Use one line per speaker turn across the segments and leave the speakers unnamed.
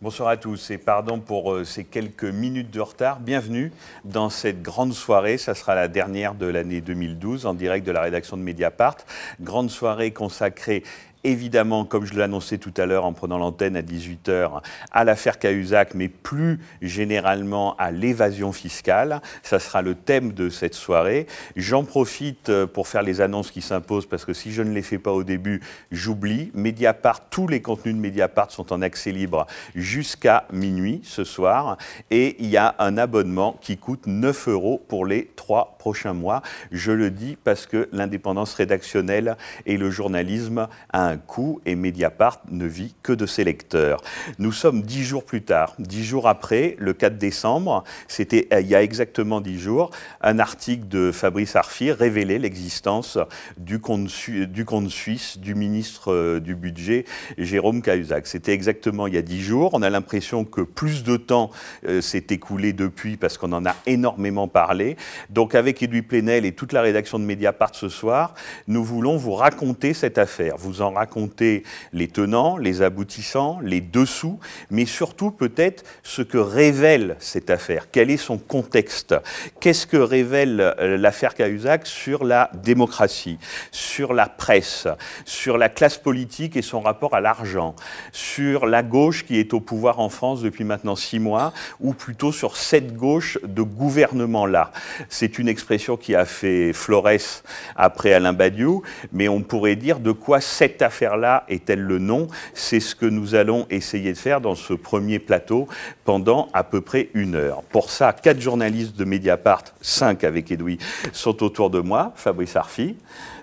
Bonsoir à tous et pardon pour euh, ces quelques minutes de retard. Bienvenue dans cette grande soirée. Ça sera la dernière de l'année 2012 en direct de la rédaction de Mediapart. Grande soirée consacrée évidemment, comme je l'annonçais tout à l'heure en prenant l'antenne à 18h, à l'affaire Cahuzac, mais plus généralement à l'évasion fiscale. Ça sera le thème de cette soirée. J'en profite euh, pour faire les annonces qui s'imposent, parce que si je ne les fais pas au début, j'oublie. Mediapart, tous les contenus de Mediapart sont en accès libre jusqu'à minuit ce soir. Et il y a un abonnement qui coûte 9 euros pour les trois prochains mois. Je le dis parce que l'indépendance rédactionnelle et le journalisme a un coût et Mediapart ne vit que de ses lecteurs. Nous sommes dix jours plus tard, dix jours après, le 4 décembre, c'était euh, il y a exactement dix jours, un article de Fabrice Arfi révélait l'existence du compte, du compte suisse du ministre euh, du budget Jérôme Cahuzac. C'était exactement il y a dix jours. On a l'impression que plus de temps euh, s'est écoulé depuis parce qu'on en a énormément parlé. Donc avec Edoui Plenel et toute la rédaction de Mediapart ce soir, nous voulons vous raconter cette affaire, vous en raconter les tenants, les aboutissants, les dessous, mais surtout peut-être ce que révèle cette affaire, quel est son contexte, qu'est-ce que révèle euh, l'affaire Cahuzac sur la démocratie, sur la presse, sur la classe politique et son rapport à l'argent, sur la gauche qui est au pouvoir en France depuis maintenant six mois, ou plutôt sur cette gauche de gouvernement-là? C'est une expression qui a fait Flores après Alain Badiou, mais on pourrait dire de quoi cette affaire-là est-elle le nom? C'est ce que nous allons essayer de faire dans ce premier plateau pendant à peu près une heure. Pour ça, quatre journalistes de Mediapart, cinq avec Edoui, sont autour de moi. Fabrice Arfi.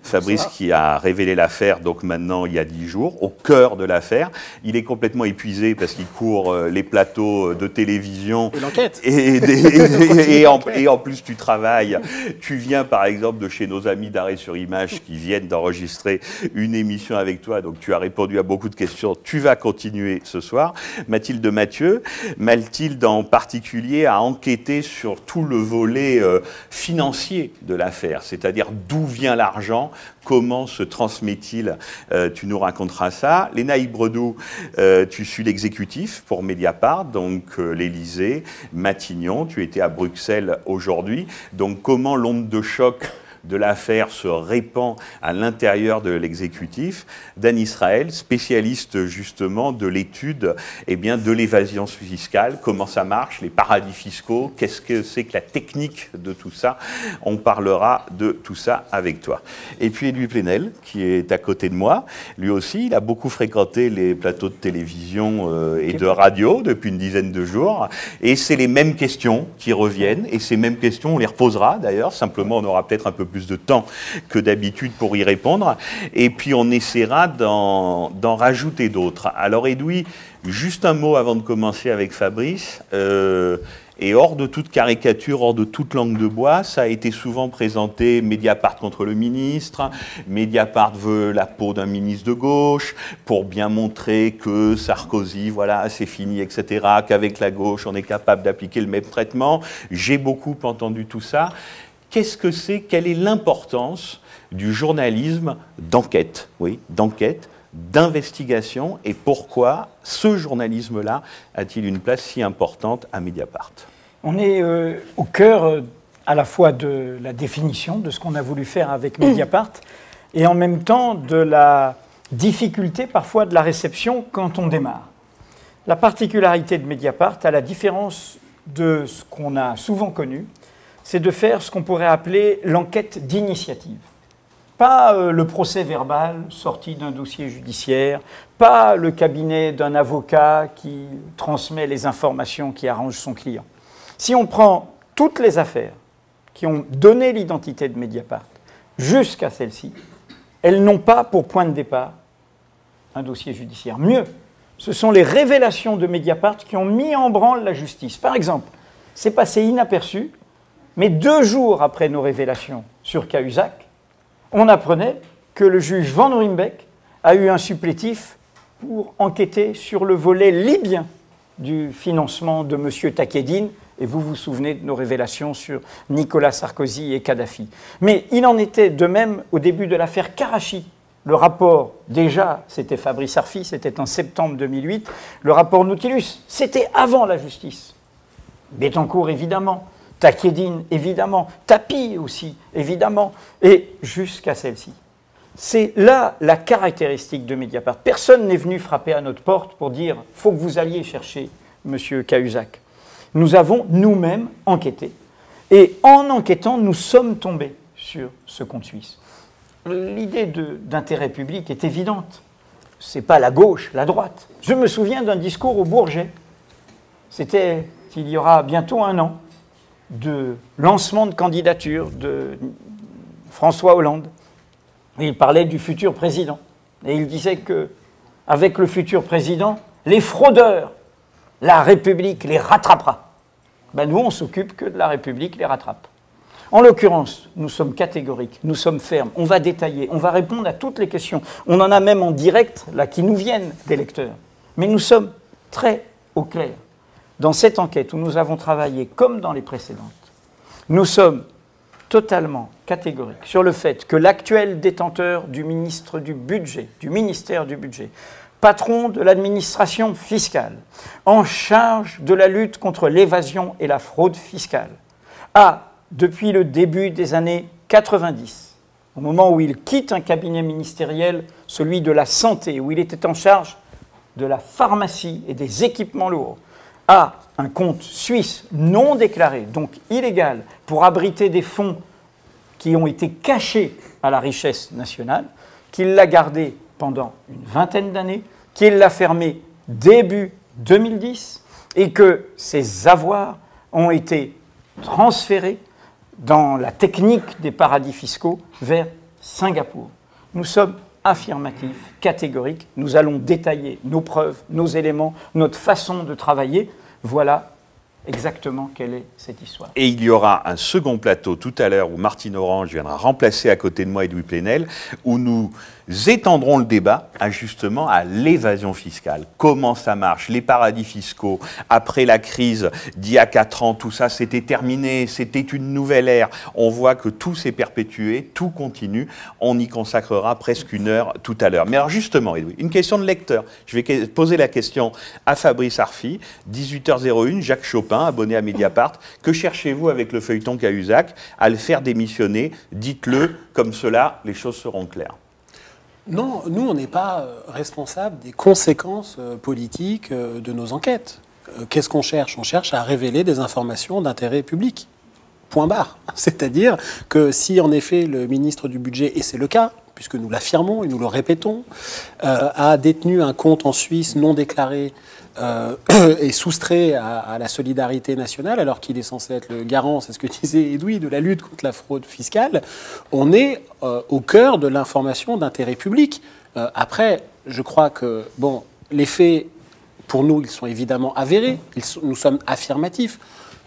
Fabrice qui a révélé l'affaire, donc maintenant il y a dix jours, au cœur de l'affaire. Il est complètement épuisé parce qu'il court euh, les plateaux euh, de télévision.
Et l'enquête.
Et, et, en, plus tu travailles. Tu viens par exemple de chez nos amis d'arrêt sur image qui viennent d'enregistrer une émission avec toi, donc tu as répondu à beaucoup de questions. Tu vas continuer ce soir. Mathilde Mathieu, Mathilde en particulier a enquêté sur tout le volet euh, financier de l'affaire, c'est-à-dire d'où vient l'argent, Comment se transmet-il euh, Tu nous raconteras ça. Léna Ibredou, euh, tu suis l'exécutif pour Mediapart, donc euh, l'Élysée, Matignon. Tu étais à Bruxelles aujourd'hui. Donc comment l'onde de choc de l'affaire se répand à l'intérieur de l'exécutif, Dan Israël, spécialiste justement de l'étude eh bien, de l'évasion fiscale, comment ça marche, les paradis fiscaux, qu'est-ce que c'est que la technique de tout ça. On parlera de tout ça avec toi. Et puis Edoui Plenel, qui est à côté de moi, lui aussi, il a beaucoup fréquenté les plateaux de télévision euh, et de radio depuis une dizaine de jours. Et c'est les mêmes questions qui reviennent, et ces mêmes questions, on les reposera d'ailleurs, simplement on aura peut-être un peu plus plus de temps que d'habitude pour y répondre. Et puis on essaiera d'en rajouter d'autres. Alors Edoui, juste un mot avant de commencer avec Fabrice. Euh, et hors de toute caricature, hors de toute langue de bois, ça a été souvent présenté Mediapart contre le ministre, Mediapart veut la peau d'un ministre de gauche, pour bien montrer que Sarkozy, voilà, c'est fini, etc., qu'avec la gauche, on est capable d'appliquer le même traitement. J'ai beaucoup entendu tout ça qu'est-ce que c'est, quelle est l'importance du journalisme d'enquête, oui, d'enquête, d'investigation, et pourquoi ce journalisme-là a-t-il une place si importante à Mediapart?
On est euh, au cœur euh, à la fois de la définition de ce qu'on a voulu faire avec Mediapart, et en même temps de la difficulté parfois de la réception quand on démarre. La particularité de Mediapart, à la différence de ce qu'on a souvent connu, c'est de faire ce qu'on pourrait appeler l'enquête d'initiative. Pas euh, le procès verbal sorti d'un dossier judiciaire, pas le cabinet d'un avocat qui transmet les informations qui arrangent son client. Si on prend toutes les affaires qui ont donné l'identité de Mediapart jusqu'à celle-ci, elles n'ont pas pour point de départ un dossier judiciaire. Mieux, ce sont les révélations de Mediapart qui ont mis en branle la justice. Par exemple, c'est passé inaperçu, mais deux jours après nos révélations sur Cahuzac, on apprenait que le juge Van Rimbeck a eu un supplétif pour enquêter sur le volet libyen du financement de M. Takedine. Et vous vous souvenez de nos révélations sur Nicolas Sarkozy et Kadhafi. Mais il en était de même au début de l'affaire Karachi, le rapport, déjà, c'était Fabrice Arfi, c'était en septembre 2008. Le rapport Nautilus, c'était avant la justice. Bettencourt, évidemment. Takedine, évidemment. Tapi aussi, évidemment. Et jusqu'à celle-ci. C'est là la caractéristique de Mediapart. Personne n'est venu frapper à notre porte pour dire faut que vous alliez chercher M. Cahuzac. Nous avons nous-mêmes enquêté. Et en enquêtant, nous sommes tombés sur ce compte suisse l'idée d'intérêt public est évidente. Ce n'est pas la gauche, la droite. Je me souviens d'un discours au Bourget. C'était il y aura bientôt un an de lancement de candidature de François Hollande. Il parlait du futur président. Et il disait que, avec le futur président, les fraudeurs, la République les rattrapera. Ben nous, on s'occupe que de la République les rattrape. En l'occurrence, nous sommes catégoriques, nous sommes fermes, on va détailler, on va répondre à toutes les questions. On en a même en direct, là, qui nous viennent des lecteurs. Mais nous sommes très au clair. Dans cette enquête où nous avons travaillé comme dans les précédentes, nous sommes totalement catégoriques sur le fait que l'actuel détenteur du ministre du Budget, du ministère du Budget, patron de l'administration fiscale, en charge de la lutte contre l'évasion et la fraude fiscale, a depuis le début des années 90, au moment où il quitte un cabinet ministériel, celui de la santé, où il était en charge de la pharmacie et des équipements lourds, a un compte suisse non déclaré, donc illégal, pour abriter des fonds qui ont été cachés à la richesse nationale, qu'il l'a gardé pendant une vingtaine d'années, qu'il l'a fermé début 2010, et que ses avoirs ont été transférés dans la technique des paradis fiscaux vers Singapour. Nous sommes affirmatifs, catégoriques. Nous allons détailler nos preuves, nos éléments, notre façon de travailler. Voilà exactement quelle est cette histoire.
Et il y aura un second plateau tout à l'heure où Martine Orange viendra remplacer à côté de moi Edoui Plenel, où nous étendrons le débat justement à l'évasion fiscale. Comment ça marche? Les paradis fiscaux, après la crise d'il y a 4 ans, tout ça c'était terminé, c'était une nouvelle ère. On voit que tout s'est perpétué, tout continue. On y consacrera presque une heure tout à l'heure. Mais alors justement, une question de lecteur. Je vais poser la question à Fabrice Arfi, 18h01, Jacques Chopin, abonné à Mediapart. Que cherchez-vous avec le feuilleton Cahuzac À le faire démissionner? Dites-le, comme cela, les choses seront claires.
Non, nous, on n'est pas euh, responsable des conséquences euh, politiques euh, de nos enquêtes. Qu'est-ce qu'on cherche? On cherche à révéler des informations d'intérêt public. Point barre. C'est-à-dire que si en effet le ministre du Budget, et c'est le cas, puisque nous l'affirmons et nous le répétons, a détenu un compte en Suisse non déclaré euh, est soustrait à, la solidarité nationale, alors qu'il est censé être le garant, c'est ce que disait Edoui, de la lutte contre la fraude fiscale, on est euh, au cœur de l'information d'intérêt public. Euh, après, je crois que, bon, les faits, pour nous, ils sont évidemment avérés, nous sommes affirmatifs.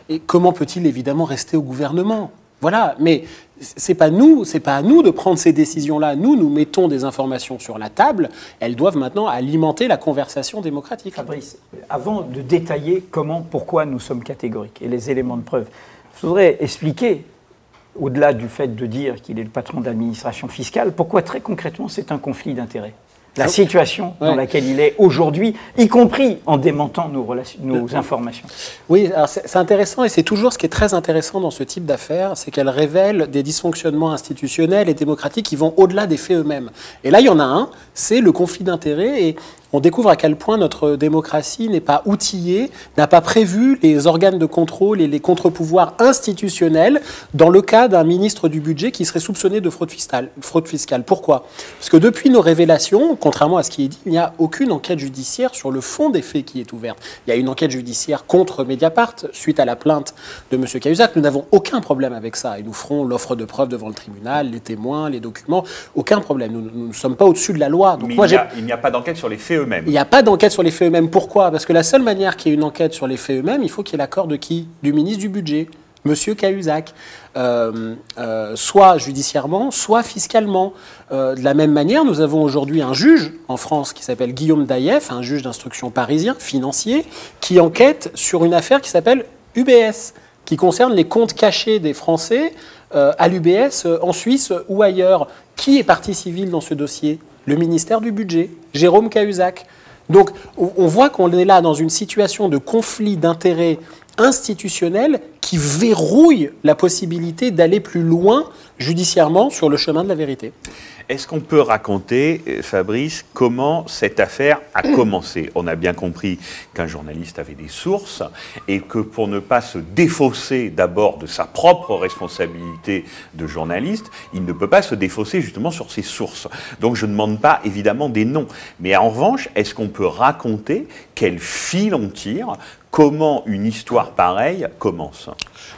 Et comment peut-il évidemment rester au gouvernement? Voilà, mais c'est pas pas à nous de prendre ces décisions-là. Nous, nous mettons des informations sur la table. Elles doivent maintenant alimenter la conversation démocratique.
Fabrice, avant de détailler comment, pourquoi nous sommes catégoriques et les éléments de preuve, je voudrais expliquer, au-delà du fait de dire qu'il est le patron de l'administration fiscale, pourquoi très concrètement c'est un conflit d'intérêts la situation dans laquelle il est aujourd'hui, y compris en démentant nos, nos informations.
Oui, c'est intéressant et c'est toujours ce qui est très intéressant dans ce type d'affaires, c'est qu'elles révèlent des dysfonctionnements institutionnels et démocratiques qui vont au-delà des faits eux-mêmes. Et là, il y en a un, c'est le conflit d'intérêts et on découvre à quel point notre démocratie n'est pas outillée, n'a pas prévu les organes de contrôle et les contre-pouvoirs institutionnels dans le cas d'un ministre du budget qui serait soupçonné de fraude fiscale. Fraude fiscale. Pourquoi? Parce que depuis nos révélations, contrairement à ce qui est dit, il n'y a aucune enquête judiciaire sur le fond des faits qui est ouverte. Il y a une enquête judiciaire contre Mediapart suite à la plainte de M. Cahuzac. Nous n'avons aucun problème avec ça et nous ferons l'offre de preuves devant le tribunal, les témoins, les documents, aucun problème. Nous ne sommes pas au-dessus de la loi.
Donc, il n'y a, a pas d'enquête sur les faits
il n'y a pas d'enquête sur les faits eux-mêmes. Pourquoi? Parce que la seule manière qu'il y ait une enquête sur les faits eux-mêmes, il faut qu'il y ait l'accord de qui? Du ministre du Budget, Monsieur Cahuzac. Euh, euh, soit judiciairement, soit fiscalement. Euh, de la même manière, nous avons aujourd'hui un juge en France qui s'appelle Guillaume Daïef, un juge d'instruction parisien, financier, qui enquête sur une affaire qui s'appelle UBS, qui concerne les comptes cachés des Français à l'UBS en Suisse ou ailleurs. Qui est partie civile dans ce dossier? Le ministère du Budget, Jérôme Cahuzac. Donc on voit qu'on est là dans une situation de conflit d'intérêts institutionnels qui verrouille la possibilité d'aller plus loin judiciairement sur le chemin de la vérité.
Est-ce qu'on peut raconter, euh, Fabrice, comment cette affaire a commencé? On a bien compris qu'un journaliste avait des sources et que pour ne pas se défausser d'abord de sa propre responsabilité de journaliste, il ne peut pas se défausser justement sur ses sources. Donc je ne demande pas évidemment des noms. Mais en revanche, est-ce qu'on peut raconter quel fil on tire comment une histoire pareille commence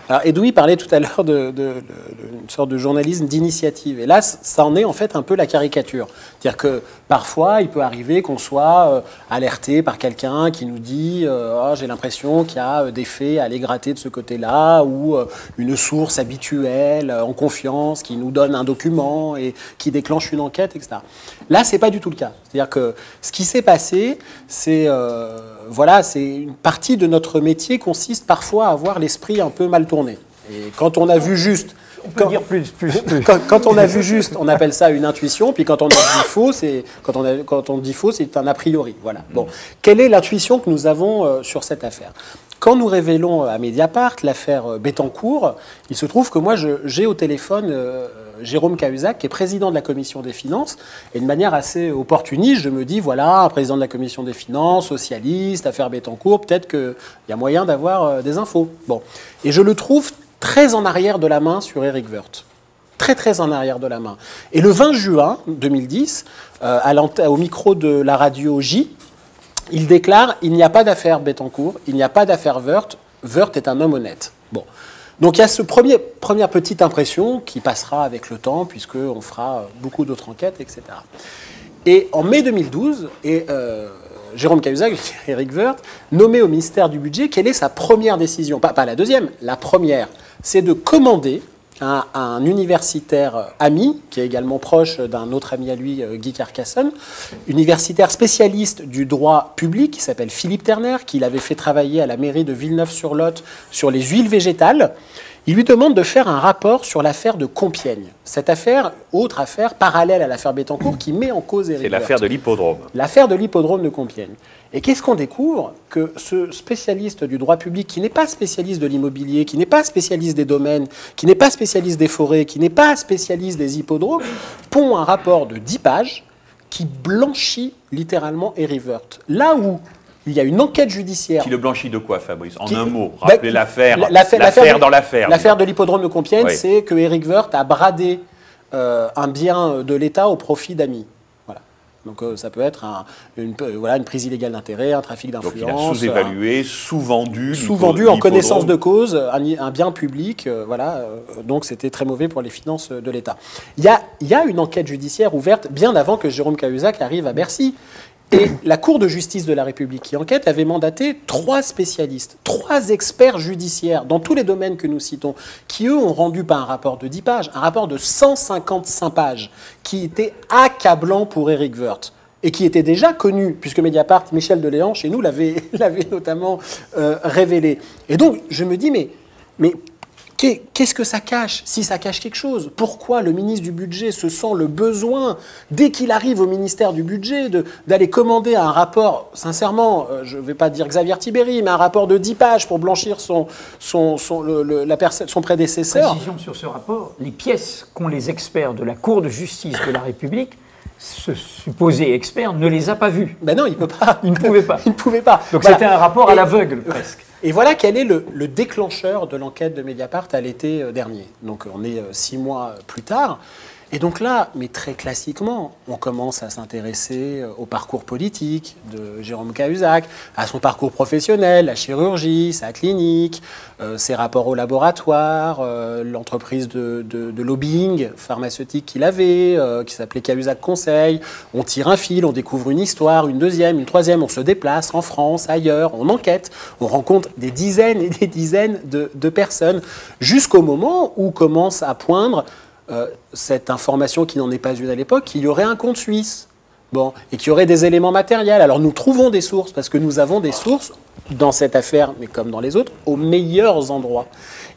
Alors, Edoui parlait tout à l'heure d'une sorte de journalisme d'initiative. Et là, ça en est en fait un peu la caricature. C'est-à-dire que parfois, il peut arriver qu'on soit euh, alerté par quelqu'un qui nous dit euh, oh, J'ai l'impression qu'il y a euh, des faits à aller gratter de ce côté-là, ou une source habituelle, en confiance, qui nous donne un document et qui déclenche une enquête, etc. Là, c'est pas du tout le cas. C'est-à-dire que ce qui s'est passé, c'est voilà, c'est une partie de notre métier consiste parfois à avoir l'esprit un peu mal tourné. Et quand on a vu juste,
on peut dire plus, plus,
Quand, on a vu juste, on appelle ça une intuition. Puis quand on a dit faux, c'est quand on a, quand on dit faux, c'est un a priori. Voilà. Bon, quelle est l'intuition que nous avons euh, sur cette affaire? Quand nous révélons à Mediapart l'affaire euh, Bettencourt, il se trouve que moi, j'ai au téléphone euh, Jérôme Cahuzac, qui est président de la commission des finances, et de manière assez opportuniste, je me dis, voilà, président de la commission des finances, socialiste, affaire Bettencourt, peut-être qu'il y a moyen d'avoir euh, des infos. Bon. Et je le trouve très en arrière de la main sur Eric Woerth très très en arrière de la main. Et le 20 juin 2010, au micro de la radio J, il déclare il n'y a pas d'affaire Bettencourt, il n'y a pas d'affaire Wörth. Wörth est un homme honnête. Bon. Donc il y a ce premier, première petite impression qui passera avec le temps, puisqu'on fera beaucoup d'autres enquêtes, etc. Et en mai 2012, et, euh, Jérôme Cahuzac, Eric Woerth, nommé au ministère du Budget, quelle est sa première décision? Pas la deuxième, la première, c'est de commander un, universitaire ami, qui est également proche d'un autre ami à lui, euh, Guy Carcassonne, universitaire spécialiste du droit public, qui s'appelle Philippe Terner, qu'il avait fait travailler à la mairie de Villeneuve-sur-Lot sur les huiles végétales. Il lui demande de faire un rapport sur l'affaire de Compiègne. Cette affaire, autre affaire parallèle à l'affaire Bettencourt, qui met en cause Éric
C'est l'affaire de l'hippodrome.
L'affaire de l'hippodrome de Compiègne. Et qu'est-ce qu'on découvre Que ce spécialiste du droit public, qui n'est pas spécialiste de l'immobilier, qui n'est pas spécialiste des domaines, qui n'est pas spécialiste des forêts, qui n'est pas spécialiste des hippodromes, pond un rapport de 10 pages qui blanchit littéralement Eric Woerth. Là où il y a une enquête judiciaire.
Qui le blanchit de quoi, Fabrice En un mot, bah, rappelez l'affaire. L'affaire dans l'affaire.
L'affaire de l'hippodrome de Compiègne, c'est que Eric Woerth a bradé euh, un bien de l'État au profit d'amis. Donc euh, ça peut être une, voilà, une prise illégale d'intérêt, un trafic d'influence.
sous-évalué, sous-vendu.
Sous-vendu en connaissance de cause, un, bien public. Euh, voilà, euh, donc c'était très mauvais pour les finances de l'État. Il y a, y a, une enquête judiciaire ouverte bien avant que Jérôme Cahuzac arrive à Bercy. Et la Cour de justice de la République qui enquête avait mandaté trois spécialistes, trois experts judiciaires dans tous les domaines que nous citons, qui eux ont rendu pas un rapport de 10 pages, un rapport de 155 pages, qui était accablant pour Eric Woerth et qui était déjà connu, puisque Mediapart, Michel Deléan, chez nous, l'avait notamment euh, révélé. Et donc, je me dis, mais, mais Qu'est-ce que ça cache Si ça cache quelque chose, pourquoi le ministre du Budget se sent le besoin, dès qu'il arrive au ministère du Budget, d'aller commander un rapport, sincèrement, euh, je ne vais pas dire Xavier Tibéry, mais un rapport de 10 pages pour blanchir son, son, son, la son prédécesseur?
Précision sur ce rapport, les pièces qu'ont les experts de la Cour de justice de la République ce supposé expert ne les a pas vues.
Ben non, il ne peut pas.
Il ne pouvait pas.
il ne pouvait pas.
Donc c'était un rapport à l'aveugle presque.
Et voilà quel est le, déclencheur de l'enquête de Mediapart à l'été euh, dernier. Donc on est euh, six mois plus tard. Et donc là, mais très classiquement, on commence à s'intéresser euh, au parcours politique de Jérôme Cahuzac, à son parcours professionnel, la chirurgie, sa clinique, euh, ses rapports au laboratoire, euh, l'entreprise de, lobbying pharmaceutique qu'il avait, qui s'appelait Cahuzac Conseil. On tire un fil, on découvre une histoire, une deuxième, une troisième, on se déplace en France, ailleurs, on enquête, on rencontre des dizaines et des dizaines de, de personnes, jusqu'au moment où commence à poindre euh, cette information qui n'en est pas une à l'époque, qu'il y aurait un compte suisse. Bon, et qu'il y aurait des éléments matériels. Alors nous trouvons des sources, parce que nous avons des sources dans cette affaire, mais comme dans les autres, aux meilleurs endroits.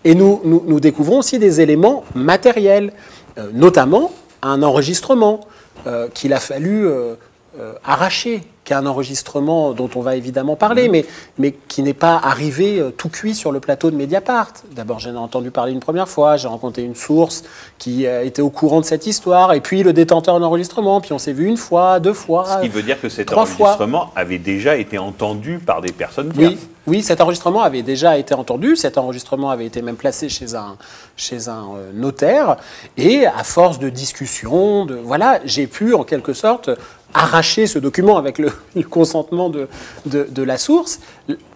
Et nous, nous, découvrons aussi des éléments matériels, euh, notamment un enregistrement euh, qu'il a fallu euh, arraché, qui est un enregistrement dont on va évidemment parler, mais, mais qui n'est pas arrivé euh, tout cuit sur le plateau de Mediapart. D'abord, j'en ai entendu parler une première fois, j'ai rencontré une source qui euh, était au courant de cette histoire, et puis le détenteur de l'enregistrement, puis on s'est vu une fois, deux fois.
Ce qui veut dire que cet
trois fois.
enregistrement avait déjà été entendu par des personnes
Oui, oui, cet enregistrement avait déjà été entendu. Cet enregistrement avait été même placé chez un, chez un notaire. Et à force de discussion, de, voilà, j'ai pu en quelque sorte arracher ce document avec le, consentement de, de, la source,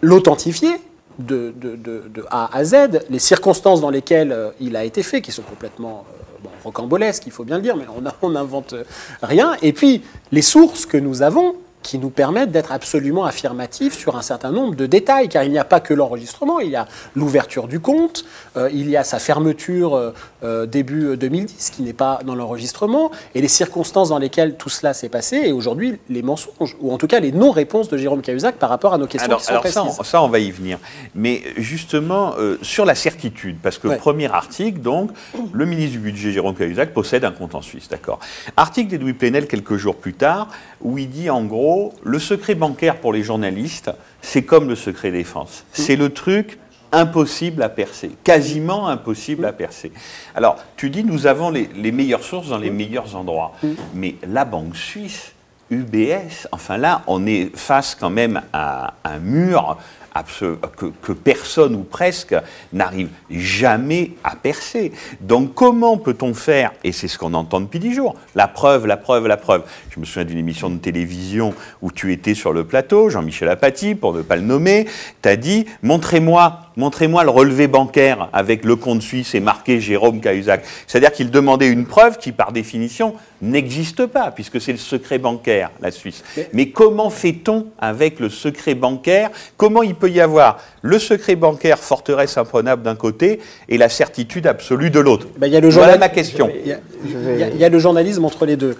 l'authentifier. De, de- A à Z, les circonstances dans lesquelles euh, il a été fait, qui sont complètement euh, rocambolesques, il faut bien le dire, mais on n'invente rien. Et puis, les sources que nous avons, qui nous permettent d'être absolument affirmatifs sur un certain nombre de détails, car il n'y a pas que l'enregistrement, il y a l'ouverture du compte, euh, il y a sa fermeture euh, euh, début 2010, qui n'est pas dans l'enregistrement, et les circonstances dans lesquelles tout cela s'est passé, et aujourd'hui les mensonges, ou en tout cas les non-réponses de Jérôme Cahuzac par rapport à nos questions
Alors,
qui sont
alors ça,
précises.
on, ça, on va y venir. Mais justement, euh, sur la certitude, parce que
Ouais.
premier article, donc, le ministre du Budget, Jérôme Cahuzac, possède un compte en Suisse, d'accord. Article d'Edoui Plenel quelques jours plus tard, où il dit en gros, le secret bancaire pour les journalistes, c'est comme le secret défense. C'est le truc impossible à percer, quasiment impossible à percer. Alors, tu dis, nous avons les, les meilleures sources dans les meilleurs endroits. Mais la Banque suisse, UBS, enfin là, on est face quand même à un mur que, personne ou presque n'arrive jamais à percer. Donc comment peut-on faire, et c'est ce qu'on entend depuis dix jours, la preuve, la preuve, la preuve. Je me souviens d'une émission de télévision où tu étais sur le plateau, Jean-Michel Apathy, pour ne pas le nommer, tu as dit, montrez-moi montrez-moi le relevé bancaire avec le compte suisse et marqué Jérôme Cahuzac. C'est-à-dire qu'il demandait une preuve qui, par définition, n'existe pas, puisque c'est le secret bancaire, la Suisse.
Mais-
comment fait-on avec le secret bancaire? Comment il peut y avoir le secret bancaire forteresse imprenable d'un côté et la certitude absolue de l'autre?
Ben, il y a le
Voilà ma question.
Il y, a, y y le journalisme entre les deux.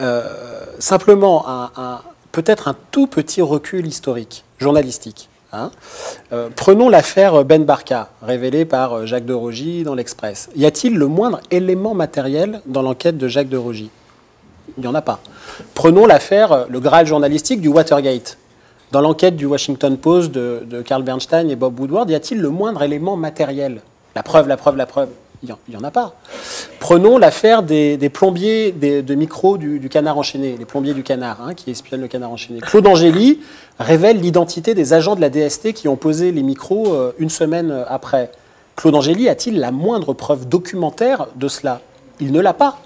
Euh, simplement, un- un- peut-être un tout petit recul historique, journalistique. Hein. Euh, prenons l'affaire Ben Barka, révélée par euh, Jacques de Rogy dans l'Express. Y a-t-il le moindre élément matériel dans l'enquête de Jacques de Rogy? Il n'y en a pas. Prenons l'affaire, euh, le Graal journalistique du Watergate. Dans l'enquête du Washington Post de, de Carl Bernstein et Bob Woodward, y a-t-il le moindre élément matériel? La preuve, la preuve, la preuve. Il n'y en, a pas. Prenons l'affaire des, plombiers de micro du, du canard enchaîné, les plombiers du canard, hein, qui espionnent le canard enchaîné. Claude Angéli révèle l'identité des agents de la DST qui ont posé les micros euh, une semaine euh, après. Claude Angéli a-t-il la moindre preuve documentaire de cela? Il ne l'a pas.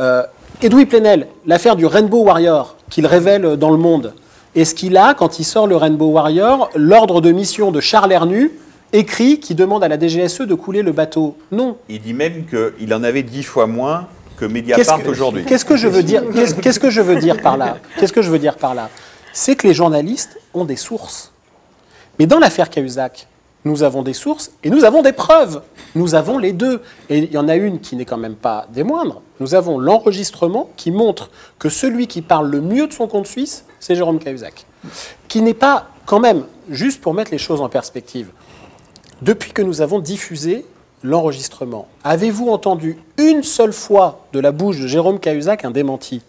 Euh, Edoui Plenel, l'affaire du Rainbow Warrior qu'il révèle dans le monde, est-ce qu'il a, quand il sort le Rainbow Warrior, l'ordre de mission de Charles Hernu écrit qui demande à la DGSE de couler le bateau Non.
Il dit même qu'il en avait dix fois moins que Mediapart aujourd'hui.
Qu'est-ce que je veux dire Qu'est-ce qu'est-ce que je veux dire par là? Qu'est-ce que je veux dire par là? C'est que les journalistes ont des sources. Mais dans l'affaire Cahuzac, nous avons des sources et nous avons des preuves. Nous avons les deux. Et il y en a une qui n'est quand même pas des moindres. Nous avons l'enregistrement qui montre que celui qui parle le mieux de son compte suisse, c'est Jérôme Cahuzac. Qui n'est pas, quand même, juste pour mettre les choses en perspective, depuis que nous avons diffusé l'enregistrement, avez-vous entendu une seule fois de la bouche de Jérôme Cahuzac un démenti?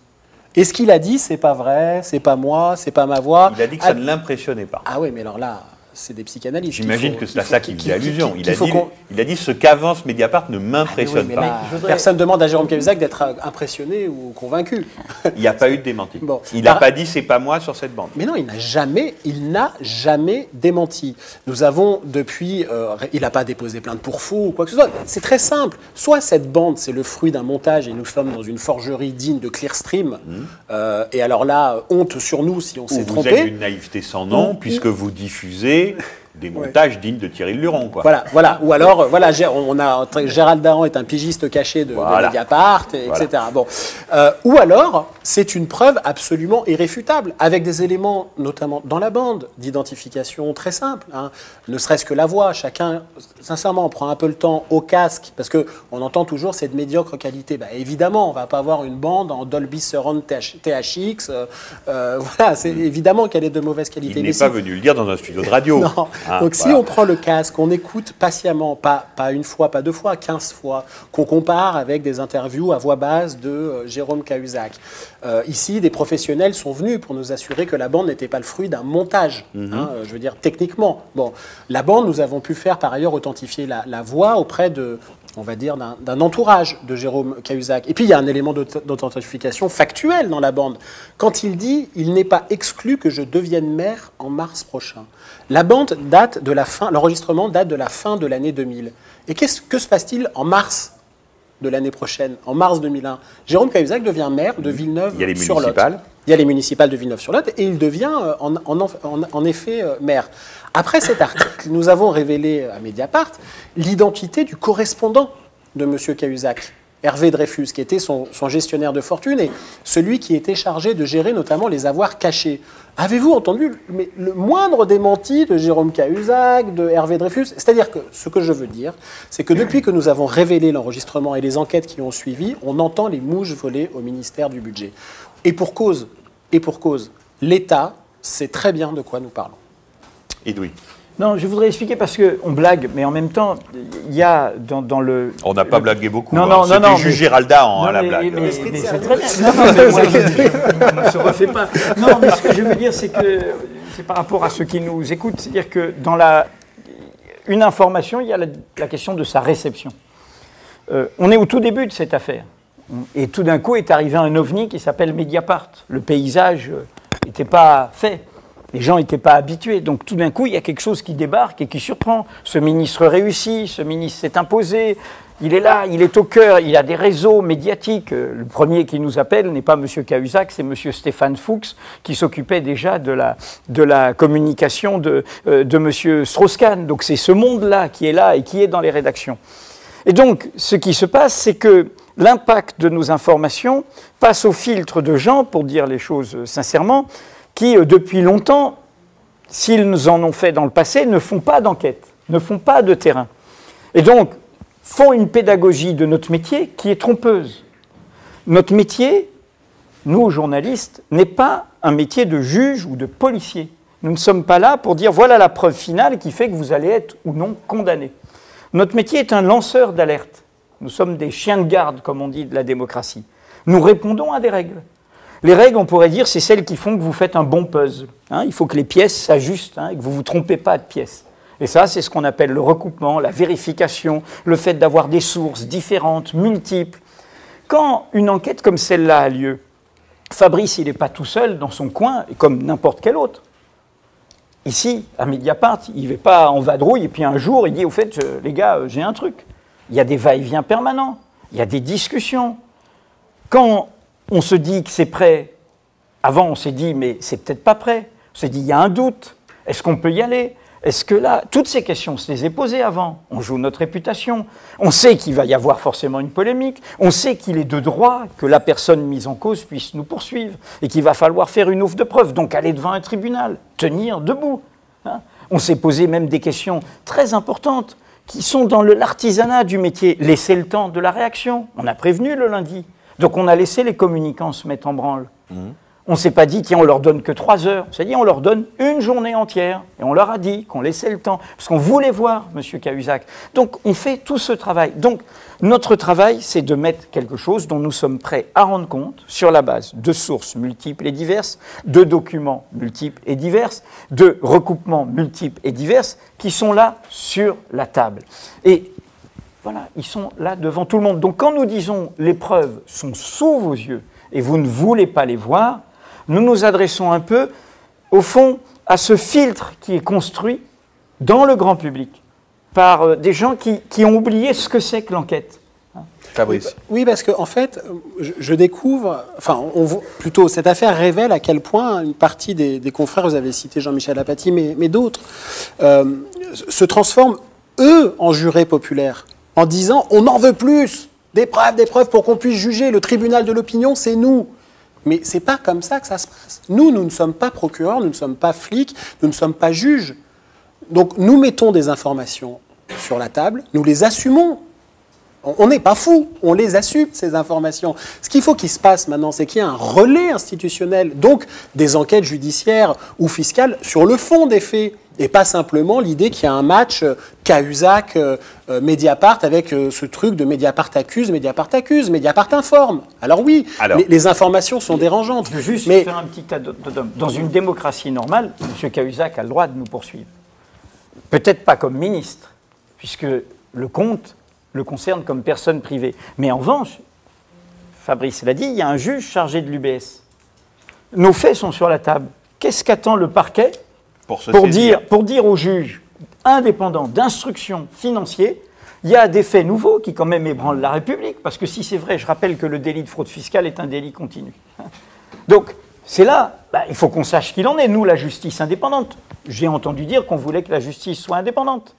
Est-ce qu'il a dit c'est pas vrai, c'est pas moi, c'est pas ma voix?
Il a dit que
ah,
ça ne l'impressionnait pas.
ah oui, mais alors là, c'est des psychanalystes.
J'imagine que c'est à ça qu'il
qu'il-
allusion. Il a, dit, il a dit ce qu'avance Mediapart ne
Ah oui,
m'impressionne
mais
pas.
là,
je voudrais-
Personne ne demande à Jérôme Cahuzac d'être euh, impressionné ou convaincu.
Il n'y a pas eu de démenti.
Bon.
Il n'a
Par-
pas dit c'est pas moi sur cette bande.
Mais non, il n'a jamais, il n'a jamais démenti. Nous avons depuis, euh, il n'a pas déposé plainte pour faux ou quoi que ce soit. C'est très simple. Soit cette bande, c'est le fruit d'un montage et nous sommes dans une forgerie digne de Clearstream. Euh, et alors là, honte sur nous si on s'est
vous
trompé.
êtes d'une naïveté sans nom, puisque vous diffusez Pete. des montages dignes de Thierry Luron. Quoi.
Voilà, voilà. Ou alors, euh, voilà, on a Gérald Dahan est un pigiste caché de, Mediapart, etc. Bon. Euh, ou alors, c'est une preuve absolument irréfutable, avec des éléments, notamment dans la bande, d'identification très simple. Hein. Ne serait-ce que la voix. Chacun, sincèrement, on prend un peu le temps au casque, parce qu'on entend toujours cette médiocre qualité. Bah, évidemment, on ne va pas avoir une bande en Dolby Surround THX. Euh, voilà, c'est évidemment qu'elle est de mauvaise qualité.
Il n'est pas venu le dire dans un studio de radio.
non. Ah, Donc si on prend le casque, on écoute patiemment, pas, pas une fois, pas deux fois, quinze fois, qu'on compare avec des interviews à voix basse de euh, Jérôme Cahuzac. Euh, ici, des professionnels sont venus pour nous assurer que la bande n'était pas le fruit d'un montage, mhm. hein, je veux dire techniquement. Bon, la bande, nous avons pu faire par ailleurs authentifier la, la voix auprès de, on va dire, d'un entourage de Jérôme Cahuzac. Et puis il y a un élément d'authentification factuel dans la bande. Quand il dit Il n'est pas exclu que je devienne maire en mars prochain. La bande date de la fin, l'enregistrement date de la fin de l'année 2000. Et que se passe-t-il en mars de l'année prochaine, en mars 2001 Jérôme Cahuzac devient maire de Villeneuve-sur-Lot. Il y a les municipales de Villeneuve-sur-Lot et il devient euh, en, effet euh, maire. Après cet article, nous avons révélé à Mediapart l'identité du correspondant de M. Cahuzac. Hervé Dreyfus, qui était son, gestionnaire de fortune et celui qui était chargé de gérer notamment les avoirs cachés. Avez-vous entendu le moindre démenti de Jérôme Cahuzac, de Hervé Dreyfus? C'est-à-dire que ce que je veux dire, c'est que depuis que nous avons révélé l'enregistrement et les enquêtes qui ont suivi, on entend les mouches voler au ministère du Budget. Et pour cause, et pour cause, l'État sait très bien de quoi nous parlons.
Edoui.
Non, je voudrais expliquer parce qu'on blague, mais en même temps, il y a dans, le.
On n'a pas blagué beaucoup. Non, non, hein. non. C'était juste Géralda en hein, la blague.
Mais, c'est très bien. Non, mais moi, je ne se refait pas. Non, mais ce que je veux dire, c'est que c'est par rapport à ceux qui nous écoutent. C'est-à-dire que dans la. Une information, il y a la, question de sa réception. Euh, on est au tout début de cette affaire. Et tout d'un coup est arrivé un ovni qui s'appelle Mediapart. Le paysage n'était pas fait. Les gens n'étaient pas habitués. Donc tout d'un coup, il y a quelque chose qui débarque et qui surprend. Ce ministre réussit, ce ministre s'est imposé, il est là, il est au cœur, il a des réseaux médiatiques. Le premier qui nous appelle n'est pas M. Cahuzac, c'est M. Stéphane Fuchs, qui s'occupait déjà de la, de la communication de, euh, de M. Strauss-Kahn. Donc c'est ce monde-là qui est là et qui est dans les rédactions. Et donc, ce qui se passe, c'est que l'impact de nos informations passe au filtre de gens, pour dire les choses sincèrement, qui, euh, depuis longtemps, s'ils en ont fait dans le passé, ne font pas d'enquête, ne font pas de terrain. Et donc, font une pédagogie de notre métier qui est trompeuse. Notre métier, nous, journalistes, n'est pas un métier de juge ou de policier. Nous ne sommes pas là pour dire voilà la preuve finale qui fait que vous allez être ou non condamné. Notre métier est un lanceur d'alerte. Nous sommes des chiens de garde, comme on dit, de la démocratie. Nous répondons à des règles. Les règles, on pourrait dire, c'est celles qui font que vous faites un bon puzzle. Hein. il faut que les pièces s'ajustent hein, et que vous ne vous trompez pas de pièces. Et ça, c'est ce qu'on appelle le recoupement, la vérification, le fait d'avoir des sources différentes, multiples. Quand une enquête comme celle-là a lieu, Fabrice, il n'est pas tout seul dans son coin, comme n'importe quel autre. Ici, à Mediapart, il ne va pas en vadrouille et puis un jour, il dit, au fait, les gars, euh, j'ai un truc. Il y a des va-et-vient permanents, il y a des discussions. Quand on se dit que c'est prêt. Avant, on s'est dit, mais c'est peut-être pas prêt. On s'est dit, il y a un doute. Est-ce qu'on peut y aller? Est-ce que là, toutes ces questions, on se les est posées avant. On joue notre réputation. On sait qu'il va y avoir forcément une polémique. On sait qu'il est de droit que la personne mise en cause puisse nous poursuivre et qu'il va falloir faire une ouf de preuve. Donc aller devant un tribunal, tenir debout. Hein. on s'est posé même des questions très importantes qui sont dans l'artisanat du métier. Laisser le temps de la réaction. On a prévenu le lundi. Donc on a laissé les communicants se mettre en branle. Mhm. On ne s'est pas dit, tiens, on leur donne que trois heures. On s'est dit, on leur donne une journée entière. Et on leur a dit qu'on laissait le temps. Parce qu'on voulait voir M. Cahuzac. Donc, on fait tout ce travail. Donc, notre travail, c'est de mettre quelque chose dont nous sommes prêts à rendre compte sur la base de sources multiples et diverses, de documents multiples et diverses, de recoupements multiples et diverses qui sont là sur la table. Et voilà, ils sont là devant tout le monde. Donc quand nous disons les preuves sont sous vos yeux et vous ne voulez pas les voir, nous nous adressons un peu, au fond, à ce filtre qui est construit dans le grand public par euh, des gens qui, ont oublié ce que c'est que l'enquête.
Fabrice.
Oui, parce qu'en en fait, je, je, découvre, enfin, on, plutôt, cette affaire révèle à quel point une partie des, des confrères, vous avez cité Jean-Michel Apathy, mais, mais d'autres, euh, se transforment, eux, en jurés populaires, en disant on en veut plus, des preuves, des preuves pour qu'on puisse juger. Le tribunal de l'opinion, c'est nous. Mais c'est pas comme ça que ça se passe. Nous, nous ne sommes pas procureurs, nous ne sommes pas flics, nous ne sommes pas juges. Donc nous mettons des informations sur la table, nous les assumons. On n'est pas fou, on les assume, ces informations. Ce qu'il faut qu'il se passe maintenant, c'est qu'il y ait un relais institutionnel, donc des enquêtes judiciaires ou fiscales sur le fond des faits, et pas simplement l'idée qu'il y a un match euh, Cahuzac, euh, euh, Mediapart, avec ce truc de Mediapart accuse, Mediapart accuse, Mediapart informe. Alors oui, Les, les, informations sont dérangeantes.
Je veux juste mais... faire un petit tas Dans une démocratie normale, M. Cahuzac a le droit de nous poursuivre. Peut-être pas comme ministre, puisque le compte le concerne comme personne privée. Mais en revanche, Fabrice l'a dit, il y a un juge chargé de l'UBS. Nos faits sont sur la table. Qu'est-ce qu'attend le parquet? Pour, dire, pour dire au juge indépendant d'instruction financière il y a des faits nouveaux qui quand même ébranlent la République, parce que si c'est vrai, je rappelle que le délit de fraude fiscale est un délit continu. Donc, c'est là, bah, il faut qu'on sache qu'il en est, nous, la justice indépendante. J'ai entendu dire qu'on voulait que la justice soit indépendante.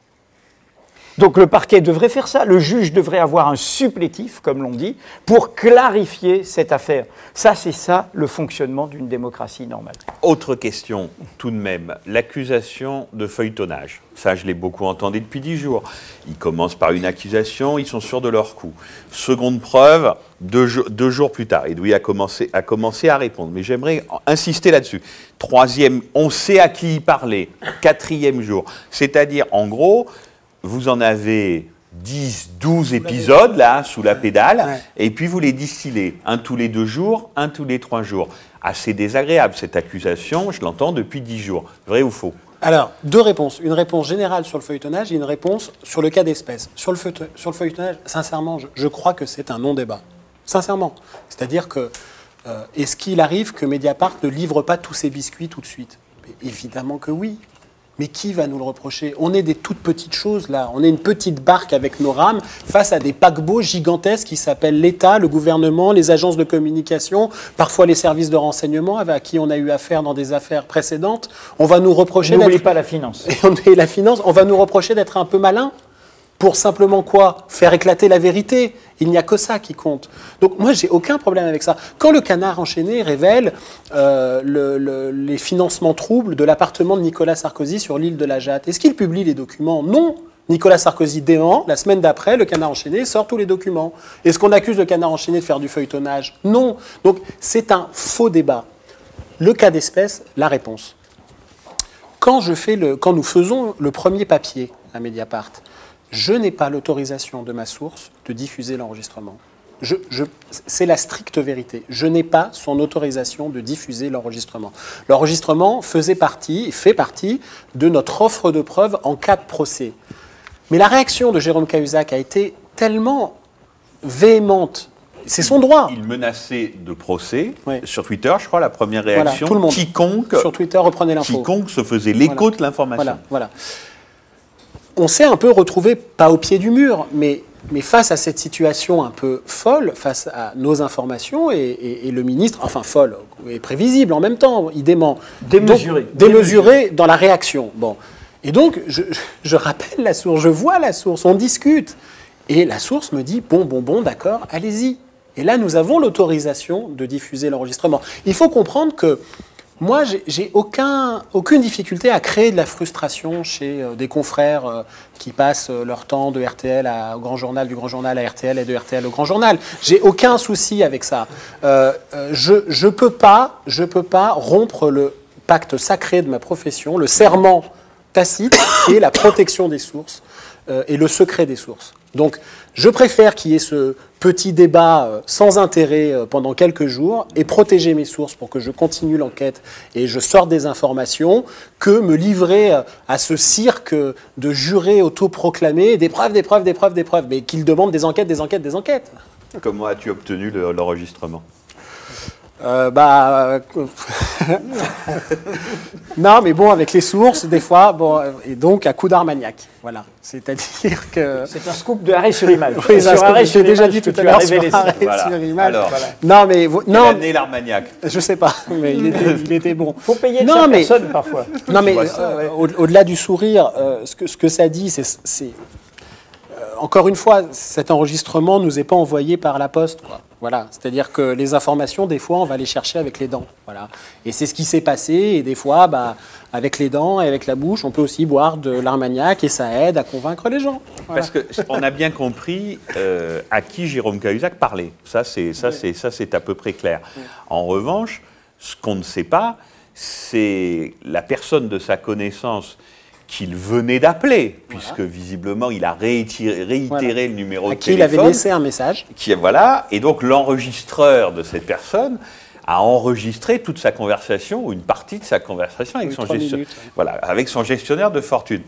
Donc le parquet devrait faire ça, le juge devrait avoir un supplétif, comme l'on dit, pour clarifier cette affaire. Ça, c'est ça le fonctionnement d'une démocratie normale.
Autre question, tout de même, l'accusation de feuilletonnage. Ça, je l'ai beaucoup entendu depuis dix jours. Ils commencent par une accusation, ils sont sûrs de leur coup. Seconde preuve, deux, jours plus tard, Edoui a commencé, à répondre. Mais j'aimerais insister là-dessus. Troisième, on sait à qui il parlait. Quatrième jour. C'est-à-dire, en gros, vous en avez 10, 12 épisodes là, sous la pédale, et puis vous les distillez, un tous les deux jours, un tous les trois jours. Assez désagréable cette accusation, je l'entends depuis 10 jours. Vrai ou faux?
Alors, deux réponses. Une réponse générale sur le feuilletonnage et une réponse sur le cas d'espèce. Sur, le sur le feuilletonnage, sincèrement, je, crois que c'est un non-débat. Sincèrement. C'est-à-dire que, euh, est-ce qu'il arrive que Mediapart ne livre pas tous ses biscuits tout de suite? Évidemment que oui. Mais qui va nous le reprocher? On est des toutes petites choses là. On est une petite barque avec nos rames face à des paquebots gigantesques qui s'appellent l'État, le gouvernement, les agences de communication, parfois les services de renseignement avec qui on a eu affaire dans des affaires précédentes. On va nous reprocher.
N'oubliez pas la finance.
Et la finance. On va nous reprocher d'être un peu malin pour simplement quoi? Faire éclater la vérité. Il n'y a que ça qui compte. Donc moi, j'ai aucun problème avec ça. Quand le canard enchaîné révèle euh, les financements troubles de l'appartement de Nicolas Sarkozy sur l'île de la Jatte, est-ce qu'il publie les documents? Non. Nicolas Sarkozy dément, la semaine d'après, le canard enchaîné sort tous les documents. Est-ce qu'on accuse le canard enchaîné de faire du feuilletonnage Non. Donc c'est un faux débat. Le cas d'espèce, la réponse. Quand, je fais quand nous faisons le premier papier à Mediapart, je n'ai pas l'autorisation de ma source de diffuser l'enregistrement. c'est la stricte vérité. Je n'ai pas son autorisation de diffuser l'enregistrement. L'enregistrement faisait partie, fait partie de notre offre de preuve en cas de procès. Mais la réaction de Jérôme Cahuzac a été tellement véhémente. C'est son droit.
Il menaçait de procès sur Twitter, je crois, la première réaction.
tout le monde.
Quiconque,
sur Twitter reprenait l'info.
Quiconque se faisait l'écho de l'information.
Voilà, voilà on s'est un peu retrouvé, pas au pied du mur, mais, mais face à cette situation un peu folle, face à nos informations, et, le ministre, enfin folle et prévisible en même temps, il dément.
Démesuré.
démesuré dans la réaction. Bon. Et donc, je, rappelle la source, je vois la source, on discute. Et la source me dit, bon, bon, bon, d'accord, allez-y. Et là, nous avons l'autorisation de diffuser l'enregistrement. Il faut comprendre que moi, j'ai aucun, aucune difficulté à créer de la frustration chez euh, des confrères euh, qui passent euh, leur temps de RTL au Grand Journal, du Grand Journal à RTL et de RTL au Grand Journal. J'ai aucun souci avec ça. je ne peux, pas, je peux pas rompre le pacte sacré de ma profession, le serment tacite et la protection des sources et le secret des sources. Donc, je préfère qu'il y ait ce petit débat euh, sans intérêt euh, pendant quelques jours et protéger mes sources pour que je continue l'enquête et je sorte des informations que me livrer euh, à ce cirque de jurés autoproclamés, des preuves, des preuves, des preuves, des preuves, mais qu'ils demandent des enquêtes, des enquêtes, des enquêtes.
Comment as-tu obtenu l'enregistrement?
Euh, bah, euh, non, mais bon, avec les sources, des fois, bon, euh, et donc à coup d'Armagnac, voilà. C'est-à-dire que.
C'est un scoop de arrêt sur image.
Oui,
sur arrêt sur
déjà dit tout à l'heure sur arrêt
Voilà.
sur image.
Alors,
Non, mais vous-
non.
non,
né l'Armagnac.
je sais pas, mais il était, il était bon.
faut payer
Non, mais-
personne parfois.
Non, mais euh, au-delà du sourire, euh, ce, que, ce que ça dit, c'est. c'est- euh, encore une fois, cet enregistrement ne nous est pas envoyé par la poste. Quoi. Voilà. C'est-à-dire que les informations, des fois, on va les chercher avec les dents. Voilà. Et c'est ce qui s'est passé. Et des fois, bah, avec les dents et avec la bouche, on peut aussi boire de l'armagnac et ça aide à convaincre les gens. Voilà.
Parce qu'on a bien compris euh, à qui Jérôme Cahuzac parlait. Ça, c'est ça, c'est ça, c'est à peu près clair. En revanche, ce qu'on ne sait pas, c'est la personne de sa connaissance qu'il venait d'appeler, puisque visiblement il a réitéré, réitéré
Voilà.
le numéro
à
de
qui il avait laissé un message.
qui voilà, et donc l'enregistreur de cette personne a enregistré toute sa conversation ou une partie de sa conversation avec
Oui,
son gestionnaire,
minutes, ouais.
voilà, avec son gestionnaire de fortune.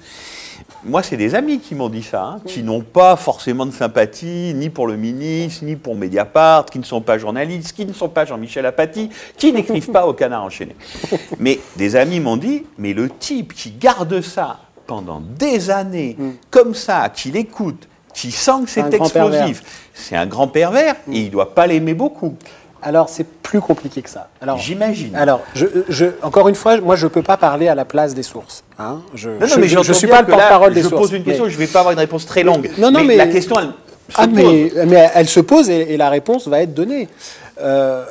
Moi, c'est des amis qui m'ont dit ça, hein, qui n'ont pas forcément de sympathie ni pour le ministre, ni pour Mediapart, qui ne sont pas journalistes, qui ne sont pas Jean-Michel Apathy, qui n'écrivent pas au canard enchaîné. Mais des amis m'ont dit, mais le type qui garde ça pendant des années, comme ça, qui l'écoute, qui sent que
Mm.
c'est.
Mm.
explosif, c'est un grand pervers et il ne doit pas l'aimer beaucoup.
Alors, c'est plus compliqué que ça. Alors,
J'imagine.
Alors, je, je- encore une fois, moi, je ne peux pas parler à la place des sources. hein. Je
Non, non,
je-
mais
je- je suis pas le porte-parole des
Je
sources.
pose une question,
mais-
je ne vais pas avoir une réponse très longue.
Non, non, mais-
la question, elle se
Ah,
pose.
mais, mais elle se pose et, et la réponse va être donnée. Euh,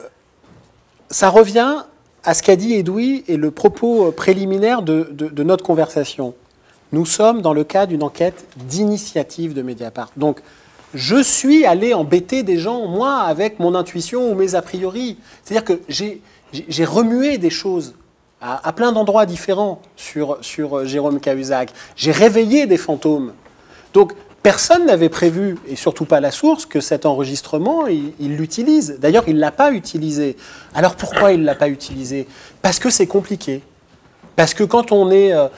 ça revient à ce qu'a dit Edoui et le propos préliminaire de, de- de notre conversation. Nous sommes dans le cas d'une enquête d'initiative de Mediapart. Donc, je suis allé embêter des gens, moi, avec mon intuition ou mes a priori. C'est-à-dire que j'ai remué des choses à, plein d'endroits différents sur, sur euh, Jérôme Cahuzac. J'ai réveillé des fantômes. Donc, personne n'avait prévu, et surtout pas la source, que cet enregistrement, il il l'utilise. D'ailleurs, il ne l'a pas utilisé. Alors pourquoi il ne l'a pas utilisé? Parce que c'est compliqué. Parce que quand on est euh,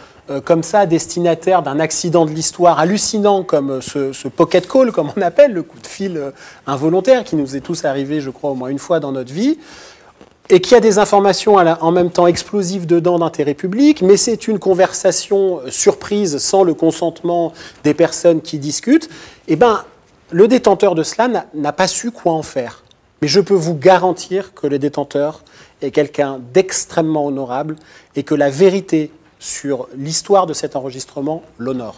comme ça destinataire d'un accident de l'histoire hallucinant comme euh, ce, pocket call, comme on appelle, le coup de fil euh, involontaire qui nous est tous arrivé, je crois, au moins une fois dans notre vie, et qu'il y a des informations en même temps explosives dedans d'intérêt public, mais c'est une conversation euh, surprise sans le consentement des personnes qui discutent, eh ben, le détenteur de cela n'a pas su quoi en faire. Mais je peux vous garantir que le détenteur est quelqu'un d'extrêmement honorable et que la vérité sur l'histoire de cet enregistrement l'honore.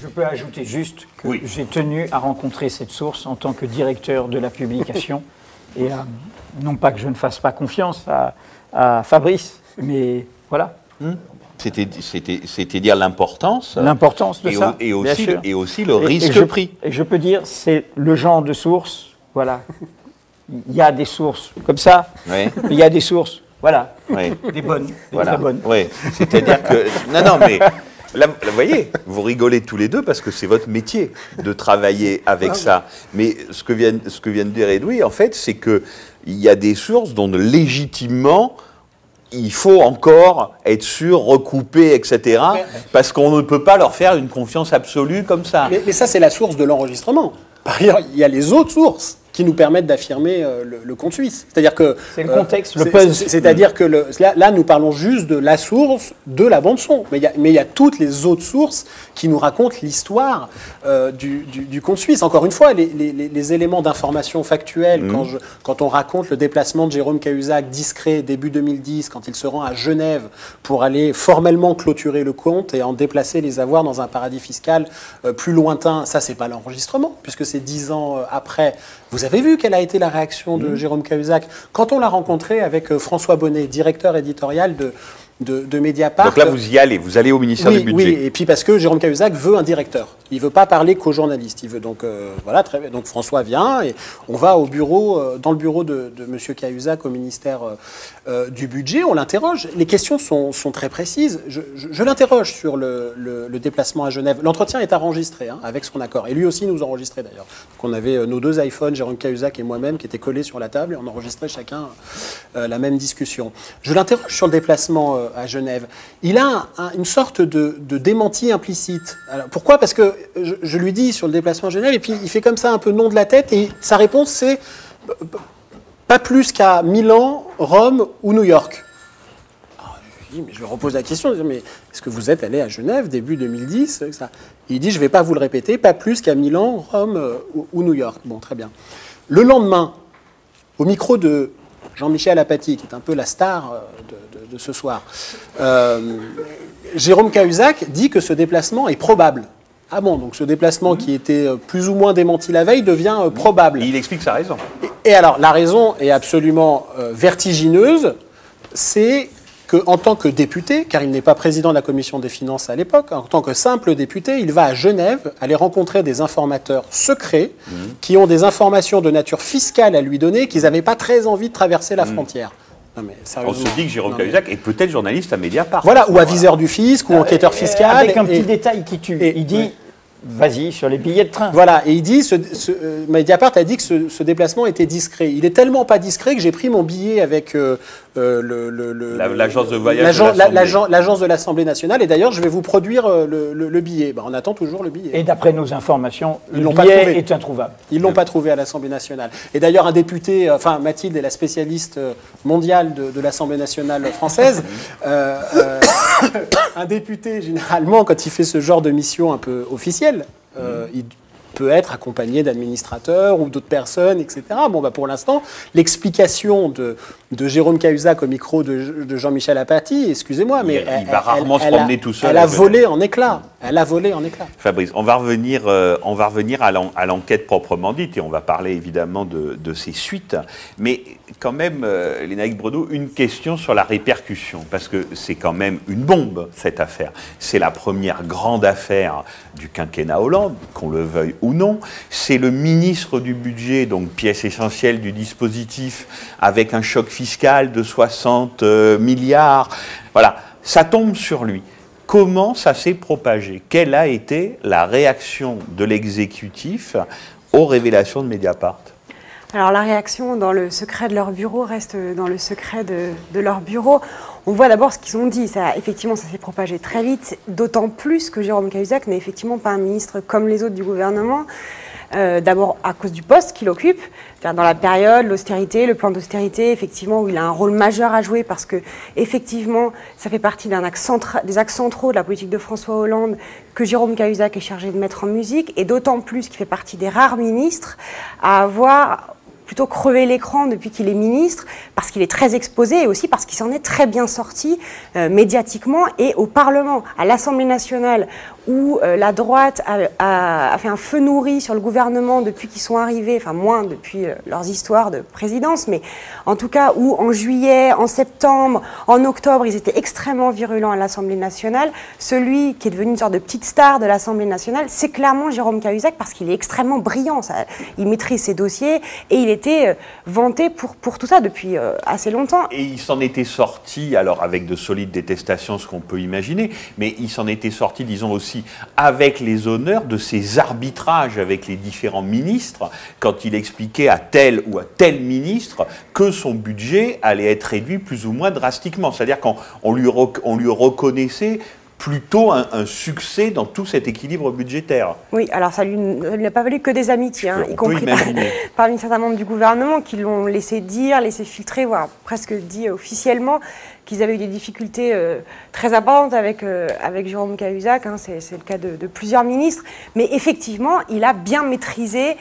Je peux ajouter juste que
Oui.
j'ai tenu à rencontrer cette source en tant que directeur de la publication. et à- non pas que je ne fasse pas confiance à, à Fabrice, mais voilà,
C'était- C'était c'était dire l'importance.
l'importance de
et,
ça.
et
bien
aussi,
sûr.
et aussi le
Et- et
risque
je-
pris.
Et je peux dire, c'est le genre de source, voilà. Il y a des sources comme ça, il y a des sources, voilà,
Ouais.
des bonnes, des
Voilà.
très bonnes.
C'est-à-dire que. Non, non, mais. Là, vous voyez, vous rigolez tous les deux parce que c'est votre métier de travailler avec ça. Mais ce que vient, ce que vient de dire Edoui, en fait, c'est qu'il y a des sources dont légitimement il faut encore être sûr, recouper, etc. Parce qu'on ne peut pas leur faire une confiance absolue comme ça.
Mais, mais ça, c'est la source de l'enregistrement. Par ailleurs, il y a les autres sources qui nous permettent d'affirmer euh, le, le compte suisse. C'est-à-dire que euh,
C'est le contexte, le
c'est-
puzzle.
c'est- C'est-à-dire que le- là, là, nous parlons juste de la source de la bande son, mais il y a, y toutes les autres sources qui nous racontent l'histoire euh, du, du, du compte suisse. Encore une fois, les, les- les- les éléments d'information factuelle, quand, je- quand on raconte le déplacement de Jérôme Cahuzac discret début 2010, quand il se rend à Genève pour aller formellement clôturer le compte et en déplacer les avoirs dans un paradis fiscal euh, plus lointain, ça c'est pas l'enregistrement, puisque c'est dix ans euh, après. Vous avez vu quelle a été la réaction de Jérôme Cahuzac quand on l'a rencontré avec euh, François Bonnet, directeur éditorial de, de, de Mediapart?
Donc là, vous y allez, vous allez au ministère
Oui,
du Budget.
oui, et puis parce que Jérôme Cahuzac veut un directeur. Il veut pas parler qu'aux journalistes. Il veut donc euh, voilà très bien. Donc François vient et on va au bureau, euh, dans le bureau de, de Monsieur Cahuzac au ministère euh, du Budget. On l'interroge. Les questions sont, sont très précises. Je, l'interroge sur le, le- déplacement à Genève. L'entretien est enregistré hein, avec son accord. Et lui aussi nous enregistrait d'ailleurs. On avait euh, nos deux iPhones, Jérôme Cahuzac et moi-même, qui étaient collés sur la table et on enregistrait chacun euh, la même discussion. Je l'interroge sur le déplacement à Genève. Il a un- un- une sorte de, de démenti implicite. Pourquoi? Parce que je, je lui dis sur le déplacement à Genève, et puis il fait comme ça un peu non de la tête, et sa réponse c'est pas plus qu'à Milan, Rome ou New York. Je, dis, mais je repose la question, mais est-ce que vous êtes allé à Genève début 2010 ça Il dit, je ne vais pas vous le répéter, pas plus qu'à Milan, Rome euh, ou, New York. Bon, très bien. Le lendemain, au micro de Jean-Michel Apathy, qui est un peu la star euh, de ce soir, euh, Jérôme Cahuzac dit que ce déplacement est probable. Ah bon, donc ce déplacement qui était euh, plus ou moins démenti la veille devient euh, probable.
Et il explique sa raison.
Et, et alors, la raison est absolument euh, vertigineuse, c'est qu'en tant que député, car il n'est pas président de la commission des finances à l'époque, en tant que simple député, il va à Genève aller rencontrer des informateurs secrets qui ont des informations de nature fiscale à lui donner, qu'ils n'avaient pas très envie de traverser la frontière. Non mais
On se dit que Jérôme
mais-
Cahuzac est peut-être journaliste à Mediapart.
Voilà, ou aviseur du fisc, ou enquêteur fiscal.
Avec un
et-
petit détail qui tue.
et-
il dit
ouais.
Vas-y sur les billets de train.
Voilà, et il dit, ce, euh, Mediapart a dit que ce, ce déplacement était discret. Il est tellement pas discret que j'ai pris mon billet avec euh, euh, le- le- le-
La-
le-
l'agence de voyage
l'agence de l'Assemblée nationale. Et d'ailleurs, je vais vous produire euh, le, le- le billet. Ben, on attend toujours le billet.
Et d'après nos informations,
Ils
le
l'ont pas
billet
trouvé.
est introuvable.
Ils l'ont pas trouvé à l'Assemblée nationale. Et d'ailleurs, un député, euh, enfin Mathilde est la spécialiste mondiale de, de l'Assemblée nationale française. Euh, euh, un député, généralement, quand il fait ce genre de mission un peu officielle, euh, il peut être accompagné d'administrateurs ou d'autres personnes, etc. Bon, bah, pour l'instant, l'explication de, de Jérôme Cahuzac au micro de, de Jean-Michel Apathy, excusez-moi, mais
Il- il va rarement se
a-
promener tout seul
Elle a volé en éclats. Elle a volé en éclats.
Fabrice, on va revenir, euh, on va revenir à l'en- à l'enquête proprement dite et on va parler évidemment de, de ses suites. Mais quand même, euh, Lénaïque une question sur la répercussion, parce que c'est quand même une bombe, cette affaire. C'est la première grande affaire du quinquennat Hollande, qu'on le veuille ou non. C'est le ministre du budget, donc pièce essentielle du dispositif, avec un choc fiscal de 60 euh, milliards. Voilà, ça tombe sur lui. Comment ça s'est propagé? Quelle a été la réaction de l'exécutif aux révélations de Mediapart?
Alors la réaction dans le secret de leur bureau reste dans le secret de, leur bureau. On voit d'abord ce qu'ils ont dit. Effectivement, ça s'est propagé très vite, d'autant plus que Jérôme Cahuzac n'est effectivement pas un ministre comme les autres du gouvernement. Euh, d'abord à cause du poste qu'il occupe, dans la période, l'austérité, le plan d'austérité, effectivement, où il a un rôle majeur à jouer parce que, effectivement, ça fait partie des axes centraux de la politique de François Hollande que Jérôme Cahuzac est chargé de mettre en musique, et d'autant plus qu'il fait partie des rares ministres à avoir plutôt crevé l'écran depuis qu'il est ministre, parce qu'il est très exposé et aussi parce qu'il s'en est très bien sorti euh, médiatiquement et au Parlement, à l'Assemblée nationale, où euh, la droite a, fait un feu nourri sur le gouvernement depuis qu'ils sont arrivés, enfin moins depuis euh, leurs histoires de présidence, mais en tout cas où en juillet, en septembre, en octobre, ils étaient extrêmement virulents à l'Assemblée nationale. Celui qui est devenu une sorte de petite star de l'Assemblée nationale, c'est clairement Jérôme Cahuzac parce qu'il est extrêmement brillant. il maîtrise ses dossiers et il était euh, vanté pour, tout ça depuis assez longtemps.
Et il s'en était sorti, alors avec de solides détestations, ce qu'on peut imaginer, mais il s'en était sorti, disons aussi, avec les honneurs de ses arbitrages avec les différents ministres, quand il expliquait à tel ou à tel ministre que son budget allait être réduit plus ou moins drastiquement. C'est-à-dire qu'on on lui, rec- on lui reconnaissait plutôt un, un succès dans tout cet équilibre budgétaire.
Oui, alors ça lui ça lui n'a pas valu que des amitiés, hein, y compris par- parmi certains membres du gouvernement qui l'ont laissé dire, laissé filtrer, voire presque dit officiellement qu'ils avaient eu des difficultés euh, très importantes avec, euh, avec Jérôme Cahuzac, hein, c'est le cas de, plusieurs ministres, mais effectivement, il a bien maîtrisé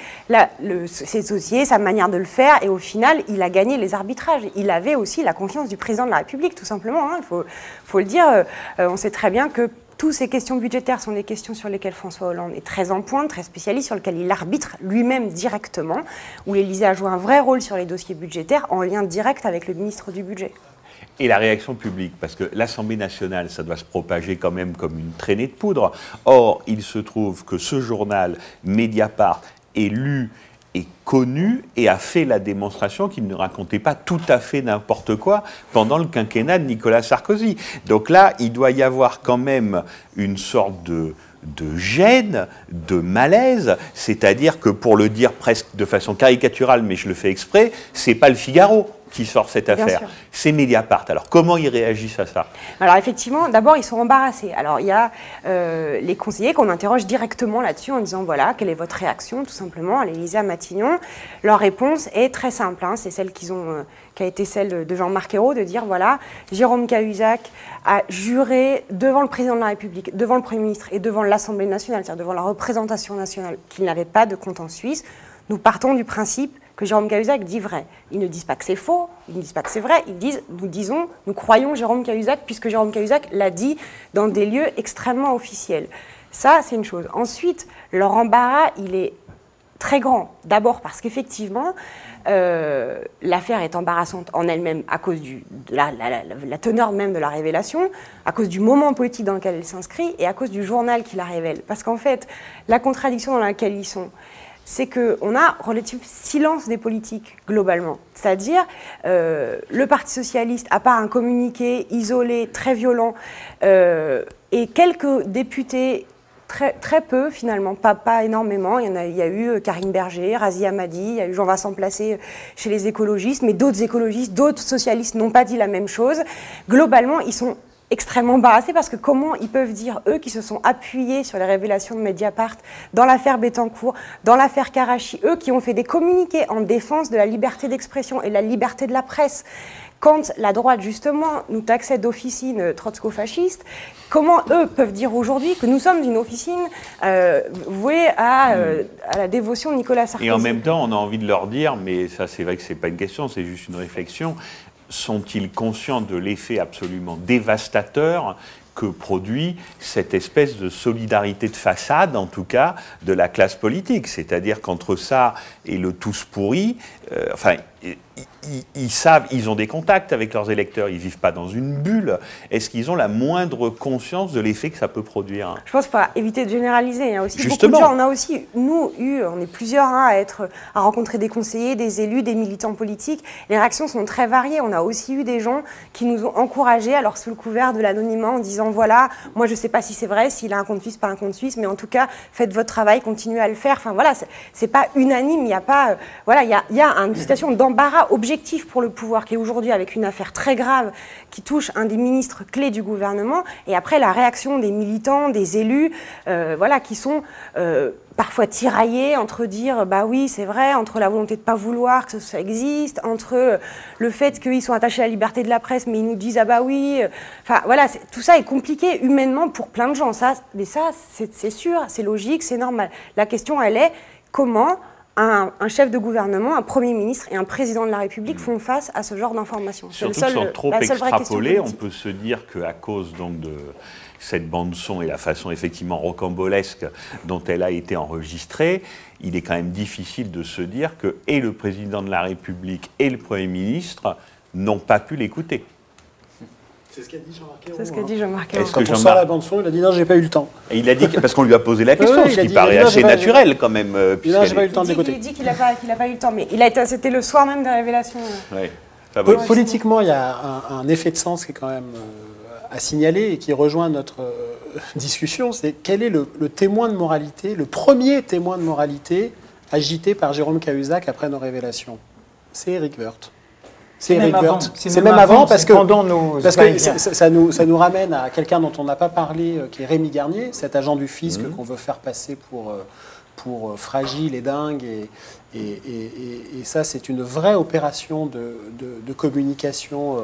ses dossiers, sa manière de le faire, et au final, il a gagné les arbitrages. Il avait aussi la confiance du président de la République, tout simplement, hein, il faut, faut le dire. Euh, on sait très bien que toutes ces questions budgétaires sont des questions sur lesquelles François Hollande est très en pointe, très spécialiste, sur lesquelles il arbitre lui-même directement, où l'Élysée a joué un vrai rôle sur les dossiers budgétaires en lien direct avec le ministre du Budget.
Et la réaction publique, parce que l'Assemblée nationale, ça doit se propager quand même comme une traînée de poudre. Or, il se trouve que ce journal, Mediapart, est lu et connu et a fait la démonstration qu'il ne racontait pas tout à fait n'importe quoi pendant le quinquennat de Nicolas Sarkozy. Donc là, il doit y avoir quand même une sorte de, de gêne, de malaise, c'est-à-dire que pour le dire presque de façon caricaturale, mais je le fais exprès, c'est pas le Figaro qui sort cette
Bien
affaire. C'est Mediapart. Alors comment ils réagissent à ça
Alors effectivement, d'abord ils sont embarrassés. Alors il y a euh, les conseillers qu'on interroge directement là-dessus en disant voilà quelle est votre réaction tout simplement à l'Élysée à Matignon. Leur réponse est très simple, hein, c'est celle qu'ils ont, euh, qui a été celle de Jean-Marc Ayrault, de dire voilà Jérôme Cahuzac a juré devant le président de la République, devant le Premier ministre et devant l'Assemblée nationale, c'est-à-dire devant la représentation nationale, qu'il n'avait pas de compte en Suisse. Nous partons du principe que Jérôme Cahuzac dit vrai. Ils ne disent pas que c'est faux, ils ne disent pas que c'est vrai, ils disent, nous disons, nous croyons Jérôme Cahuzac, puisque Jérôme Cahuzac l'a dit dans des lieux extrêmement officiels. Ça, c'est une chose. Ensuite, leur embarras, il est très grand. D'abord parce qu'effectivement, euh, l'affaire est embarrassante en elle-même à cause de la teneur même de la révélation, à cause du moment politique dans lequel elle s'inscrit et à cause du journal qui la révèle. Parce qu'en fait, la contradiction dans laquelle ils sont, c'est qu'on a relatif silence des politiques globalement. C'est-à-dire, euh, le Parti socialiste, à part un communiqué isolé, très violent, euh, et quelques députés Très, très peu finalement, pas, pas énormément. Il y, en a, il y a eu euh, Karine Berger, Razi Hamadi, il y a eu Jean-Vincent Placé chez les écologistes, mais d'autres écologistes, d'autres socialistes n'ont pas dit la même chose. Globalement, ils sont extrêmement embarrassés parce que comment ils peuvent dire, eux qui se sont appuyés sur les révélations de Mediapart, dans l'affaire Bettencourt, dans l'affaire Karachi, eux qui ont fait des communiqués en défense de la liberté d'expression et de la liberté de la presse, quand la droite, justement, nous taxait d'officine trotsko-fasciste, comment eux peuvent dire aujourd'hui que nous sommes une officine euh, vouée à, euh, à la dévotion de Nicolas Sarkozy
Et en même temps, on a envie de leur dire, mais ça c'est vrai que c'est pas une question, c'est juste une réflexion, sont-ils conscients de l'effet absolument dévastateur que produit cette espèce de solidarité de façade, en tout cas, de la classe politique? C'est-à-dire qu'entre ça et le tous pourri, euh, enfin, ils, savent, ils ont des contacts avec leurs électeurs, ils vivent pas dans une bulle. Est-ce qu'ils ont la moindre conscience de l'effet que ça peut produire?
Je pense faut éviter de généraliser. Il y a aussi
Justement.
beaucoup de gens. On a aussi, nous, eu, on est plusieurs hein, à être, à rencontrer des conseillers, des élus, des militants politiques. Les réactions sont très variées. On a aussi eu des gens qui nous ont encouragés, alors sous le couvert de l'anonymat, en disant voilà, moi je ne sais pas si c'est vrai, s'il a un compte suisse, pas un compte suisse, mais en tout cas, faites votre travail, continuez à le faire. Enfin voilà, c'est- pas unanime. Il n'y a pas, euh, voilà, il y a, y a une situation d'embarras objectif pour le pouvoir qui est aujourd'hui avec une affaire très grave qui touche un des ministres clés du gouvernement. Et après, la réaction des militants, des élus, euh, voilà, qui sont euh, parfois tiraillés entre dire bah oui, c'est vrai, entre la volonté de pas vouloir que ça existe, entre euh, le fait qu'ils sont attachés à la liberté de la presse, mais ils nous disent ah bah oui. Enfin voilà, tout ça est compliqué humainement pour plein de gens. Ça, mais ça, c'est sûr, c'est logique, c'est normal. La question, elle est comment un, un chef de gouvernement, un Premier ministre et un président de la République font face à ce genre d'informations.
Surtout
seul-
sans trop extrapoler, on peut se dire qu'à cause donc de cette bande son et la façon effectivement rocambolesque dont elle a été enregistrée, il est quand même difficile de se dire que et le président de la République et le Premier ministre n'ont pas pu l'écouter.
C'est ce qu'a dit Jean-Marc Ayrault,
C'est ce qu'a
hein.
dit Jean-Marc
Est-ce
Ayrault.
que
Quand on
Jean-Marc-
sort la bande-son, il a dit non, j'ai pas eu le temps.
Et il a dit que- parce qu'on lui a posé la question,
Oui,
ce
a
qui
dit-
paraît assez
j'ai pas-
naturel quand même. euh,
Il j'ai pas eu
est-
le temps
Il dit,
d'écouter.
il dit qu'il n'a pas, qu'il a pas eu le temps, mais il a été, c'était le soir même des révélations.
Ouais.
Po-
Fabrice.
Politiquement, il y a un, un effet de sens qui est quand même euh, à signaler et qui rejoint notre euh, discussion. C'est quel est le, le témoin de moralité, le premier témoin de moralité agité par Jérôme Cahuzac après nos révélations? C'est Eric Woerth. C'est
même
Eric
avant. C'est même
parce que
pendant nos
parce que
va-et-vient.
ça, nous, ça nous ramène à quelqu'un dont on n'a pas parlé, euh, qui est Rémi Garnier, cet agent du fisc
Mhm.
qu'on veut faire passer pour, euh, pour euh, fragile et dingue. Et, et, et- et- et ça, c'est une vraie opération de, de- de communication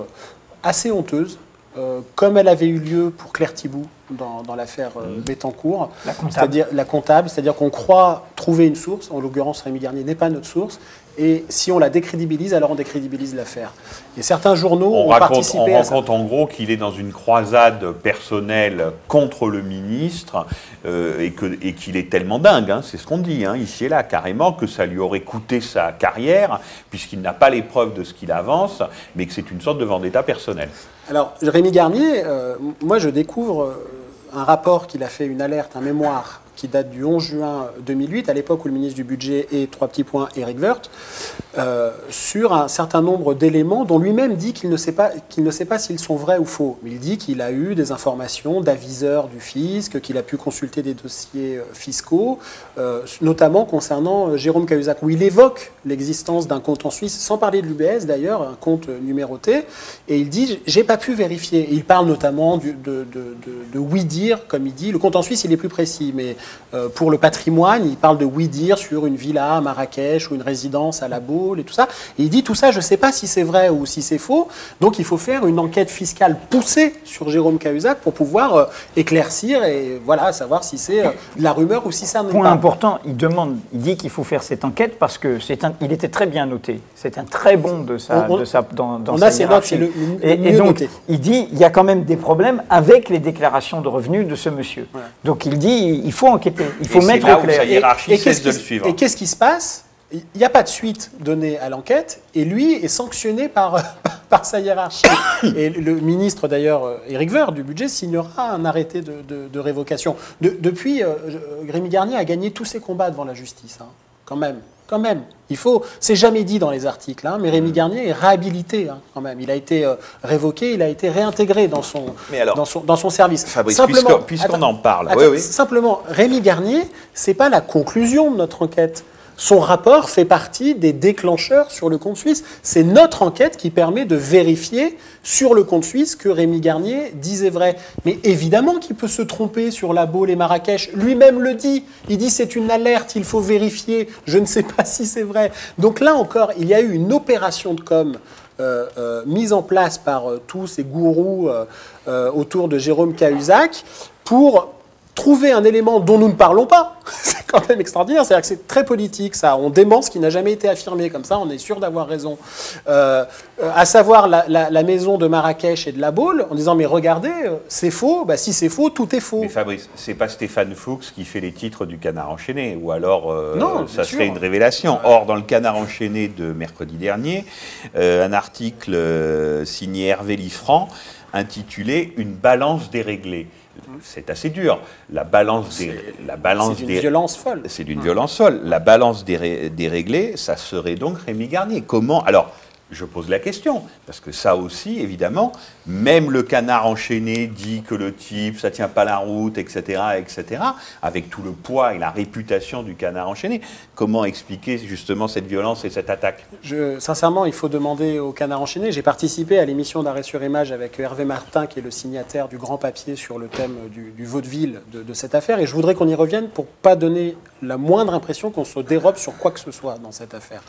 assez honteuse, euh, comme elle avait eu lieu pour Claire Thibault dans, dans l'affaire euh, Bettencourt.
Comptable.
C'est-à-dire la comptable, c'est-à-dire qu'on croit trouver une source, en l'occurrence Rémi Garnier n'est pas notre source, et si on la décrédibilise, alors on décrédibilise l'affaire. Et certains journaux
On
ont
raconte, on
participé à ça.
raconte en gros qu'il est dans une croisade personnelle contre le ministre euh, et qu'il est tellement dingue, hein, c'est ce qu'on dit hein, ici et là, carrément, que ça lui aurait coûté sa carrière, puisqu'il n'a pas les preuves de ce qu'il avance, mais que c'est une sorte de vendetta personnelle.
Alors, Rémi Garnier, euh, moi je découvre euh, un rapport qu'il a fait, une alerte, un mémoire qui date du 11 juin 2008, à l'époque où le ministre du Budget est, trois petits points, Eric Woerth. euh, sur un certain nombre d'éléments dont lui-même dit qu'il ne sait pas qu'il ne sait pas s'ils sont vrais ou faux. Mais il dit qu'il a eu des informations d'aviseurs du fisc, qu'il a pu consulter des dossiers euh, fiscaux, euh, notamment concernant Jérôme Cahuzac, où il évoque l'existence d'un compte en Suisse, sans parler de l'UBS d'ailleurs, un compte numéroté, et il dit j'ai pas pu vérifier. il parle notamment de, de, de, oui dire, comme il dit. Le compte en Suisse il est plus précis, mais pour le patrimoine, il parle de oui dire sur une villa à Marrakech ou une résidence à La Baule et tout ça. Et il dit tout ça, je ne sais pas si c'est vrai ou si c'est faux. Donc il faut faire une enquête fiscale poussée sur Jérôme Cahuzac pour pouvoir euh, éclaircir et voilà savoir si c'est euh, de la rumeur ou si ça n'est pas.
Point important, il demande, il dit qu'il faut faire cette enquête parce que c'est un, il était très bien noté. C'est un très bon de sa, de sa dans, dans
on a ses notes, c'est le,
et, donc il dit il y a quand même des problèmes avec les déclarations de revenus de ce monsieur. Donc il dit il faut enquêter, il faut mettre au clair.
et, et
qu'est-ce qui se passe? Il n'y a pas de suite donnée à l'enquête et lui est sanctionné par, par sa hiérarchie. Et le ministre, d'ailleurs, Éric Woerth, du budget, signera un arrêté de, révocation. depuis, euh, Rémi Garnier a gagné tous ses combats devant la justice, hein, quand même. Quand même, il faut. C'est jamais dit dans les articles, hein, mais Rémi Garnier est réhabilité hein, quand même. Il a été euh, révoqué, il a été réintégré dans son, dans son, dans son service.
Fabrice, puisqu'on en parle,
simplement, Rémi Garnier, c'est pas la conclusion de notre enquête. Son rapport fait partie des déclencheurs sur le compte suisse. C'est notre enquête qui permet de vérifier sur le compte suisse que Rémi Garnier disait vrai. Mais évidemment qu'il peut se tromper sur la Baule et Marrakech. Lui-même le dit. Il dit c'est une alerte, il faut vérifier. Je ne sais pas si c'est vrai. Donc là encore, il y a eu une opération de com euh, euh, mise en place par euh, tous ces gourous autour de Jérôme Cahuzac pour trouver un élément dont nous ne parlons pas, c'est quand même extraordinaire. C'est-à-dire que c'est très politique, ça. On dément ce qui n'a jamais été affirmé, comme ça, on est sûr d'avoir raison. Euh, euh, à savoir la, maison de Marrakech et de la Baule, en disant mais regardez, euh, c'est faux. Bah, si c'est faux, tout est faux.
Mais Fabrice, c'est pas Stéphane Fuchs qui fait les titres du Canard enchaîné, ou alors non, ça serait une révélation. Or, dans le Canard enchaîné de mercredi dernier, un article signé Hervé Liffrand intitulé Une balance déréglée c'est assez dur. La balance des, la balance
c'est d'une violence folle.
C'est d'une violence folle. La balance déréglée, ça serait donc Rémi Garnier. Comment Alors, je pose la question, parce que ça aussi, évidemment, même le canard enchaîné dit que le type, ça tient pas la route, etc., etc., avec tout le poids et la réputation du canard enchaîné. Comment expliquer justement cette violence et cette attaque?
Sincèrement, il faut demander au canard enchaîné. J'ai participé à l'émission d'arrêt sur image avec Hervé Martin, qui est le signataire du grand papier sur le thème du, vaudeville de, de, cette affaire, et je voudrais qu'on y revienne pour pas donner la moindre impression qu'on se dérobe sur quoi que ce soit dans cette affaire.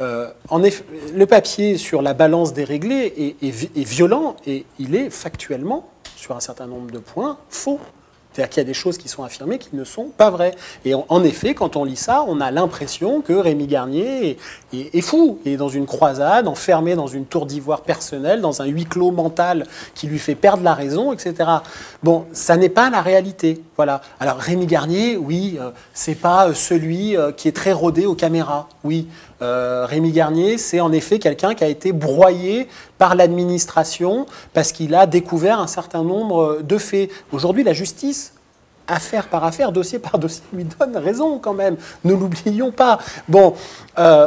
Euh, en effet, le papier sur la balance déréglée est, est violent et il est factuellement, sur un certain nombre de points, faux. C'est-à-dire qu'il y a des choses qui sont affirmées qui ne sont pas vraies. Et en, effet, quand on lit ça, on a l'impression que Rémi Garnier est, est, fou, est dans une croisade, enfermé dans une tour d'ivoire personnelle, dans un huis clos mental qui lui fait perdre la raison, etc. Bon, ça n'est pas la réalité. Voilà. Alors Rémi Garnier, oui, euh, c'est pas euh, celui euh, qui est très rodé aux caméras. Oui, euh, Rémi Garnier, c'est en effet quelqu'un qui a été broyé par l'administration parce qu'il a découvert un certain nombre de faits. Aujourd'hui, la justice affaire par affaire, dossier par dossier, lui donne raison quand même. Ne l'oublions pas. Bon,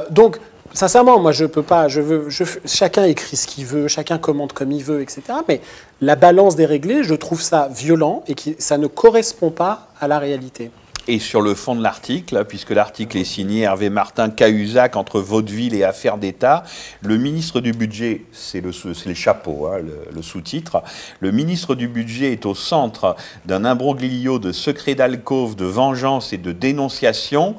donc, sincèrement, moi, je peux pas. Je veux, chacun écrit ce qu'il veut, chacun commente comme il veut, etc. Mais la balance déréglée, je trouve ça violent et que ça ne correspond pas à la réalité.
Et sur le fond de l'article, puisque l'article est signé Hervé Martin Cahuzac entre vaudeville et affaires d'État, le ministre du Budget, c'est le, les chapeaux, hein, le, sous-titre, le ministre du Budget est au centre d'un imbroglio de secrets d'alcôve, de vengeance et de dénonciation.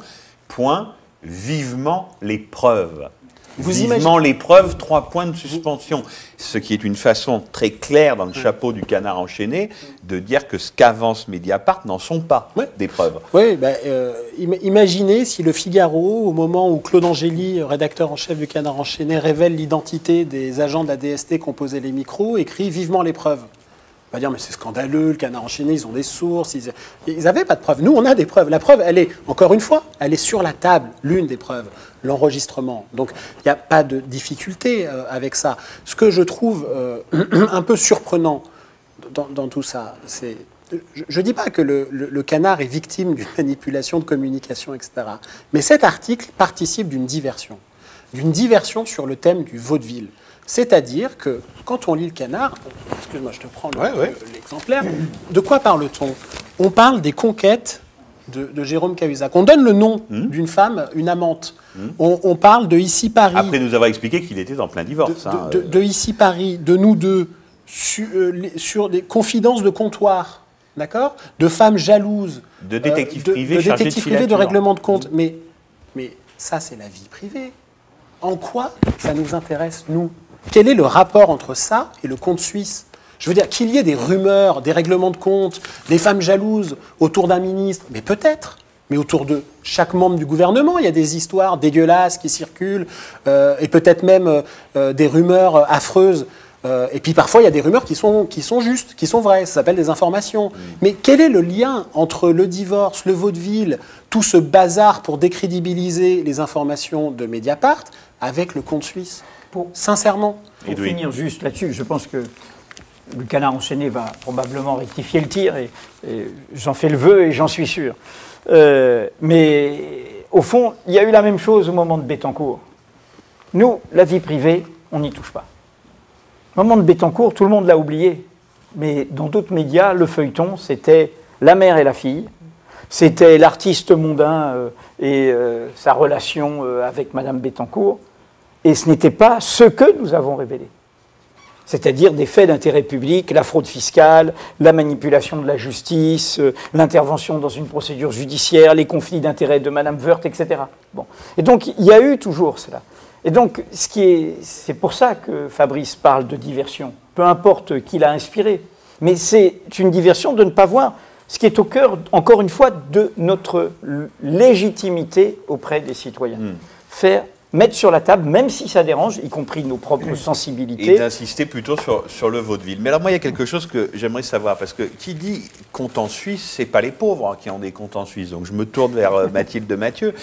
Point. Vivement les preuves. Vous Vivement l'épreuve, trois points de suspension. Ce qui est une façon très claire dans le chapeau du canard enchaîné de dire que ce qu'avance Mediapart n'en sont pas des preuves.
Oui, ben, euh, imaginez si le Figaro, au moment où Claude Angéli, rédacteur en chef du canard enchaîné, révèle l'identité des agents de la DST composés les micros, écrit vivement l'épreuve va dire mais c'est scandaleux, le canard enchaîné, ils ont des sources, ils n'avaient pas de preuves. Nous, on a des preuves. La preuve, elle est, encore une fois, elle est sur la table, l'une des preuves, l'enregistrement. Donc il n'y a pas de difficulté euh, avec ça. Ce que je trouve euh, un peu surprenant dans, tout ça, c'est... Je ne dis pas que le, canard est victime d'une manipulation de communication, etc. Mais cet article participe d'une diversion. d'une diversion sur le thème du vaudeville. C'est-à-dire que quand on lit le canard, excuse-moi, je te prends le-
Ouais, ouais.
l'exemplaire, de quoi parle-t-on? On parle des conquêtes de, de Jérôme Cahuzac. On donne le nom
Hmm.
d'une femme, une amante. On, on parle de Ici Paris
Après nous avoir expliqué qu'il était en plein divorce.
de-
hein,
de-
euh,
de ici Paris, de nous deux, euh, les- sur des confidences de comptoir, d'accord? De femmes jalouses. euh,
De détectives
de,
privés
de détectives privés de règlement de compte. Mais, mais ça, c'est la vie privée. En quoi ça nous intéresse, nous? Quel est le rapport entre ça et le compte suisse? Je veux dire, qu'il y ait des rumeurs, des règlements de compte, des femmes jalouses autour d'un ministre, mais peut-être. Mais autour de chaque membre du gouvernement, il y a des histoires dégueulasses qui circulent, euh, et peut-être même euh, euh, des rumeurs affreuses. Euh, et puis parfois, il y a des rumeurs qui sont, qui sont justes, qui sont vraies. Ça s'appelle des informations. Mais quel est le lien entre le divorce, le vaudeville, tout ce bazar pour décrédibiliser les informations de Mediapart avec le compte suisse?
Pour-
Sincèrement.
Pour
Edoui.
finir juste là-dessus, je pense que le canard enchaîné va probablement rectifier le tir, et, et j'en fais le vœu et j'en suis sûr. Euh, mais au fond, il y a eu la même chose au moment de Bettencourt. Nous, la vie privée, on n'y touche pas. Au moment de Bettencourt, tout le monde l'a oublié. Mais dans d'autres médias, le feuilleton, c'était la mère et la fille. C'était l'artiste mondain euh, et euh, sa relation euh, avec Madame Bettencourt. Et ce n'était pas ce que nous avons révélé. C'est-à-dire des faits d'intérêt public, la fraude fiscale, la manipulation de la justice, euh, l'intervention dans une procédure judiciaire, les conflits d'intérêts de Madame Wörth, etc. Bon. Et donc, il y a eu toujours cela. Et donc, ce qui est, c'est pour ça que Fabrice parle de diversion, peu importe qui l'a inspiré. Mais c'est une diversion de ne pas voir ce qui est au cœur, encore une fois, de notre légitimité auprès des citoyens. Faire, mettre sur la table, même si ça dérange, y compris nos propres
et
sensibilités,
d'insister plutôt sur, sur le vaudeville. Mais alors moi, il y a quelque chose que j'aimerais savoir, parce que qui dit compte en Suisse, c'est pas les pauvres hein, qui ont des comptes en Suisse. Donc je me tourne vers euh, Mathilde Mathieu.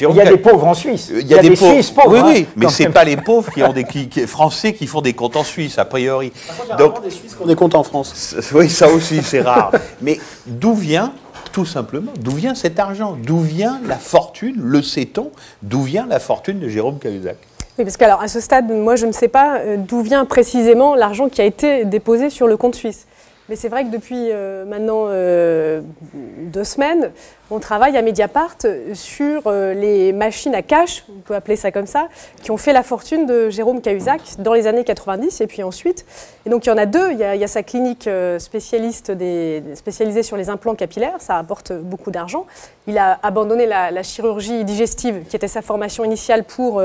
Il y a des pauvres en Suisse.
Euh, Il y a, des, pauvres.
Suisses pauvres.
oui,
hein,
oui, mais
quand
c'est pas les pauvres qui ont des qui- qui- français qui font des comptes en Suisse a priori. Donc
des Suisses qui ont des comptes en France.
oui, ça aussi c'est rare. Mais d'où vient tout simplement. D'où vient cet argent? D'où vient la fortune? Le sait-on? D'où vient la fortune de Jérôme Cahuzac?
Oui, parce qu'alors, à ce stade, moi, je ne sais pas euh, d'où vient précisément l'argent qui a été déposé sur le compte suisse. Mais c'est vrai que depuis euh, maintenant euh, deux semaines, on travaille à Mediapart sur euh, les machines à cash, on peut appeler ça comme ça, qui ont fait la fortune de Jérôme Cahuzac dans les années 90 et puis ensuite. Et donc il y en a deux. Il y a, il y a sa clinique euh, spécialiste des, spécialisée sur les implants capillaires, ça apporte beaucoup d'argent. Il a abandonné la, la chirurgie digestive, qui était sa formation initiale pour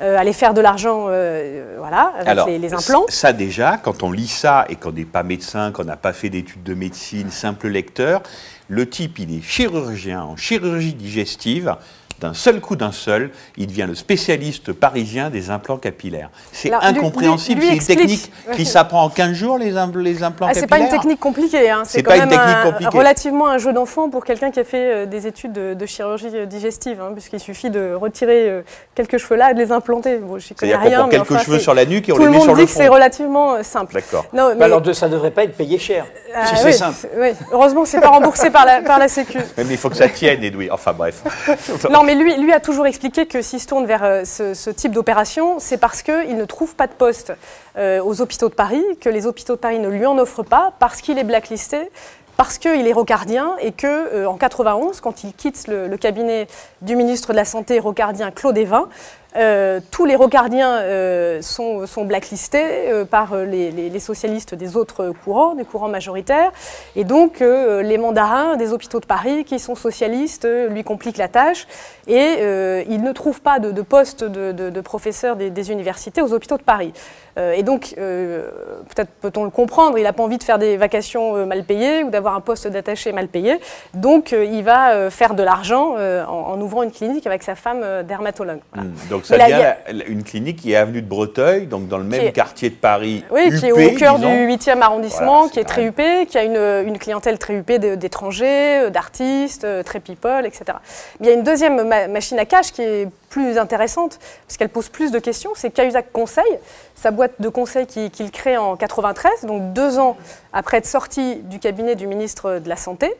euh, euh, aller faire de l'argent, euh, voilà, avec les, les implants.
Ça déjà, quand on lit ça et qu'on n'est pas médecin, qu'on n'a pas fait d'études de médecine, simple lecteur, le type, il est chirurgien en chirurgie digestive. D'un seul coup, d'un seul, il devient le spécialiste parisien des implants capillaires. C'est incompréhensible.
lui- lui
C'est une technique qui s'apprend en 15 jours, les, im- les implants
Ah, c'est pas
capillaires.
une technique compliquée, hein.
C'est
c'est
pas
quand
une
même
technique
un-
compliquée.
relativement un jeu d'enfant pour quelqu'un qui a fait euh, des études de, de chirurgie euh, digestive, hein, puisqu'il suffit de retirer euh, quelques cheveux là et de les implanter. Bon, j'y connais
C'est-à-dire qu'on
rien, mais
quelques
enfin,
cheveux
c'est-
sur la nuque et on
Tout
les
le
met
monde
sur
dit
le
que c'est relativement simple.
D'accord.
Non,
Bah
mais,
alors ça ne devrait pas être payé cher,
ah,
si c'est
oui,
simple.
oui. Heureusement que c'est pas remboursé par la, par la Sécu.
Mais il faut que ça tienne, Edoui. Enfin bref.
Non, mais lui, a toujours expliqué que s'il se tourne vers euh, ce, type d'opération, c'est parce qu'il ne trouve pas de poste euh, aux hôpitaux de Paris, que les hôpitaux de Paris ne lui en offrent pas, parce qu'il est blacklisté, parce qu'il est rocardien et que euh, en 91, quand il quitte le, le cabinet du ministre de la Santé rocardien Claude Evin, euh, tous les rocardiens euh, sont, blacklistés euh, par les, socialistes des autres courants, des courants majoritaires. Et donc, les mandarins des hôpitaux de Paris, qui sont socialistes, lui compliquent la tâche. Et il ne trouve pas de, poste de, professeur des, universités aux hôpitaux de Paris. Et donc, peut-être peut-on le comprendre, il n'a pas envie de faire des vacations mal payées ou d'avoir un poste d'attaché mal payé. Donc, il va faire de l'argent en, ouvrant une clinique avec sa femme dermatologue.
Hmm. Donc ça devient
il y a-
la- la- une clinique qui est avenue de Breteuil, donc dans le même
est-
quartier de Paris.
Oui, qui est au cœur
disons.
du 8e arrondissement,
Voilà,
qui est très huppé, qui a une, une clientèle très huppée d'étrangers, euh, d'artistes, euh, très people, etc. Mais il y a une deuxième ma- machine à cash qui est plus intéressante, parce qu'elle pose plus de questions, c'est Cahuzac Conseil, sa boîte de conseil qui- qu'il crée en 93, donc deux ans après être sorti du cabinet du ministre de la Santé.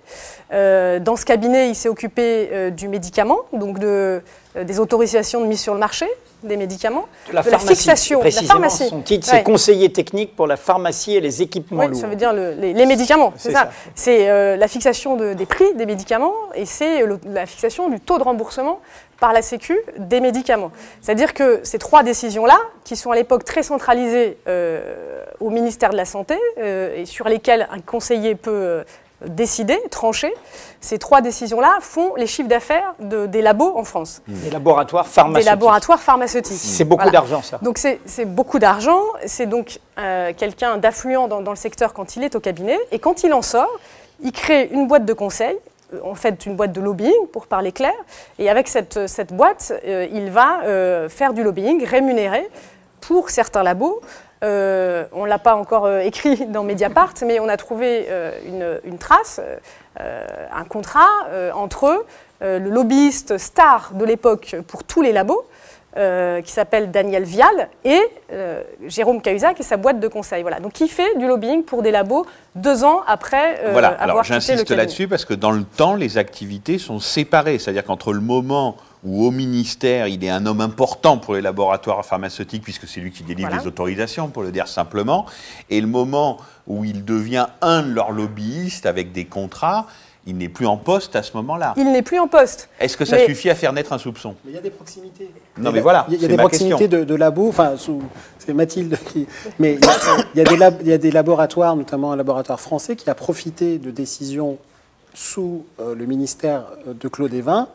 Euh, dans ce cabinet, il s'est occupé euh, du médicament, donc de, des autorisations de mise sur le marché, des médicaments,
De la
de la fixation, de la
Précisément,
pharmacie.
son titre,
Ouais.
c'est conseiller technique pour la pharmacie et les équipements
Oui,
lourds.
ça veut dire le- les, les médicaments, c'est ça.
ça.
C'est euh, la fixation de- des prix des médicaments et c'est la fixation du taux de remboursement par la Sécu des médicaments. C'est-à-dire que ces trois décisions-là, qui sont à l'époque très centralisées euh, au ministère de la Santé euh, et sur lesquelles un conseiller peut euh, décider, trancher, ces trois décisions-là font les chiffres d'affaires de- des labos en France,
Des laboratoires
des
pharmaceutiques.
laboratoires pharmaceutiques.
C'est beaucoup
Voilà.
d'argent, ça.
Donc c'est beaucoup d'argent, c'est donc euh, quelqu'un d'affluent dans, dans le secteur quand il est au cabinet, et quand il en sort, il crée une boîte de conseil, euh, en fait une boîte de lobbying pour parler clair, et avec cette, cette boîte, euh, il va euh, faire du lobbying rémunéré pour certains labos. Euh, on ne l'a pas encore euh, écrit dans Mediapart, mais on a trouvé euh, une, trace, un contrat entre le lobbyiste star de l'époque pour tous les labos, euh, qui s'appelle Daniel Vial, et euh, Jérôme Cahuzac et sa boîte de conseil. Voilà. Donc, il fait du lobbying pour des labos deux ans après euh,
voilà,
avoir
alors j'insiste là-dessus parce que dans le temps, les activités sont séparées. C'est-à-dire qu'entre le moment où au ministère, il est un homme important pour les laboratoires pharmaceutiques, puisque c'est lui qui délivre
Voilà.
les autorisations, pour le dire simplement, et le moment où il devient un de leurs lobbyistes avec des contrats, il n'est plus en poste à ce moment-là.
Il n'est plus en poste.
Est-ce que ça
Mais-
suffit à faire naître un soupçon?
Mais il y a des proximités.
Non, mais voilà,
Il y a, y des
ma
proximités de, de labos, enfin, sous- c'est Mathilde qui. Mais il y a, il y a des lab- il y a des laboratoires, notamment un laboratoire français, qui a profité de décisions sous euh, le ministère de Claude Evin,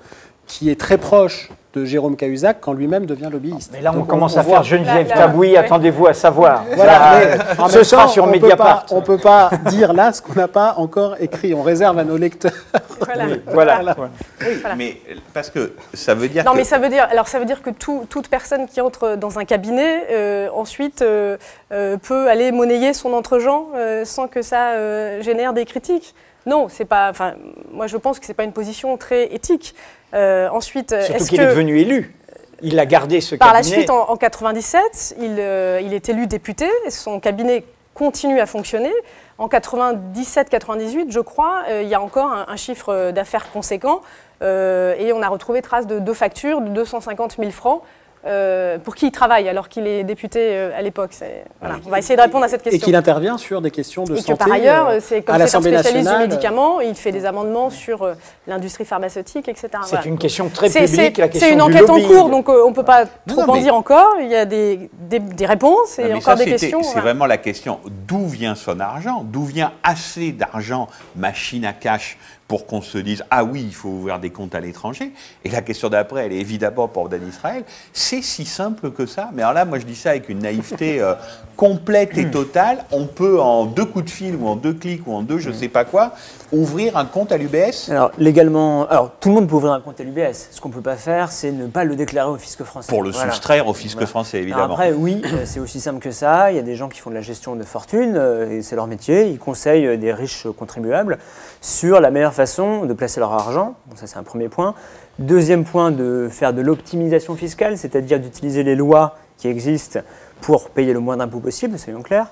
qui est très proche de Jérôme Cahuzac quand lui-même devient lobbyiste.
Mais là, on
Donc,
commence
on
à
voit-
faire Geneviève
ouais.
attendez-vous à savoir.
Voilà,
Là,
mais en
ce
même
sera
temps,
sur
on peut
Mediapart.
pas- On ne peut pas dire là ce qu'on n'a pas encore écrit. On réserve à nos lecteurs.
Voilà.
Voilà.
Voilà.
Oui,
Voilà.
mais parce que ça veut dire
Non,
que...
mais ça veut dire, alors ça veut dire que tout- toute personne qui entre dans un cabinet, euh, ensuite, euh, euh, peut aller monnayer son entre-gens euh, sans que ça euh, génère des critiques. Non, c'est pas. Enfin, moi, je pense que c'est pas une position très éthique. Euh, ensuite,
Surtout
est-ce
qu'il est devenu élu. Il a gardé ce
par la
cabinet.
suite, en, en 97, il, euh, il est élu député. Son cabinet continue à fonctionner. En 97-98, je crois, euh, il y a encore un, un chiffre d'affaires conséquent. euh, et on a retrouvé trace de deux factures de 250 000 francs. Euh, pour qui il travaille alors qu'il est député euh, à l'époque C'est- voilà. On va essayer de répondre à cette
Et
question.
qu'il intervient sur des questions de
Et que
santé.
par ailleurs,
euh,
c'est
à
comme c'est un spécialiste du médicament, il fait des amendements sur euh, l'industrie pharmaceutique, etc.
C'est
Voilà.
une question très
C'est-
publique,
c'est-
la question
C'est une
du
enquête en cours, donc euh, on ne peut pas trop
non,
en
mais-
dire encore. Il y a des, des- des réponses et
Non,
encore
ça,
des
c'était-
questions.
C'est
voilà.
vraiment la question. D'où vient son argent? D'où vient assez d'argent, machine à cash, pour qu'on se dise Ah oui, il faut ouvrir des comptes à l'étranger Et la question d'après, elle est évidemment pour Dan Israël. C'est si simple que ça. Mais alors là, moi, je dis ça avec une naïveté euh, complète et totale. On peut, en deux coups de fil ou en deux clics ou en deux je sais pas quoi, ouvrir un compte à l'UBS
Alors, légalement, alors tout le monde peut ouvrir un compte à l'UBS. Ce qu'on ne peut pas faire, c'est ne pas le déclarer au fisc français.
pour le
Voilà.
soustraire au fisc
Voilà.
français,
Alors
évidemment.
après, oui, euh, c'est aussi simple que ça. Il y a des gens qui font de la gestion de fortune, euh, et c'est leur métier. Ils conseillent des riches contribuables sur la meilleure façon de placer leur argent. Ça, c'est un premier point. Deuxième point, de faire de l'optimisation fiscale, c'est-à-dire d'utiliser les lois qui existent pour payer le moins d'impôts possible, soyons clairs.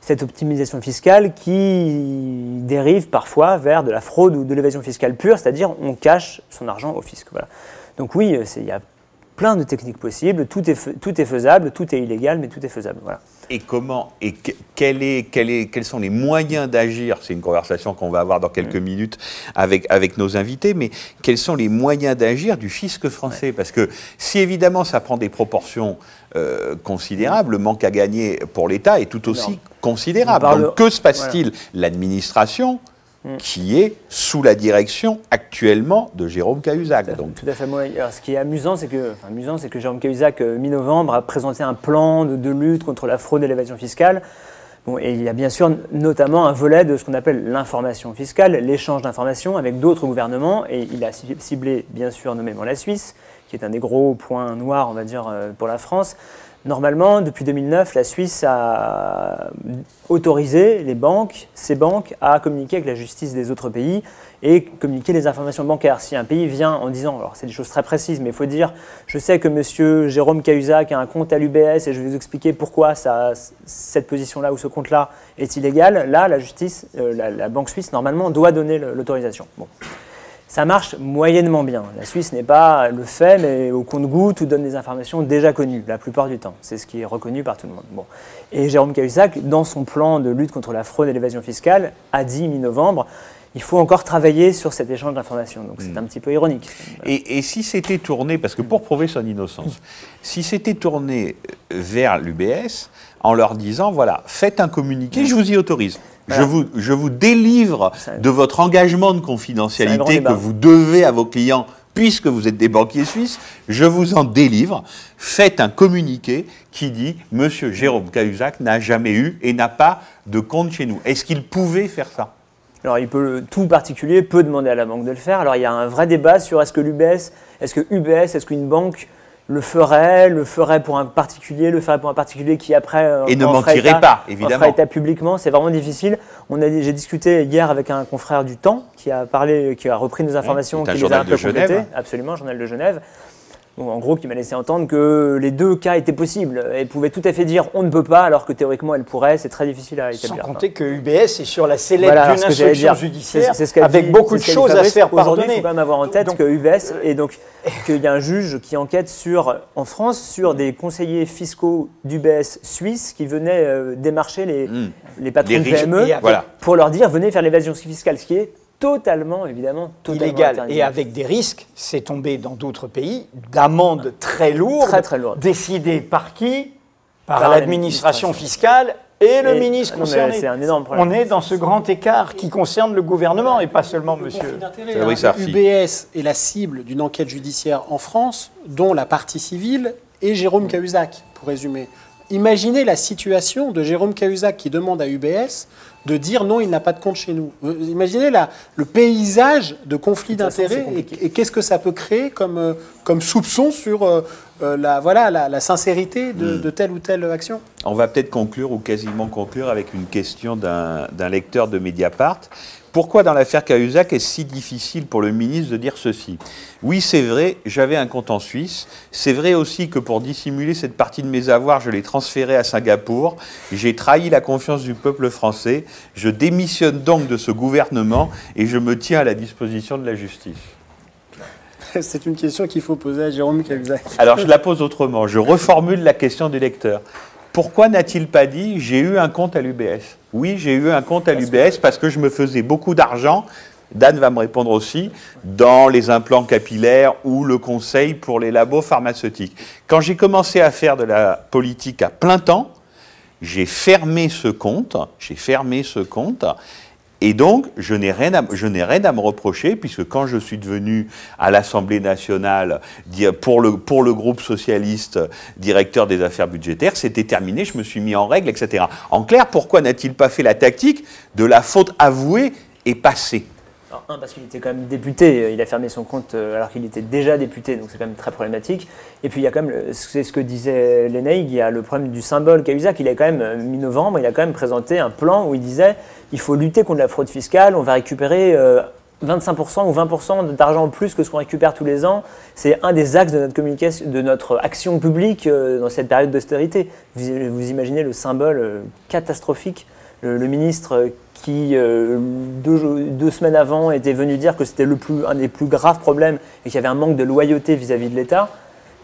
Cette optimisation fiscale qui dérive parfois vers de la fraude ou de l'évasion fiscale pure, c'est-à-dire on cache son argent au fisc. Voilà. Donc oui, il y a plein de techniques possibles, tout est, tout est faisable, tout est illégal, mais tout est faisable. Voilà.
Et comment et que- quel est, quel est, quels sont les moyens d'agir C'est une conversation qu'on va avoir dans quelques minutes avec, avec nos invités, mais quels sont les moyens d'agir du fisc français? Parce que si évidemment ça prend des proportions euh, considérables, le manque à gagner pour l'État est tout aussi considérable. Donc que se passe-t-il? L'administration qui est sous la direction actuellement de Jérôme Cahuzac. Donc,
Tout à fait. moi, alors, ce qui est amusant, c'est que, enfin, amusant, c'est que Jérôme Cahuzac, euh, mi-novembre, a présenté un plan de, de lutte contre la fraude et l'évasion fiscale. Bon, et il y a bien sûr notamment un volet de ce qu'on appelle l'information fiscale, l'échange d'informations avec d'autres gouvernements. Et il a ci- ciblé, bien sûr, nommément la Suisse, qui est un des gros points noirs, on va dire, euh, pour la France. Normalement, depuis 2009, la Suisse a autorisé les banques, ces banques, à communiquer avec la justice des autres pays et communiquer les informations bancaires. Si un pays vient en disant, alors c'est des choses très précises, mais il faut dire, je sais que monsieur Jérôme Cahuzac a un compte à l'UBS et je vais vous expliquer pourquoi cette position-là ou ce compte-là est illégal, là, la justice, euh, la, la banque suisse, normalement, doit donner l'autorisation. Bon. Ça marche moyennement bien. La Suisse n'est pas le fait, mais au compte-goutte ou donne des informations déjà connues, la plupart du temps. C'est ce qui est reconnu par tout le monde. Bon. Et Jérôme Cahuzac, dans son plan de lutte contre la fraude et l'évasion fiscale, a dit mi-novembre il faut encore travailler sur cet échange d'informations. Donc c'est
Mm.
un petit peu ironique.
Et, et si c'était tourné, parce que pour prouver son innocence, si c'était tourné vers l'UBS en leur disant, voilà, faites un communiqué, je vous y autorise. Je, vous, je vous délivre de votre engagement de confidentialité que vous devez à vos clients puisque vous êtes des banquiers suisses, je vous en délivre. Faites un communiqué qui dit Monsieur Jérôme Cahuzac n'a jamais eu et n'a pas de compte chez nous. Est-ce qu'il pouvait faire ça?
Alors, il peut, tout particulier peut demander à la banque de le faire. Alors, il y a un vrai débat sur est-ce que l'UBS, est-ce que UBS, est-ce qu'une banque le ferait, le ferait pour un particulier, le ferait pour un particulier qui après euh,
Et ne mentirait
état-
pas,
en
évidemment.
ferait état publiquement. C'est vraiment difficile. On a, j'ai discuté hier avec un confrère du Temps qui a parlé, qui a repris nos informations, qui les a un
journal
peu complétées. Absolument, journal de Genève. En gros, qui m'a laissé entendre que les deux cas étaient possibles. Elle pouvait tout à fait dire on ne peut pas, alors que théoriquement elle pourrait. C'est très difficile à
Sans
établir.
compter que UBS est sur la sellette
Voilà,
d'une
ce
instruction
dire,
judiciaire
c'est- c'est ce qu'a
avec
dit-
beaucoup de
ce
choses à se faire
Aujourd'hui,
pardonner.
il faut quand même avoir en tête
Donc-
que UBS et donc qu'il y a un juge qui enquête sur, en France sur des conseillers fiscaux d'UBS suisses qui venaient euh, démarcher les,
Hmm.
les patrons
Les
de. PME
Voilà.
pour leur dire venez faire l'évasion fiscale, ce qui est totalement, évidemment, totalement
illégal
interdit.
et avec des risques, c'est tombé dans d'autres pays, d'amendes très lourdes,
Très, très lourdes.
décidées par qui? Par,
Par
l'administration fiscale et le
Et-
ministre concerné.
c'est un énorme problème.
On est dans ce grand écart qui concerne le gouvernement et pas seulement monsieur.
D'intérêt,
Fabrice
hein. UBS est la cible d'une enquête judiciaire en France, dont la partie civile est Jérôme Cahuzac, pour résumer. Imaginez la situation de Jérôme Cahuzac qui demande à UBS de dire non, il n'a pas de compte chez nous. Euh, Imaginez la- le paysage de conflit
toute façon,
d'intérêts et, et qu'est-ce que ça peut créer comme, euh, comme soupçon sur euh, euh, la, voilà, la, la sincérité de, de telle ou telle action?
On va peut-être conclure ou quasiment conclure avec une question d'un d'un lecteur de Mediapart. Pourquoi dans l'affaire Cahuzac est-ce si difficile pour le ministre de dire ceci? Oui, c'est vrai, j'avais un compte en Suisse. C'est vrai aussi que pour dissimuler cette partie de mes avoirs, je l'ai transféré à Singapour. J'ai trahi la confiance du peuple français. Je démissionne donc de ce gouvernement et je me tiens à la disposition de la justice.
C'est une question qu'il faut poser à Jérôme Cahuzac.
Alors je la pose autrement, je reformule la question du lecteur. Pourquoi n'a-t-il pas dit j'ai eu un compte à l'UBS Oui, j'ai eu un compte à l'UBS parce que je me faisais beaucoup d'argent, Dan va me répondre aussi, dans les implants capillaires ou le conseil pour les labos pharmaceutiques. Quand j'ai commencé à faire de la politique à plein temps, j'ai fermé ce compte, j'ai fermé ce compte, et donc je n'ai rien, à- me reprocher, puisque quand je suis devenu à l'Assemblée nationale pour le groupe socialiste directeur des affaires budgétaires, c'était terminé, je me suis mis en règle, etc. En clair, pourquoi n'a-t-il pas fait la tactique de la faute avouée et passée?
Un, parce qu'il était quand même député, euh, il a fermé son compte euh, alors qu'il était déjà député, donc c'est quand même très problématique. Et puis il y a quand même, c'est ce que disait Lénaïg, il y a le problème du symbole Cahuzac. Il a quand même, euh, mi-novembre, il a quand même présenté un plan où il disait il faut lutter contre la fraude fiscale, on va récupérer euh, 25% ou 20% d'argent en plus que ce qu'on récupère tous les ans. C'est un des axes de notre communication, de notre action publique dans cette période d'austérité. Vous, imaginez le symbole catastrophique, le, le ministre qui, euh, deux, semaines avant, était venu dire que c'était un des plus graves problèmes et qu'il y avait un manque de loyauté vis-à-vis de l'État.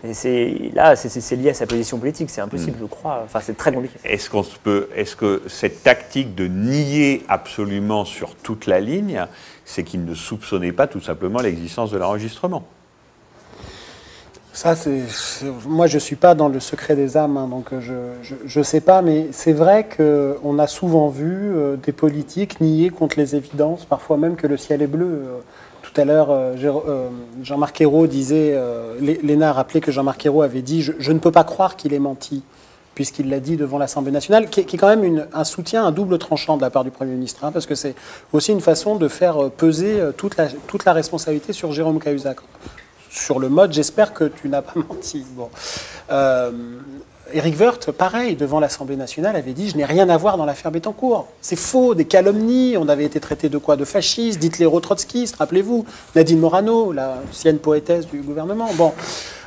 Et c'est là, c'est- lié à sa position politique. C'est impossible, je crois. Enfin, c'est très compliqué.
Est-ce qu'on se peut, est-ce que cette tactique de nier absolument sur toute la ligne, c'est qu'il ne soupçonnait pas tout simplement l'existence de l'enregistrement?
Ça, c'est, moi, je ne suis pas dans le secret des âmes, hein, donc euh, je ne sais pas, mais c'est vrai qu'on a souvent vu euh, des politiques nier contre les évidences, parfois même que le ciel est bleu. Euh, tout à l'heure, Jean-Marc Ayrault disait, Lé- Léna a rappelé que Jean-Marc Ayrault avait dit je, ne peux pas croire qu'il ait menti », puisqu'il l'a dit devant l'Assemblée nationale, qui est, quand même un soutien, un double tranchant de la part du Premier ministre, hein, parce que c'est aussi une façon de faire peser toute la, toute la responsabilité sur Jérôme Cahuzac sur le mode j'espère que tu n'as pas menti. Bon. Euh, Éric Woerth, pareil, devant l'Assemblée nationale, avait dit Je n'ai rien à voir dans l'affaire Bettencourt. C'est faux, des calomnies. On avait été traité de quoi De fascistes, d'hitléro-trotskistes, rappelez-vous. Nadine Morano, la ancienne poétesse du gouvernement. Bon.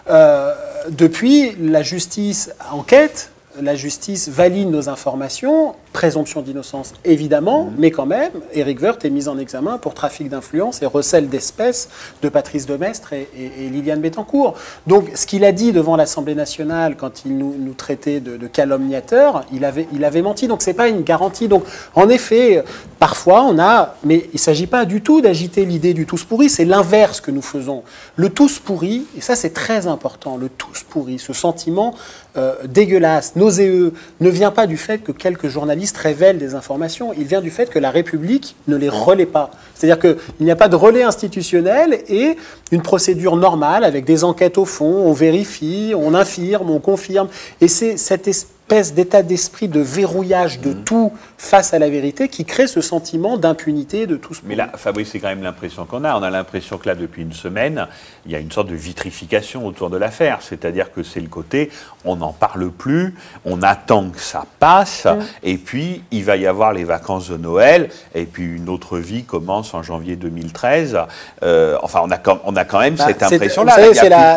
Euh, depuis, la justice enquête, la justice valide nos informations présomption d'innocence, évidemment, mais quand même, Eric Woerth est mis en examen pour trafic d'influence et recel d'espèces de Patrice Demestre et, et, et Liliane Bettencourt. Donc, ce qu'il a dit devant l'Assemblée nationale quand il nous, nous traitait de, de calomniateurs, il avait, il avait menti. Donc, c'est pas une garantie. Donc, en effet, parfois, on a, mais il s'agit pas du tout d'agiter l'idée du tous pourri, c'est l'inverse que nous faisons. Le tous pourri, et ça, c'est très important, le tous pourri, ce sentiment euh, dégueulasse, nauséeux, ne vient pas du fait que quelques journalistes révèlent des informations, il vient du fait que la République ne les relaie pas. C'est-à-dire qu'il n'y a pas de relais institutionnel et une procédure normale avec des enquêtes au fond, on vérifie, on infirme, on confirme. Et c'est cette espèce d'état d'esprit de verrouillage de tout face à la vérité qui crée ce sentiment d'impunité de tout ce
Mais là, Fabrice, c'est quand même l'impression qu'on a. On a l'impression que là, depuis une semaine, il y a une sorte de vitrification autour de l'affaire. C'est-à-dire que c'est le côté, on n'en parle plus, on attend que ça passe, et puis il va y avoir les vacances de Noël, et puis une autre vie commence en janvier 2013. Euh, enfin, on a, quand, on a quand même
Bah,
cette impression-là.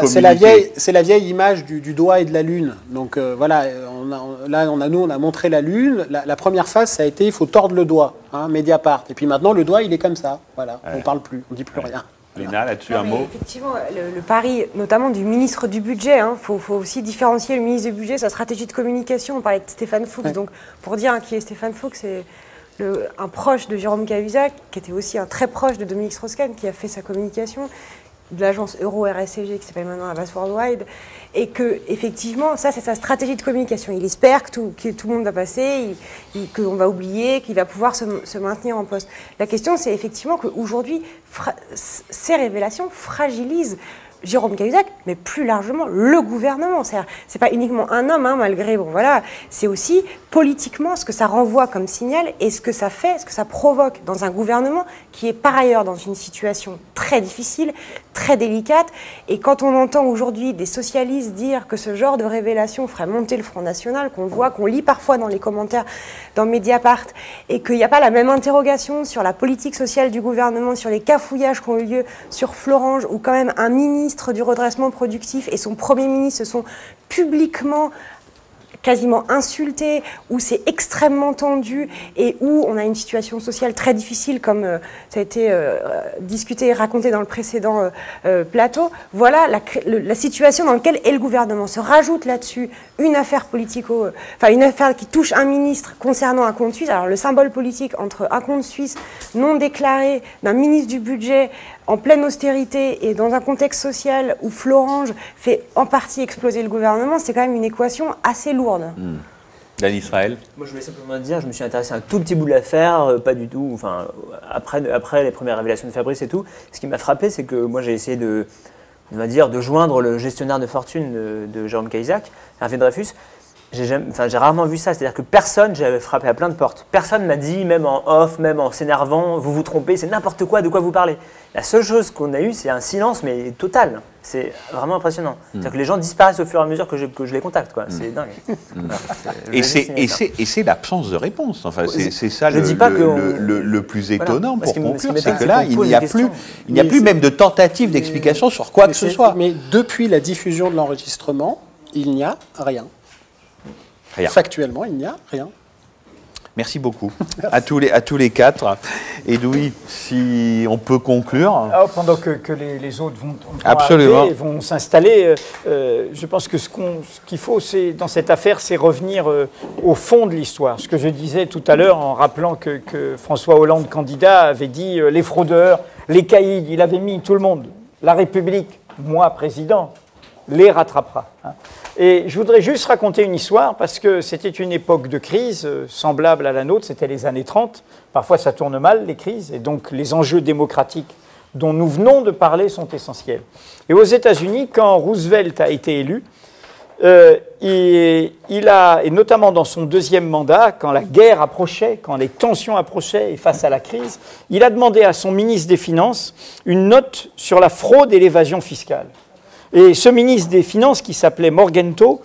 C'est la, vieille, c'est la vieille image du, du doigt et de la lune. Donc euh, voilà, on a- on- là, on a, nous, on a montré la lune. La, la première phase, ça a été, il faut tordre le doigt, hein, Mediapart. Et puis maintenant, le doigt, il est comme ça. Voilà, on parle plus, on dit plus rien.
Léna, là-dessus,
Non,
un mot
Effectivement, le, le pari, notamment du ministre du budget, il faut, faut aussi différencier le ministre du budget, sa stratégie de communication. On parlait de Stéphane Fuchs,
Ouais.
donc pour dire qui est Stéphane Fuchs, c'est le- un proche de Jérôme Cahuzac, qui était aussi un très proche de Dominique Strauss-Kahn, qui a fait sa communication de l'agence Euro-RSCG, qui s'appelle maintenant Avas Worldwide, et que effectivement, ça c'est sa stratégie de communication. Il espère que tout, que tout le monde va passer, qu'on va oublier, qu'il va pouvoir se, se maintenir en poste. La question, c'est effectivement qu'aujourd'hui, ces révélations fragilisent Jérôme Cahuzac, mais plus largement le gouvernement. C'est pas uniquement un homme, hein, malgré bon voilà, c'est aussi politiquement ce que ça renvoie comme signal et ce que ça fait, ce que ça provoque dans un gouvernement qui est par ailleurs dans une situation très difficile, très délicate. Et quand on entend aujourd'hui des socialistes dire que ce genre de révélation ferait monter le Front National, qu'on voit, qu'on lit parfois dans les commentaires dans Mediapart, et qu'il n'y a pas la même interrogation sur la politique sociale du gouvernement, sur les cafouillages qui ont eu lieu sur Florange, où quand même un ministre du redressement productif et son Premier ministre se sont publiquement quasiment insultés, où c'est extrêmement tendu et où on a une situation sociale très difficile, comme euh, ça a été euh, discuté et raconté dans le précédent euh, euh, plateau. Voilà la, situation dans laquelle est le gouvernement. Se rajoute là-dessus une affaire politico, euh, enfin une affaire qui touche un ministre concernant un compte suisse. Alors le symbole politique entre un compte suisse non déclaré d'un ministre du budget en pleine austérité et dans un contexte social où Florange fait en partie exploser le gouvernement, c'est quand même une équation assez lourde.
Dan Israël
Moi, je voulais simplement dire, je me suis intéressé à un tout petit bout de l'affaire, euh, pas du tout, enfin, après, après les premières révélations de Fabrice et tout. Ce qui m'a frappé, c'est que moi, j'ai essayé de, on va dire, de joindre le gestionnaire de fortune de, de Jérôme Cahuzac, Hervé Dreyfus. J'ai rarement vu ça, c'est-à-dire que personne, j'avais frappé à plein de portes, personne m'a dit, même en off, même en s'énervant, vous vous trompez, c'est n'importe quoi, de quoi vous parlez. La seule chose qu'on a eue, c'est un silence, mais total. C'est vraiment impressionnant. C'est-à-dire que les gens disparaissent au fur et à mesure que je, que je les contacte, quoi. C'est dingue. Voilà. Je
Et c'est, l'absence de réponse. Enfin, c'est, ça le,
dis pas
le,
que on-
le- le- le plus étonnant
Parce
pour conclure, c'est que là, il n'y a plus, il n'y a plus même de tentative d'explication sur quoi que ce soit.
Mais depuis la diffusion de l'enregistrement, il n'y a rien.
Rien.
Factuellement, il n'y a rien.
Merci beaucoup à tous les, à tous les quatre. Edoui, si on peut conclure.
Ah, pendant que, que les, les autres vont, vont
Absolument.
s'installer, euh, euh, je pense que ce qu'on- ce qu'il faut c'est, dans cette affaire, c'est revenir euh, au fond de l'histoire. Ce que je disais tout à l'heure en rappelant que, que François Hollande, candidat, avait dit euh, les fraudeurs, les caïds, il avait mis tout le monde. La République, moi président, les rattrapera. hein. Et je voudrais juste raconter une histoire parce que c'était une époque de crise euh, semblable à la nôtre, c'était les années 30. Parfois ça tourne mal, les crises, et donc les enjeux démocratiques dont nous venons de parler sont essentiels. Et aux États-Unis, quand Roosevelt a été élu, euh, a, et notamment dans son deuxième mandat, quand la guerre approchait, quand les tensions approchaient et face à la crise, il a demandé à son ministre des Finances une note sur la fraude et l'évasion fiscale. Et ce ministre des Finances, qui s'appelait Morgento,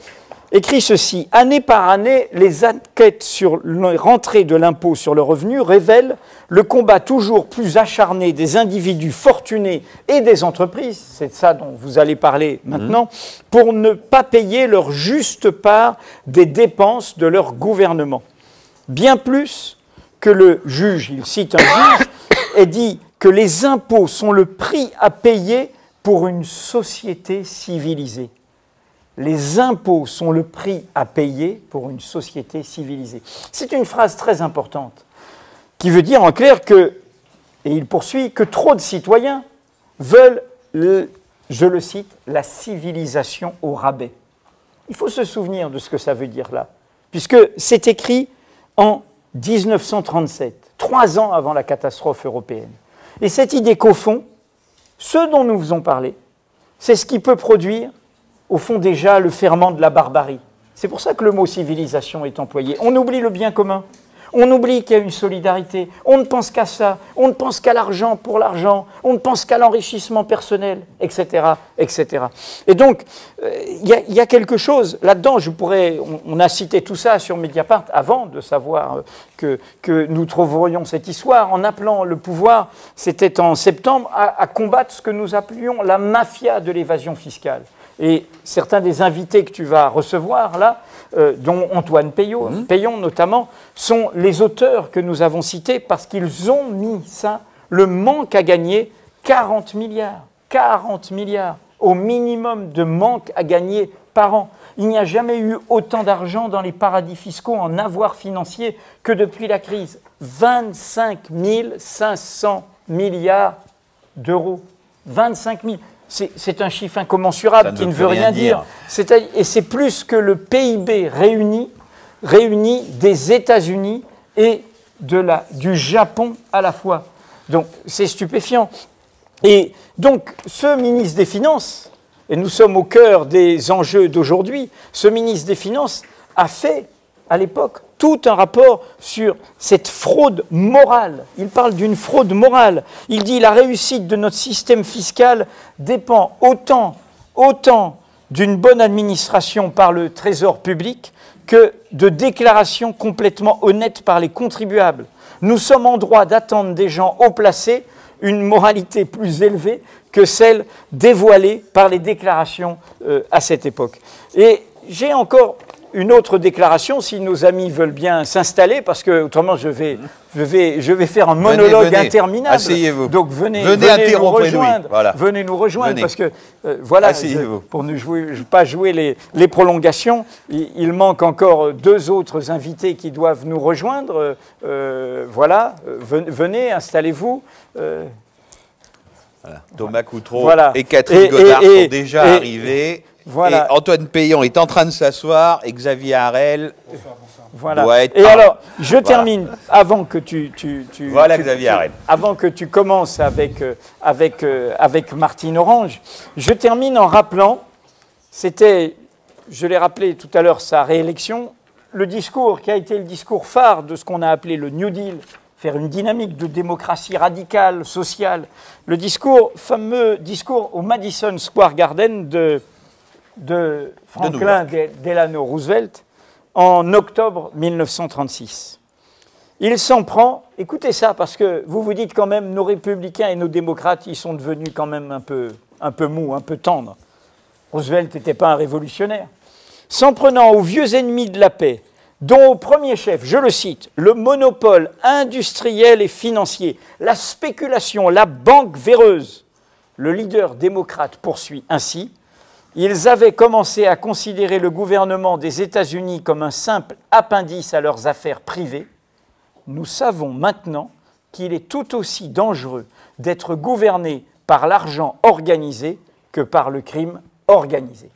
écrit ceci. Année par année, les enquêtes sur les rentrées de l'impôt sur le revenu révèlent le combat toujours plus acharné des individus fortunés et des entreprises, c'est de ça dont vous allez parler maintenant, pour ne pas payer leur juste part des dépenses de leur gouvernement. bien plus que le juge, il cite un juge, et dit que les impôts sont le prix à payer pour une société civilisée. Les impôts sont le prix à payer pour une société civilisée. C'est une phrase très importante qui veut dire en clair que, et il poursuit, que trop de citoyens veulent, je le cite, la civilisation au rabais. Il faut se souvenir de ce que ça veut dire là, puisque c'est écrit en 1937, trois ans avant la catastrophe européenne. Et cette idée qu'au fond, ce dont nous vous avons parlé, c'est ce qui peut produire, au fond déjà, le ferment de la barbarie. C'est pour ça que le mot civilisation est employé. On oublie le bien commun. On oublie qu'il y a une solidarité. On ne pense qu'à ça. On ne pense qu'à l'argent pour l'argent. On ne pense qu'à l'enrichissement personnel, etc., etc. Et donc, euh, il y, a quelque chose là-dedans. On, a cité tout ça sur Mediapart avant de savoir euh, que, nous trouverions cette histoire en appelant le pouvoir. C'était en septembre à combattre ce que nous appelions la mafia de l'évasion fiscale. Et certains des invités que tu vas recevoir là euh, dont Antoine Payon, mmh. Payon notamment, sont les auteurs que nous avons cités parce qu'ils ont mis ça, le manque à gagner, 40 milliards. 40 milliards au minimum de manque à gagner par an. Il n'y a jamais eu autant d'argent dans les paradis fiscaux en avoir financier que depuis la crise. 25 500 milliards d'euros. 25 000 c'est un chiffre incommensurable qui ne, veut rien dire. Et c'est plus que le PIB réuni, réuni des États-Unis et de la, du Japon à la fois. Donc c'est stupéfiant. Et donc ce ministre des Finances, et nous sommes au cœur des enjeux d'aujourd'hui, ce ministre des Finances a fait à l'époque tout un rapport sur cette fraude morale. Il parle d'une fraude morale. Il dit la réussite de notre système fiscal dépend autant, d'une bonne administration par le Trésor public que de déclarations complètement honnêtes par les contribuables. Nous sommes en droit d'attendre des gens haut placés une moralité plus élevée que celle dévoilée par les déclarations euh, à cette époque. Et j'ai encore une autre déclaration, si nos amis veulent bien s'installer, parce que autrement je vais, je vais, je vais faire un monologue interminable.
Asseyez-vous.
Donc venez, venez, nous rejoindre. Venez nous rejoindre, parce que euh, voilà, pour ne jouer, pas jouer les, les prolongations, il, manque encore deux autres invités qui doivent nous rejoindre. Euh, voilà, venez, installez-vous.
Euh, Thomas Coutreau et Catherine Godard sont déjà arrivés. Voilà. Et Antoine Payon est en train de s'asseoir et Xavier Harel
voilà. doit être. Et alors, je termine avant que tu, tu, tu
voilà Xavier Harel.
Avant que tu commences avec euh, avec euh, avec Martine Orange, je termine en rappelant, c'était, je l'ai rappelé tout à l'heure, sa réélection, le discours qui a été le discours phare de ce qu'on a appelé le New Deal faire une dynamique de démocratie radicale, sociale. Le discours, fameux discours au Madison Square Garden de de Franklin Delano Roosevelt en octobre 1936. Il s'en prend, écoutez ça, parce que vous vous dites quand même, nos républicains et nos démocrates, ils sont devenus quand même un peu, un peu mous, un peu tendres. Roosevelt n'était pas un révolutionnaire. S'en prenant aux vieux ennemis de la paix, dont au premier chef, je le cite, le monopole industriel et financier, la spéculation, la banque véreuse, le leader démocrate poursuit ainsi ils avaient commencé à considérer le gouvernement des États-Unis comme un simple appendice à leurs affaires privées. Nous savons maintenant qu'il est tout aussi dangereux d'être gouverné par l'argent organisé que par le crime organisé.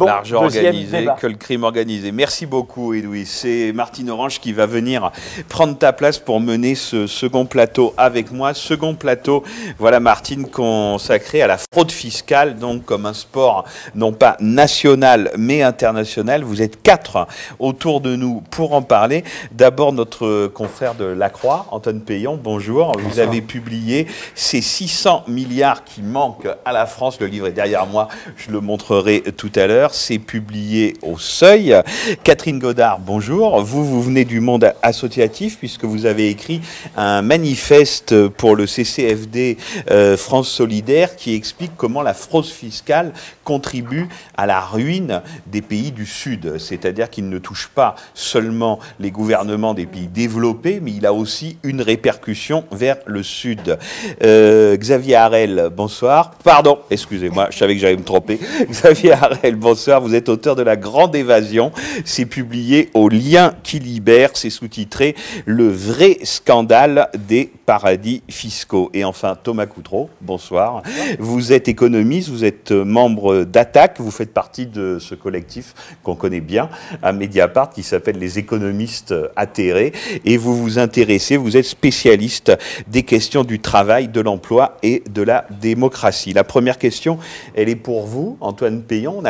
L'argent organisé que le crime organisé. Merci beaucoup, Edoui. C'est Martine Orange qui va venir prendre ta place pour mener ce second plateau avec moi. Second plateau, voilà Martine, consacré à la fraude fiscale, donc comme un sport non pas national mais international. Vous êtes quatre autour de nous pour en parler. D'abord, notre confrère de La Croix, Antoine Payon, bonjour. Vous avez publié ces 600 milliards qui manquent à la France. Le livre est derrière moi, je le montrerai tout à l'heure C'est publié au Seuil. Catherine Godard, bonjour. Vous, vous venez du monde associatif puisque vous avez écrit un manifeste pour le CCFD euh, France Solidaire qui explique comment la fraude fiscale contribue à la ruine des pays du Sud. C'est-à-dire qu'il ne touche pas seulement les gouvernements des pays développés, mais il a aussi une répercussion vers le Sud. Euh, Xavier Harel, bonsoir. Pardon, excusez-moi, je savais que j'allais me tromper. Xavier Harel, bonsoir. Vous êtes auteur de La Grande Évasion. C'est publié au Lien qui libère. C'est sous-titré Le vrai scandale des paradis fiscaux. Et enfin, Thomas Coutreau, bonsoir. Vous êtes économiste, vous êtes membre d'Attaque, vous faites partie de ce collectif qu'on connaît bien à Mediapart qui s'appelle les économistes atterrés. Et vous vous intéressez, vous êtes spécialiste des questions du travail, de l'emploi et de la démocratie. La première question, elle est pour vous, Antoine Payon.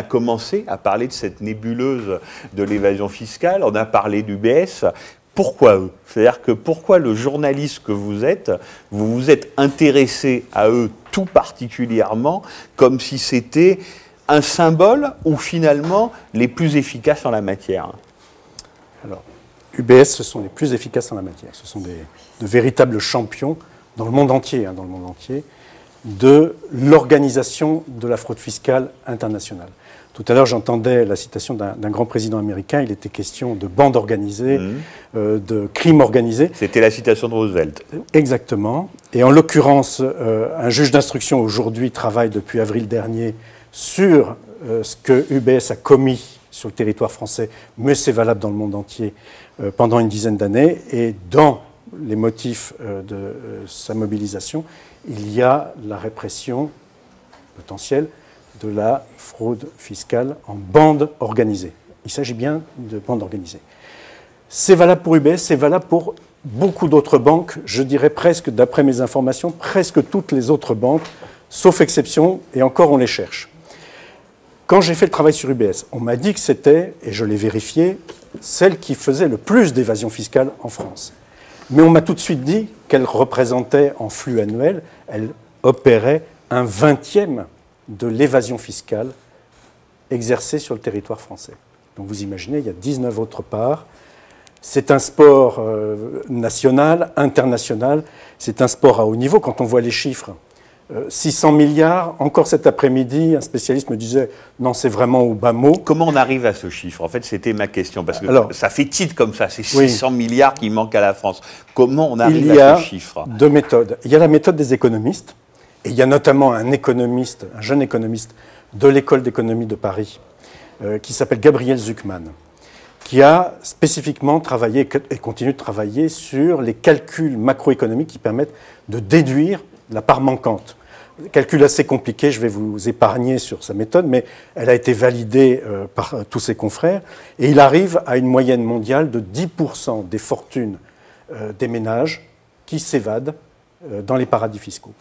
À parler de cette nébuleuse de l'évasion fiscale, on a parlé du BS pourquoi eux? C'est-à-dire que pourquoi le journaliste que vous êtes, vous vous êtes intéressé à eux tout particulièrement, comme si c'était un symbole ou finalement les plus efficaces en la matière?
Alors, UBS, ce sont les plus efficaces en la matière. Ce sont des, de véritables champions dans le monde entier, hein, dans le monde entier, de l'organisation de la fraude fiscale internationale. Tout à l'heure, j'entendais la citation d'un grand président américain. Il était question de bandes organisées, mmh. euh, de crimes organisés.
C'était la citation de Roosevelt.
Exactement. Et en l'occurrence, euh, un juge d'instruction aujourd'hui travaille depuis avril dernier sur euh, ce que UBS a commis sur le territoire français, mais c'est valable dans le monde entier pendant une dizaine d'années. Et dans les motifs de sa mobilisation, il y a la répression potentielle de la fraude fiscale en bande organisée. Il s'agit bien de bande organisée. C'est valable pour UBS, c'est valable pour beaucoup d'autres banques, je dirais presque, d'après mes informations, presque toutes les autres banques, sauf exception, et encore on les cherche. Quand j'ai fait le travail sur UBS, on m'a dit que c'était, et je l'ai vérifié, celle qui faisait le plus d'évasion fiscale en France. Mais on m'a tout de suite dit qu'elle représentait en flux annuel, elle opérait un vingtième de l'évasion fiscale exercée sur le territoire français. Donc vous imaginez, il y a 19 autres parts. C'est un sport euh, national, international, c'est un sport à haut niveau. Quand on voit les chiffres, 600 euh, milliards, encore cet après-midi, un spécialiste me disait non, c'est vraiment au bas mot.
Comment on arrive à ce chiffre? En fait, c'était ma question, parce que Alors, ça fait titre comme ça, c'est 600 milliards qui manquent à la France. Comment on arrive à ce chiffre?
Il y a deux méthodes. Il y a la méthode des économistes, et il y a notamment un économiste, un jeune économiste de l'école d'économie de Paris, euh, qui s'appelle Gabriel Zuckman, qui a spécifiquement travaillé et continue de travailler sur les calculs macroéconomiques qui permettent de déduire la part manquante. Calcul assez compliqué, je vais vous épargner sur sa méthode, mais elle a été validée euh, par euh, tous ses confrères, et il arrive à une moyenne mondiale de 10% des fortunes des ménages qui s'évadent dans les paradis fiscaux.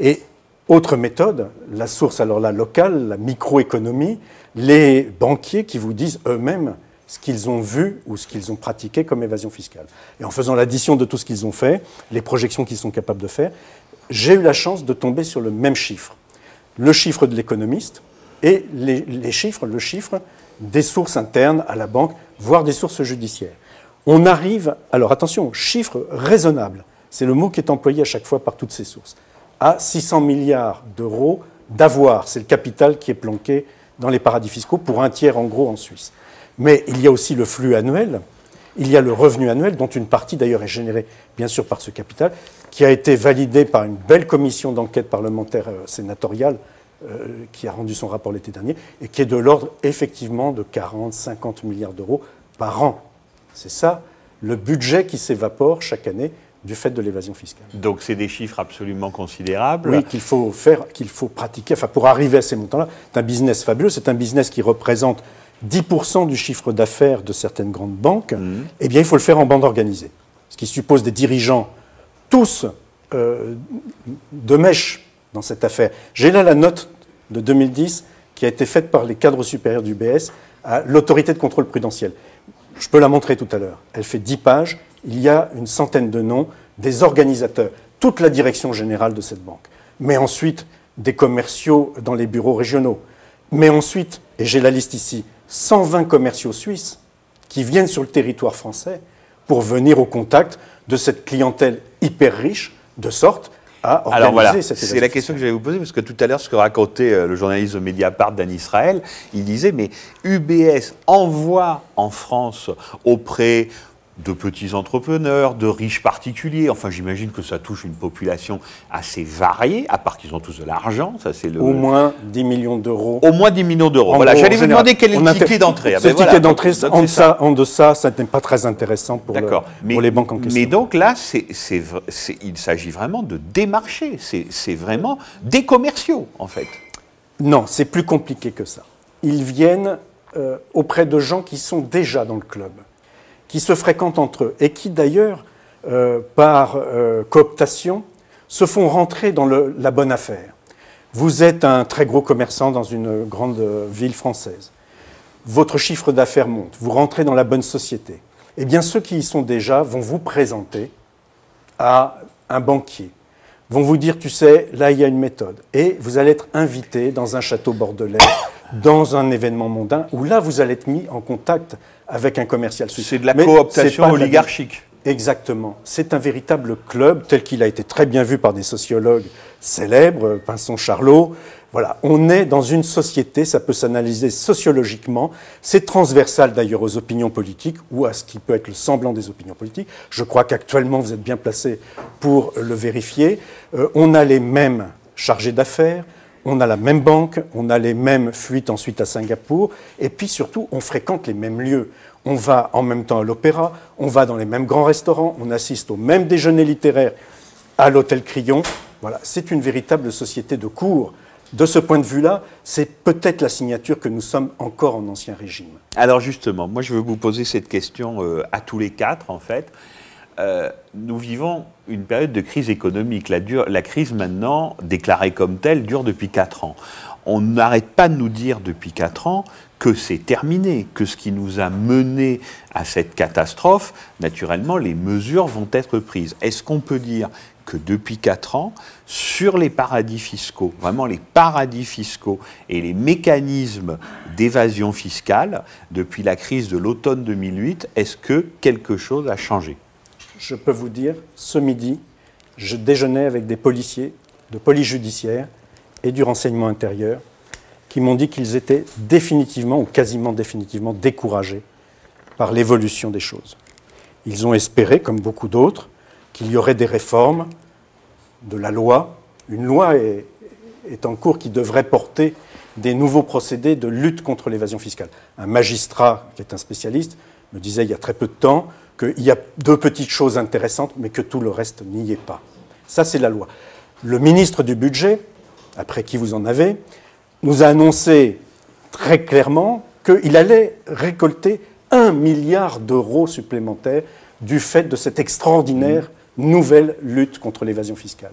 Et autre méthode, la source alors là locale, la microéconomie, les banquiers qui vous disent eux-mêmes ce qu'ils ont vu ou ce qu'ils ont pratiqué comme évasion fiscale. Et en faisant l'addition de tout ce qu'ils ont fait, les projections qu'ils sont capables de faire, j'ai eu la chance de tomber sur le même chiffre. Le chiffre de l'économiste et les, chiffres, le chiffre des sources internes à la banque, voire des sources judiciaires. On arrive, alors attention, chiffre raisonnable, c'est le mot qui est employé à chaque fois par toutes ces sources à 600 milliards d'euros d'avoir. C'est le capital qui est planqué dans les paradis fiscaux, pour un tiers en gros en Suisse. Mais il y a aussi le flux annuel, il y a le revenu annuel, dont une partie d'ailleurs est générée bien sûr par ce capital, qui a été validé par une belle commission d'enquête parlementaire euh, sénatoriale euh, qui a rendu son rapport l'été dernier, et qui est de l'ordre effectivement de 40-50 milliards d'euros par an. C'est ça le budget qui s'évapore chaque année du fait de l'évasion fiscale.
Donc c'est des chiffres absolument considérables.
Oui, qu'il faut faire, qu'il faut pratiquer. Enfin, pour arriver à ces montants-là, c'est un business fabuleux. C'est un business qui représente 10% du chiffre d'affaires de certaines grandes banques. Mmh. Eh bien, il faut le faire en bande organisée. Ce qui suppose des dirigeants, tous euh, de mèche dans cette affaire. J'ai là la note de 2010 qui a été faite par les cadres supérieurs du BS à l'autorité de contrôle prudentiel. Je peux la montrer tout à l'heure. Elle fait 10 pages il y a une centaine de noms des organisateurs, toute la direction générale de cette banque, mais ensuite des commerciaux dans les bureaux régionaux, mais ensuite et j'ai la liste ici, 120 commerciaux suisses qui viennent sur le territoire français pour venir au contact de cette clientèle hyper riche, de sorte à organiser
Alors voilà, c'est la question que j'allais vous poser, parce que tout à l'heure, ce que racontait euh, le journaliste de Mediapart Dan Israël, il disait, mais UBS envoie en France auprès de petits entrepreneurs, de riches particuliers. Enfin, j'imagine que ça touche une population assez variée, à part qu'ils ont tous de l'argent. Ça, c'est le.
Au moins 10 millions d'euros.
Au moins 10 millions d'euros. Voilà, j'allais vous demander quel est le ticket d'entrée. Ah
Ce
ben voilà,
ticket d'entrée, en,
ça.
deçà- en deçà, ça n'est pas très intéressant pour, le-
D'accord. Mais,
pour les banques en question.
mais donc là, il s'agit vraiment de démarcher. C'est, c'est vraiment des commerciaux, en fait.
Non, c'est plus compliqué que ça. Ils viennent euh, auprès de gens qui sont déjà dans le club, qui se fréquentent entre eux et qui d'ailleurs, euh, par euh, cooptation, se font rentrer dans la bonne affaire. Vous êtes un très gros commerçant dans une grande ville française. Votre chiffre d'affaires monte, vous rentrez dans la bonne société. Eh bien, ceux qui y sont déjà vont vous présenter à un banquier, vont vous dire, tu sais, là, il y a une méthode. Et vous allez être invité dans un château bordelais, dans un événement mondain, où là, vous allez être mis en contact avec un commercial suisse.
C'est de la
Mais
cooptation
la-
oligarchique.
Exactement. C'est un véritable club tel qu'il a été très bien vu par des sociologues célèbres, Pinson Charlot. Voilà, on est dans une société, ça peut s'analyser sociologiquement. C'est transversal d'ailleurs aux opinions politiques ou à ce qui peut être le semblant des opinions politiques. Je crois qu'actuellement vous êtes bien placé pour le vérifier. Euh, on a les mêmes chargés d'affaires, on a la même banque, on a les mêmes fuites ensuite à Singapour, et puis surtout, on fréquente les mêmes lieux. On va en même temps à l'opéra, on va dans les mêmes grands restaurants, on assiste au même déjeuner littéraire à l'hôtel Crillon. Voilà, c'est une véritable société de cours. De ce point de vue-là, c'est peut-être la signature que nous sommes encore en ancien régime.
Alors justement, moi je veux vous poser cette question euh, à tous les quatre en fait. Euh, nous vivons une période de crise économique. La, crise maintenant, déclarée comme telle, dure depuis quatre ans. On n'arrête pas de nous dire depuis quatre ans que c'est terminé, que ce qui nous a mené à cette catastrophe, naturellement, les mesures vont être prises. Est-ce qu'on peut dire que depuis quatre ans, sur les paradis fiscaux, vraiment les paradis fiscaux et les mécanismes d'évasion fiscale, depuis la crise de l'automne 2008, est-ce que quelque chose a changé?
Je peux vous dire, ce midi, je déjeunais avec des policiers de police judiciaire et du renseignement intérieur qui m'ont dit qu'ils étaient définitivement ou quasiment définitivement découragés par l'évolution des choses. Ils ont espéré, comme beaucoup d'autres, qu'il y aurait des réformes de la loi. Une loi est, en cours qui devrait porter des nouveaux procédés de lutte contre l'évasion fiscale. Un magistrat, qui est un spécialiste, me disait il y a très peu de temps qu'il y a deux petites choses intéressantes, mais que tout le reste n'y est pas. Ça, c'est la loi. Le ministre du Budget, après qui vous en avez, nous a annoncé très clairement qu'il allait récolter un milliard d'euros supplémentaires du fait de cette extraordinaire nouvelle lutte contre l'évasion fiscale.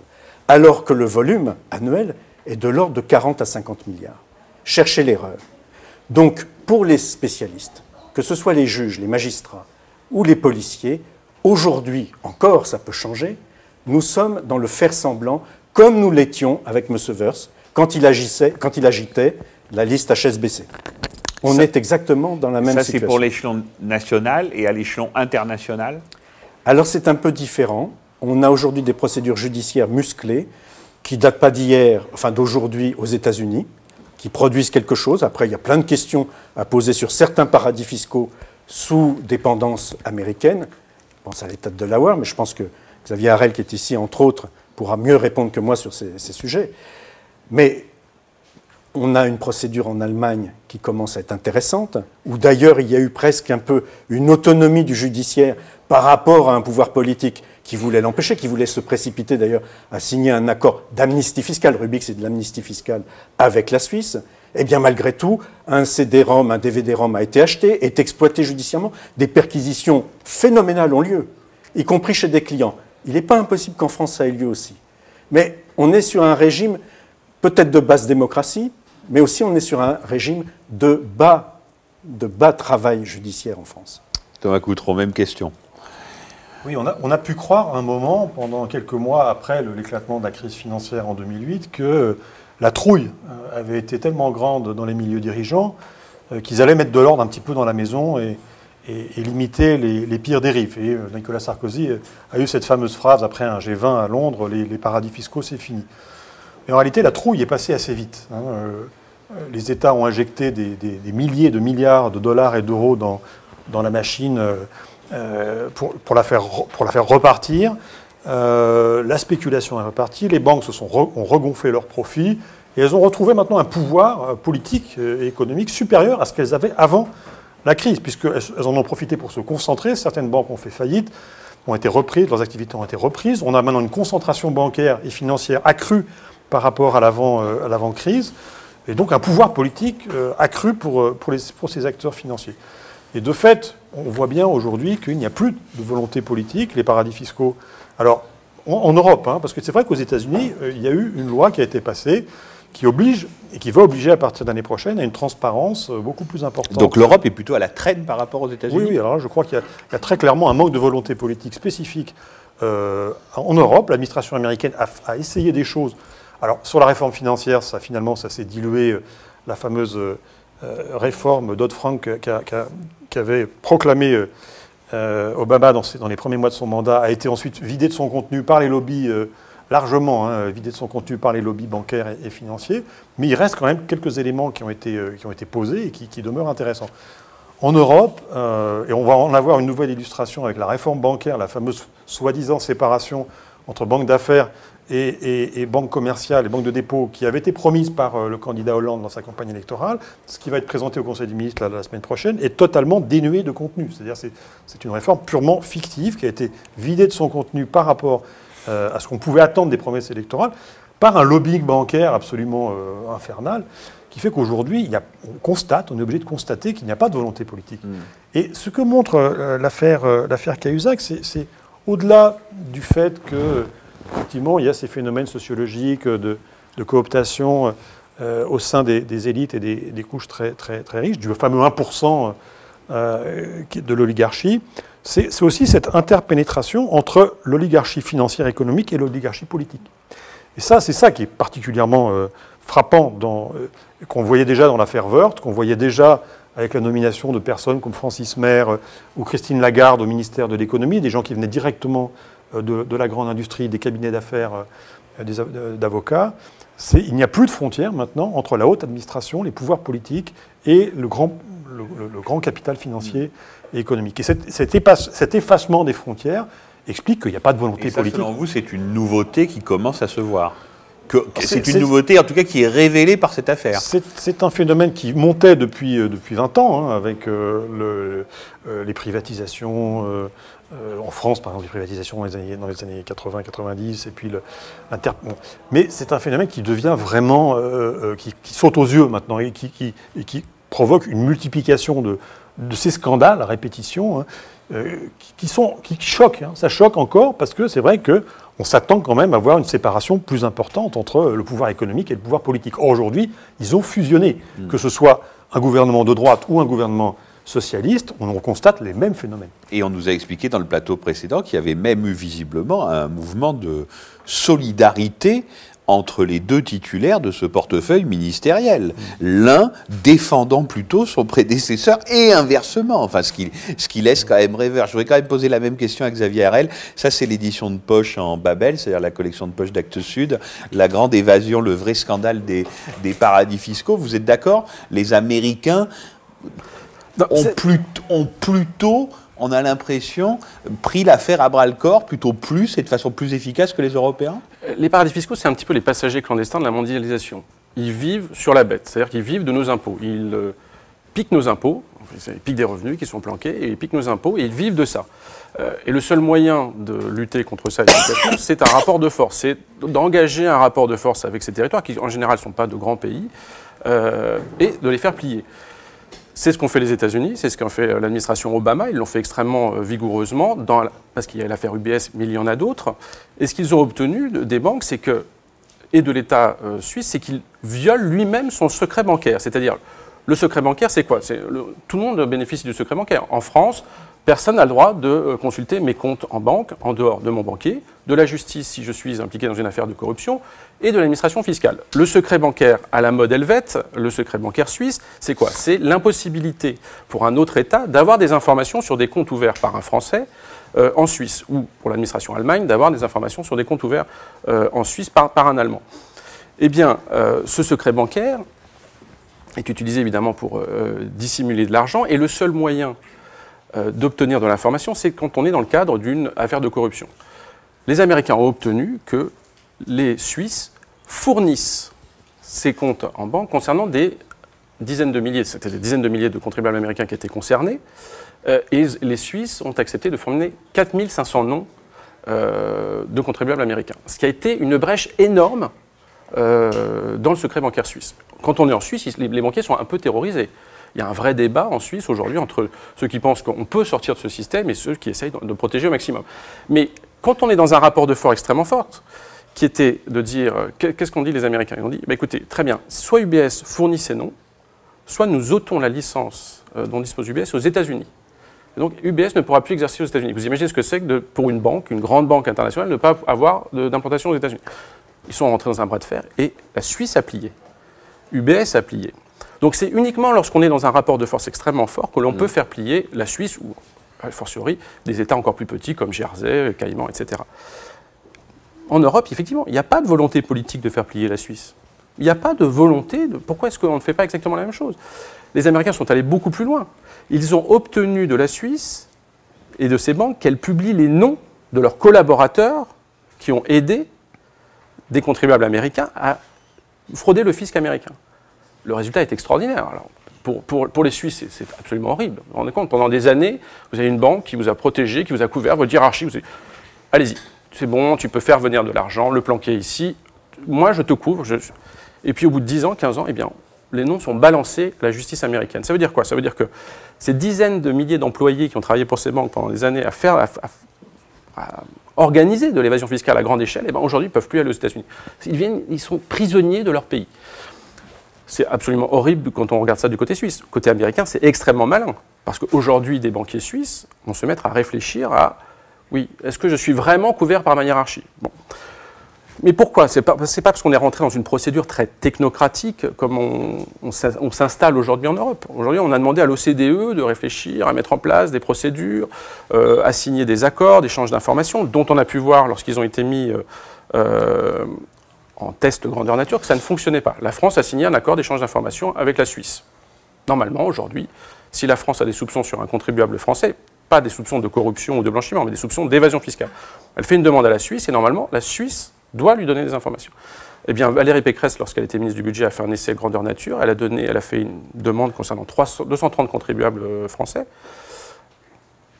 Alors que le volume annuel est de l'ordre de 40 à 50 milliards. Cherchez l'erreur. Donc, pour les spécialistes, que ce soit les juges, les magistrats ou les policiers, aujourd'hui encore, ça peut changer, nous sommes dans le faire semblant, comme nous l'étions avec M. Wers quand il, agissait, quand il agitait la liste HSBC. On
Ça-
est exactement dans la même
Ça, c'est
situation.
pour l'échelon national et à l'échelon international?
Alors c'est un peu différent. On a aujourd'hui des procédures judiciaires musclées qui datent pas d'hier, enfin d'aujourd'hui aux États-Unis, qui produisent quelque chose. Après, il y a plein de questions à poser sur certains paradis fiscaux sous dépendance américaine. Je pense à l'État de Delaware, mais je pense que Xavier Harel, qui est ici, entre autres, pourra mieux répondre que moi sur ces, ces sujets. Mais on a une procédure en Allemagne qui commence à être intéressante, où d'ailleurs il y a eu presque un peu une autonomie du judiciaire par rapport à un pouvoir politique qui voulait l'empêcher, qui voulait se précipiter d'ailleurs à signer un accord d'amnistie fiscale. Rubik, c'est de l'amnistie fiscale avec la Suisse. Eh bien, malgré tout, un CD-ROM, un DVD-ROM a été acheté, est exploité judiciairement. Des perquisitions phénoménales ont lieu, y compris chez des clients. Il n'est pas impossible qu'en France ça ait lieu aussi. Mais on est sur un régime peut-être de basse démocratie, mais aussi on est sur un régime de bas, de bas travail judiciaire en France.
Thomas Coutreau, même question.
Oui, on a, on a pu croire un moment, pendant quelques mois après l'éclatement de la crise financière en 2008, que la trouille euh, avait été tellement grande dans les milieux dirigeants euh, qu'ils allaient mettre de l'ordre un petit peu dans la maison et, limiter les, pires dérives. Et euh, Nicolas Sarkozy a eu cette fameuse phrase après un G20 à Londres, les, paradis fiscaux, c'est fini. Mais en réalité, la trouille est passée assez vite. hein. Les États ont injecté des, milliers de milliards de dollars et d'euros dans, la machine pour la faire repartir. Euh, la spéculation est repartie, les banques se sont ont regonflé leurs profits et elles ont retrouvé maintenant un pouvoir euh, politique et économique supérieur à ce qu'elles avaient avant la crise, puisqu'elles elles en ont profité pour se concentrer. Certaines banques ont fait faillite, ont été reprises, leurs activités ont été reprises. On a maintenant une concentration bancaire et financière accrue par rapport à euh, l'avant-crise, et donc un pouvoir politique accru pour, pour ces acteurs financiers. Et de fait, on voit bien aujourd'hui qu'il n'y a plus de volonté politique, les paradis fiscaux. Alors, en, en Europe, hein, parce que c'est vrai qu'aux États-Unis, euh, il y a eu une loi qui a été passée qui oblige et qui va obliger à partir de l'année prochaine à une transparence euh, beaucoup plus importante.
Donc l'Europe est plutôt à la traîne par rapport aux États-Unis?
Oui, oui, alors je crois qu'il y, a- il y a très clairement un manque de volonté politique spécifique euh, en Europe. L'administration américaine a, a essayé des choses. Alors, sur la réforme financière, ça, finalement, ça s'est dilué. euh, La fameuse euh, réforme Dodd-Frank qu'a- qu'a- qu'avait proclamé euh, euh, Obama dans, les premiers mois de son mandat a été ensuite vidée de son contenu par les lobbies, euh, largement hein, vidée de son contenu par les lobbies bancaires et, financiers. Mais il reste quand même quelques éléments qui ont été, euh, posés et qui, demeurent intéressants. En Europe, euh, et on va en avoir une nouvelle illustration avec la réforme bancaire, la fameuse soi-disant séparation entre banques d'affaires et, et- et banques commerciales et banques de dépôt qui avait été promise par euh, le candidat Hollande dans sa campagne électorale, ce qui va être présenté au Conseil des ministres la, la semaine prochaine, est totalement dénué de contenu. C'est-à-dire c'est c'est une réforme purement fictive qui a été vidée de son contenu par rapport euh, à ce qu'on pouvait attendre des promesses électorales par un lobbying bancaire absolument euh, infernal qui fait qu'aujourd'hui, il y a- on constate, on est obligé de constater qu'il n'y a pas de volonté politique. Et ce que montre euh, l'affaire l'affaire Cahuzac, c'est c'est au-delà du fait que, effectivement, il y a ces phénomènes sociologiques de, de cooptation euh, au sein des, élites et des, couches très, très, très riches, du fameux 1% euh, de l'oligarchie, c'est aussi cette interpénétration entre l'oligarchie financière économique et l'oligarchie politique. Et ça, c'est ça qui est particulièrement euh, frappant, euh, qu'on voyait déjà dans l'affaire Wörth, qu'on voyait déjà avec la nomination de personnes comme Francis Maire euh, ou Christine Lagarde au ministère de l'économie, des gens qui venaient directement euh, de, de la grande industrie, des cabinets d'affaires, euh, euh, d'avocats. Il n'y a plus de frontières maintenant entre la haute administration, les pouvoirs politiques et le grand, le, le- le grand capital financier et économique. Et cet, cet efface- cet effacement des frontières explique qu'il n'y a pas de volonté
Et ça,
politique.
selon vous, c'est une nouveauté qui commence à se voir
C'est-
une nouveauté, en tout cas, qui est révélée par cette affaire.
C'est un phénomène qui montait depuis, euh, depuis 20 ans, hein, avec euh, le- euh, les privatisations euh, en France, par exemple, les privatisations dans les années, dans les années 80-90, et puis le- bon. Mais c'est un phénomène qui devient vraiment, euh, euh, qui, qui saute aux yeux maintenant, et qui, qui- et qui provoque une multiplication de, de ces scandales à répétition, hein, qui, qui sont, qui choquent. hein. Ça choque encore, parce que c'est vrai que on s'attend quand même à voir une séparation plus importante entre le pouvoir économique et le pouvoir politique. Or, aujourd'hui, ils ont fusionné. Que ce soit un gouvernement de droite ou un gouvernement socialiste, on constate les mêmes phénomènes.
Et on nous a expliqué dans le plateau précédent qu'il y avait même eu visiblement un mouvement de solidarité entre les deux titulaires de ce portefeuille ministériel. L'un défendant plutôt son prédécesseur et inversement. Enfin, ce qui, ce qui laisse quand même rêveur. Je voudrais quand même poser la même question à Xavier Harel. Ça, c'est l'édition de poche en Babel, c'est-à-dire la collection de poche d'Actes Sud. La grande évasion, le vrai scandale des, des paradis fiscaux. Vous êtes d'accord? Les Américains ont, plus- ont plutôt, on a l'impression, pris l'affaire à bras-le-corps, plutôt plus et de façon plus efficace que les Européens?
Les paradis fiscaux, c'est un petit peu les passagers clandestins de la mondialisation. Ils vivent sur la bête, c'est-à-dire qu'ils vivent de nos impôts. Ils euh, piquent nos impôts, ils piquent des revenus qui sont planqués, et ils piquent nos impôts, et ils vivent de ça. Euh, et le seul moyen de lutter contre ça c'est un rapport de force, c'est d'engager un rapport de force avec ces territoires, qui en général ne sont pas de grands pays, euh, et de les faire plier. C'est ce qu'ont fait les États-Unis, c'est ce qu'ont fait euh, l'administration Obama. Ils l'ont fait extrêmement euh, vigoureusement, dans parce qu'il y a l'affaire UBS, mais il y en a d'autres. Et ce qu'ils ont obtenu de- des banques, c'est que, et de l'État euh, suisse, c'est qu'il viole lui-même son secret bancaire. C'est-à-dire, le secret bancaire, c'est quoi? Tout le monde bénéficie du secret bancaire. En France, Personne n'a le droit de consulter mes comptes en banque, en dehors de mon banquier, de la justice si je suis impliqué dans une affaire de corruption, et de l'administration fiscale. Le secret bancaire à la mode helvète, le secret bancaire suisse, c'est quoi? C'est l'impossibilité pour un autre État d'avoir des informations sur des comptes ouverts par un Français euh, en Suisse, ou pour l'administration Allemagne d'avoir des informations sur des comptes ouverts euh, en Suisse par, par, un Allemand. Eh bien, euh, ce secret bancaire est utilisé évidemment pour dissimuler de l'argent, et le seul moyen d'obtenir de l'information, c'est quand on est dans le cadre d'une affaire de corruption. Les Américains ont obtenu que les Suisses fournissent ces comptes en banque concernant des dizaines de milliers, c'était des dizaines de milliers de contribuables américains qui étaient concernés, euh, et les Suisses ont accepté de fournir 4500 noms euh, de contribuables américains, ce qui a été une brèche énorme euh, dans le secret bancaire suisse. Quand on est en Suisse, les, banquiers sont un peu terrorisés. Il y a un vrai débat en Suisse aujourd'hui entre ceux qui pensent qu'on peut sortir de ce système et ceux qui essayent de protéger au maximum. Mais quand on est dans un rapport de force extrêmement fort, qui était de dire, euh, qu'est-ce qu'ont dit les Américains? Ils ont dit, bah, écoutez, très bien, soit UBS fournit ces noms, soit nous ôtons la licence euh, dont dispose UBS aux États-Unis. Donc UBS ne pourra plus exercer aux États-Unis. Vous imaginez ce que c'est que pour une banque, une grande banque internationale, ne pas avoir d'implantation aux États-Unis. Ils sont rentrés dans un bras de fer et la Suisse a plié. UBS a plié. Donc c'est uniquement lorsqu'on est dans un rapport de force extrêmement fort que l'on mmh. peut faire plier la Suisse ou, a fortiori, des États encore plus petits comme Jersey, Caïman, etc en Europe, effectivement, il n'y a pas de volonté politique de faire plier la Suisse. Il n'y a pas de volonté. Pourquoi est-ce qu'on ne fait pas exactement la même chose? Les Américains sont allés beaucoup plus loin. Ils ont obtenu de la Suisse et de ses banques qu'elles publient les noms de leurs collaborateurs qui ont aidé des contribuables américains à frauder le fisc américain. Le résultat est extraordinaire. Pour, les Suisses, c'est absolument horrible. Vous vous rendez compte, pendant des années, vous avez une banque qui vous a protégé, qui vous a couvert, votre hiérarchie, allez-y, c'est bon, tu peux faire venir de l'argent, le planquer ici, moi je te couvre. Et puis au bout de 10 ans, 15 ans, eh bien, les noms sont balancés la justice américaine. Ça veut dire quoi? Ça veut dire que ces dizaines de milliers d'employés qui ont travaillé pour ces banques pendant des années à faire, à, organiser de l'évasion fiscale à grande échelle, eh ben, aujourd'hui, ne peuvent plus aller aux États-Unis. Ils, ils sont prisonniers de leur pays. C'est absolument horrible quand on regarde ça du côté suisse. Côté américain, c'est extrêmement malin. Parce qu'aujourd'hui, des banquiers suisses vont se mettre à réfléchir à oui. Est-ce que je suis vraiment couvert par ma hiérarchie? Mais pourquoi? Ce n'est pas, pas, parce qu'on est rentré dans une procédure très technocratique comme on, s'installe aujourd'hui en Europe. Aujourd'hui, on a demandé à l'OCDE de réfléchir, à mettre en place des procédures, euh, à signer des accords d'échange d'informations, dont on a pu voir lorsqu'ils ont été mis euh, euh, en test grandeur nature que ça ne fonctionnait pas. La France a signé un accord d'échange d'informations avec la Suisse. Normalement, aujourd'hui, si la France a des soupçons sur un contribuable français, pas des soupçons de corruption ou de blanchiment, mais des soupçons d'évasion fiscale. Elle fait une demande à la Suisse et normalement, la Suisse doit lui donner des informations. Eh bien, Valérie Pécresse, lorsqu'elle était ministre du Budget, a fait un essai grandeur nature. Elle a, donné, elle a fait une demande concernant 300, 230 contribuables euh, français.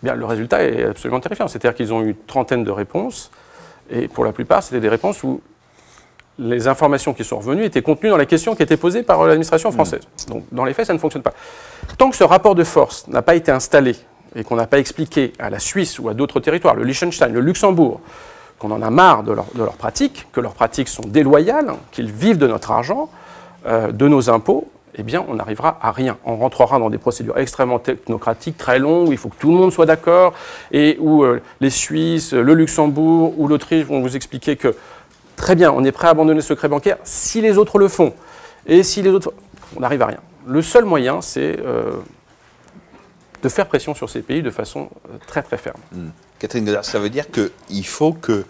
Eh bien, le résultat est absolument terrifiant. C'est-à-dire qu'ils ont eu une trentaine de réponses. Et pour la plupart, c'était des réponses où les informations qui sont revenues étaient contenues dans la question qui était posée par l'administration française. Mmh. Donc, dans les faits, ça ne fonctionne pas. Tant que ce rapport de force n'a pas été installé et qu'on n'a pas expliqué à la Suisse ou à d'autres territoires, le Liechtenstein, le Luxembourg, qu'on en a marre de, leurs pratiques, que leurs pratiques sont déloyales, qu'ils vivent de notre argent, euh, de nos impôts, eh bien, on n'arrivera à rien. On rentrera dans des procédures extrêmement technocratiques, très longues, où il faut que tout le monde soit d'accord, et où euh, les Suisses, le Luxembourg ou l'Autriche vont vous expliquer que, très bien, on est prêt à abandonner le secret bancaire si les autres le font. Et si les autres... On n'arrive à rien. Le seul moyen, c'est euh, de faire pression sur ces pays de façon euh, très très ferme.
Hmm. Catherine Godard, ça veut dire qu'il faut que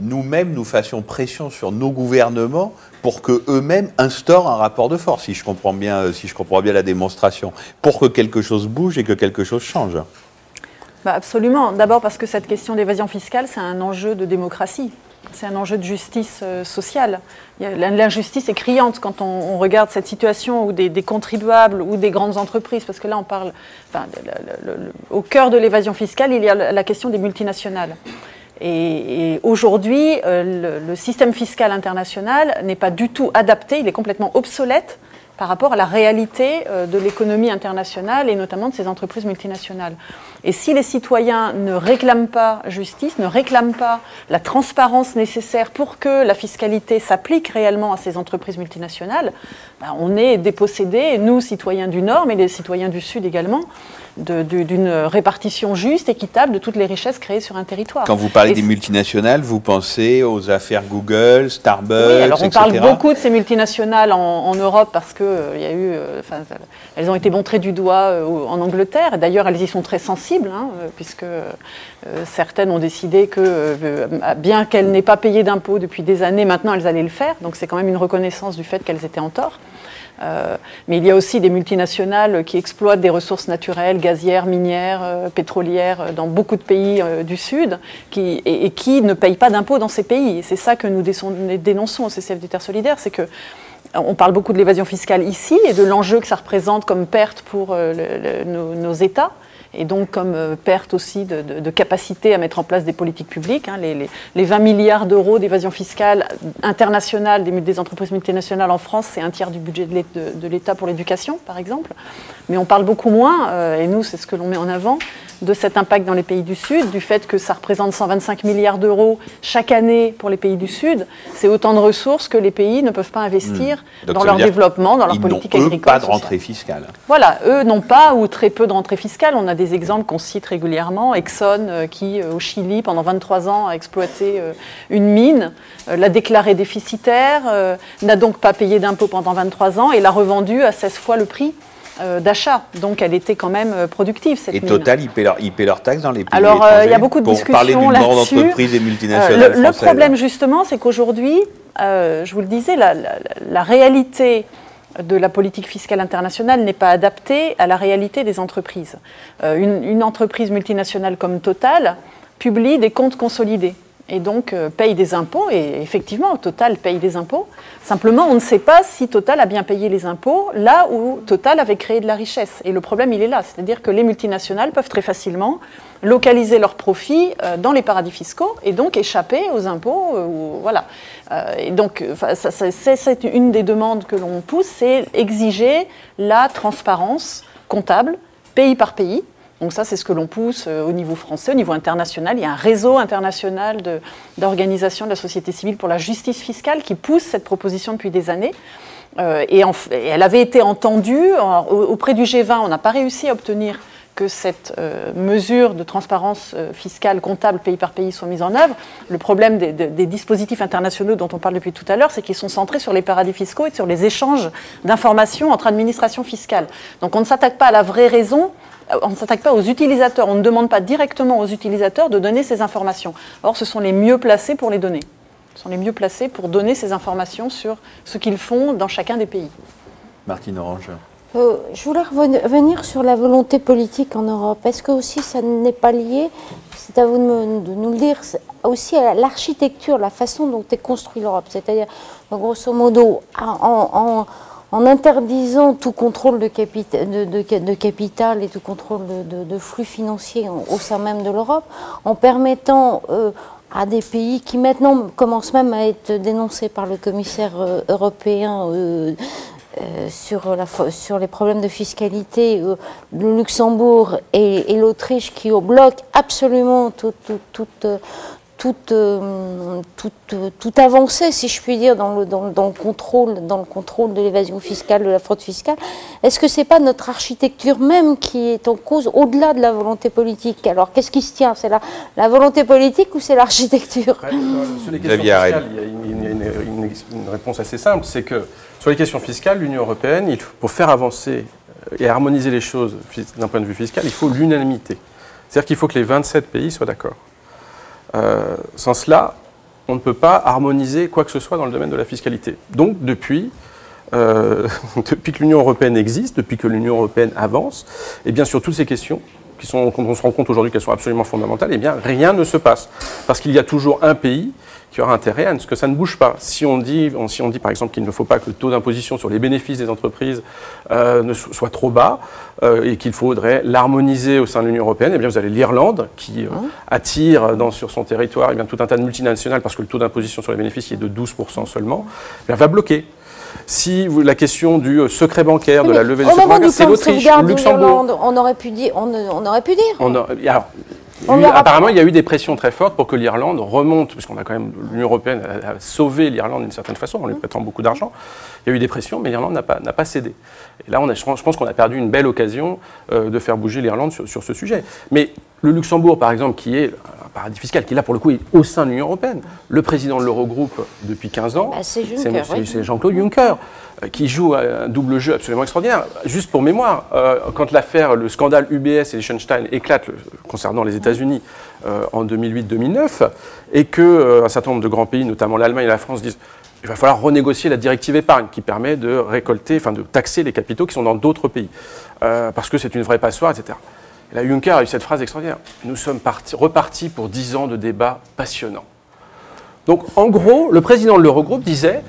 nous-mêmes nous fassions pression sur nos gouvernements pour qu'eux-mêmes instaurent un rapport de force, si je comprends bien, euh, si je comprends bien la démonstration, pour que quelque chose bouge et que quelque chose change.
Bah absolument. D'abord parce que cette question d'évasion fiscale, c'est un enjeu de démocratie c'est un enjeu de justice euh, sociale. L'injustice est criante quand on, regarde cette situation où des, contribuables ou des grandes entreprises, parce que là on parle, au cœur de l'évasion fiscale, il y a la question des multinationales. Et, aujourd'hui, euh, le, système fiscal international n'est pas du tout adapté, il est complètement obsolète par rapport à la réalité euh, de l'économie internationale et notamment de ces entreprises multinationales. Et si les citoyens ne réclament pas justice, ne réclament pas la transparence nécessaire pour que la fiscalité s'applique réellement à ces entreprises multinationales, ben, on est dépossédés, nous, citoyens du Nord, mais les citoyens du Sud également, d'une répartition juste, équitable de toutes les richesses créées sur un territoire.
Quand vous parlez
Et
des multinationales, vous pensez aux affaires Google, Starbucks,
Oui, alors on
etc.
parle beaucoup de ces multinationales en, en Europe parce que euh, il y a eu, euh, enfin, elles ont été montrées du doigt euh, en Angleterre. Et D'ailleurs, elles y sont très sensibles, hein, puisque certaines ont décidé que, bien qu'elles n'aient pas payé d'impôts depuis des années, maintenant elles allaient le faire. Donc c'est quand même une reconnaissance du fait qu'elles étaient en tort. Euh, mais il y a aussi des multinationales qui exploitent des ressources naturelles, gazières, minières, euh, pétrolières, euh, dans beaucoup de pays du Sud, et, qui ne payent pas d'impôts dans ces pays. C'est ça que nous dénonçons au CCF du Terre Solidaire, c'est que on parle beaucoup de l'évasion fiscale ici et de l'enjeu que ça représente comme perte pour nos États et donc comme euh, perte aussi de, capacité à mettre en place des politiques publiques. hein. Les, les- les 20 milliards d'euros d'évasion fiscale internationale des, entreprises multinationales en France, c'est un tiers du budget de l'État pour l'éducation, par exemple. Mais on parle beaucoup moins, euh, et nous, c'est ce que l'on met en avant, de cet impact dans les pays du Sud, du fait que ça représente 125 milliards d'euros chaque année pour les pays du Sud. C'est autant de ressources que les pays ne peuvent pas investir
Hmm.
Dans leur développement, dans leur
Ils
politique
n'ont, eux,
agricole.
pas de rentrée fiscale.
Voilà, eux n'ont pas ou très peu de rentrées fiscales. On a des exemples qu'on cite régulièrement. Exxon, euh, qui euh, au Chili, pendant 23 ans, a exploité euh, une mine, l'a déclarée déficitaire, n'a donc pas payé d'impôts pendant 23 ans et l'a revendue à 16 fois le prix d'achat. Donc elle était quand même euh, productive, cette
Et
mine.
Total, ils paient, leur, ils paient leurs taxes dans les pays
Alors, euh, il y a beaucoup de
Pour parler d'une grande entreprise et multinationale
Euh, le, problème, justement, c'est qu'aujourd'hui, euh, je vous le disais, la, la- la réalité de la politique fiscale internationale n'est pas adaptée à la réalité des entreprises. Euh, une, une entreprise multinationale comme Total publie des comptes consolidés et donc euh, paye des impôts. Et effectivement, Total paye des impôts. Simplement, on ne sait pas si Total a bien payé les impôts là où Total avait créé de la richesse. Et le problème, il est là. C'est-à-dire que les multinationales peuvent très facilement localiser leurs profits euh, dans les paradis fiscaux et donc échapper aux impôts. euh, voilà. Et donc, c'est une des demandes que l'on pousse, c'est exiger la transparence comptable, pays par pays. Donc ça, c'est ce que l'on pousse euh, au niveau français, au niveau international. Il y a un réseau international d'organisations de, la société civile pour la justice fiscale qui pousse cette proposition depuis des années. Euh, et, elle avait été entendue en- au- auprès du G20. On n'a pas réussi à obtenir que cette euh, mesure de transparence fiscale comptable pays par pays soit mise en œuvre. Le problème des, des- dispositifs internationaux dont on parle depuis tout à l'heure, c'est qu'ils sont centrés sur les paradis fiscaux et sur les échanges d'informations entre administrations fiscales. Donc on ne s'attaque pas à la vraie raison, on ne s'attaque pas aux utilisateurs, on ne demande pas directement aux utilisateurs de donner ces informations. Or, ce sont les mieux placés pour les donner. Ce sont les mieux placés pour donner ces informations sur ce qu'ils font dans chacun des pays.
Martine Orange.
Euh, je voulais reven- revenir sur la volonté politique en Europe. Est-ce que aussi ça n'est pas lié, c'est à vous de, me- de nous le dire, aussi à l'architecture, la façon dont est construite l'Europe C'est-à-dire, euh, grosso modo, en, en- en interdisant tout contrôle de, capita- de- de- de capital et tout contrôle de, flux financiers au sein même de l'Europe, en permettant euh, à des pays qui maintenant commencent même à être dénoncés par le commissaire euh, européen euh, sur, les problèmes de fiscalité, le Luxembourg et, l'Autriche qui bloquent absolument tout- toute, euh, toute, euh, toute avancée, si je puis dire, dans le, dans, le- dans le contrôle, dans le contrôle de l'évasion fiscale, de la fraude fiscale. Est-ce que c'est pas notre architecture même qui est en cause au-delà de la volonté politique? Alors qu'est-ce qui se tient? C'est la, la volonté politique ou c'est l'architecture?
Sur les questions fiscales, il y a une, une- une- une- une réponse assez simple, c'est que sur les questions fiscales, l'Union européenne, il faut- pour faire avancer euh, et harmoniser les choses d'un point de vue fiscal, il faut l'unanimité. C'est-à-dire qu'il faut que les 27 pays soient d'accord. Euh, sans cela, on ne peut pas harmoniser quoi que ce soit dans le domaine de la fiscalité. Donc, depuis, euh, depuis que l'Union européenne existe, depuis que l'Union européenne avance, et bien sur toutes ces questions, qui sont, quand on se rend compte aujourd'hui qu'elles sont absolument fondamentales, et bien rien ne se passe. Parce qu'il y a toujours un pays qui aura intérêt à ce que ça ne bouge pas. Si on dit, si on dit par exemple qu'il ne faut pas que le taux d'imposition sur les bénéfices des entreprises euh, ne soit trop bas euh, et qu'il faudrait l'harmoniser au sein de l'Union européenne, et bien vous avez l'Irlande qui euh, attire dans, sur son territoire et bien, tout un tas de multinationales parce que le taux d'imposition sur les bénéfices qui est de 12% seulement, eh bien, va bloquer. Si la question du euh, secret bancaire, de la levée du secret bancaire, c'est
de
l'Autriche, le
de
Luxembourg.
on aurait pu dire, on, on aurait pu dire.
On a- alors, apparemment, il y a eu des pressions très fortes pour que l'Irlande remonte, parce qu'on a quand même l'Union européenne a, sauvé l'Irlande d'une certaine façon en lui prêtant beaucoup d'argent. Il y a eu des pressions, mais l'Irlande n'a pas, cédé. Et là, on a, je pense qu'on a perdu une belle occasion euh, de faire bouger l'Irlande sur, sur ce sujet. Mais le Luxembourg, par exemple, qui est paradis fiscal, qui là pour le coup est au sein de l'Union européenne, le président de l'Eurogroupe depuis 15 ans,
Bah, c'est oui.
Jean-Claude Juncker euh, qui joue un double jeu absolument extraordinaire. Juste pour mémoire, euh, quand l'affaire, le scandale UBS et Liechtenstein éclate le- concernant les États-Unis euh, en 2008-2009, et que euh, un certain nombre de grands pays, notamment l'Allemagne et la France, disent il va falloir renégocier la directive épargne qui permet de récolter, enfin de taxer les capitaux qui sont dans d'autres pays, parce que c'est une vraie passoire, etc. Et là, Juncker a eu cette phrase extraordinaire. Nous sommes partis- repartis pour 10 ans de débats passionnants. Donc, en gros, le président de l'Eurogroupe disait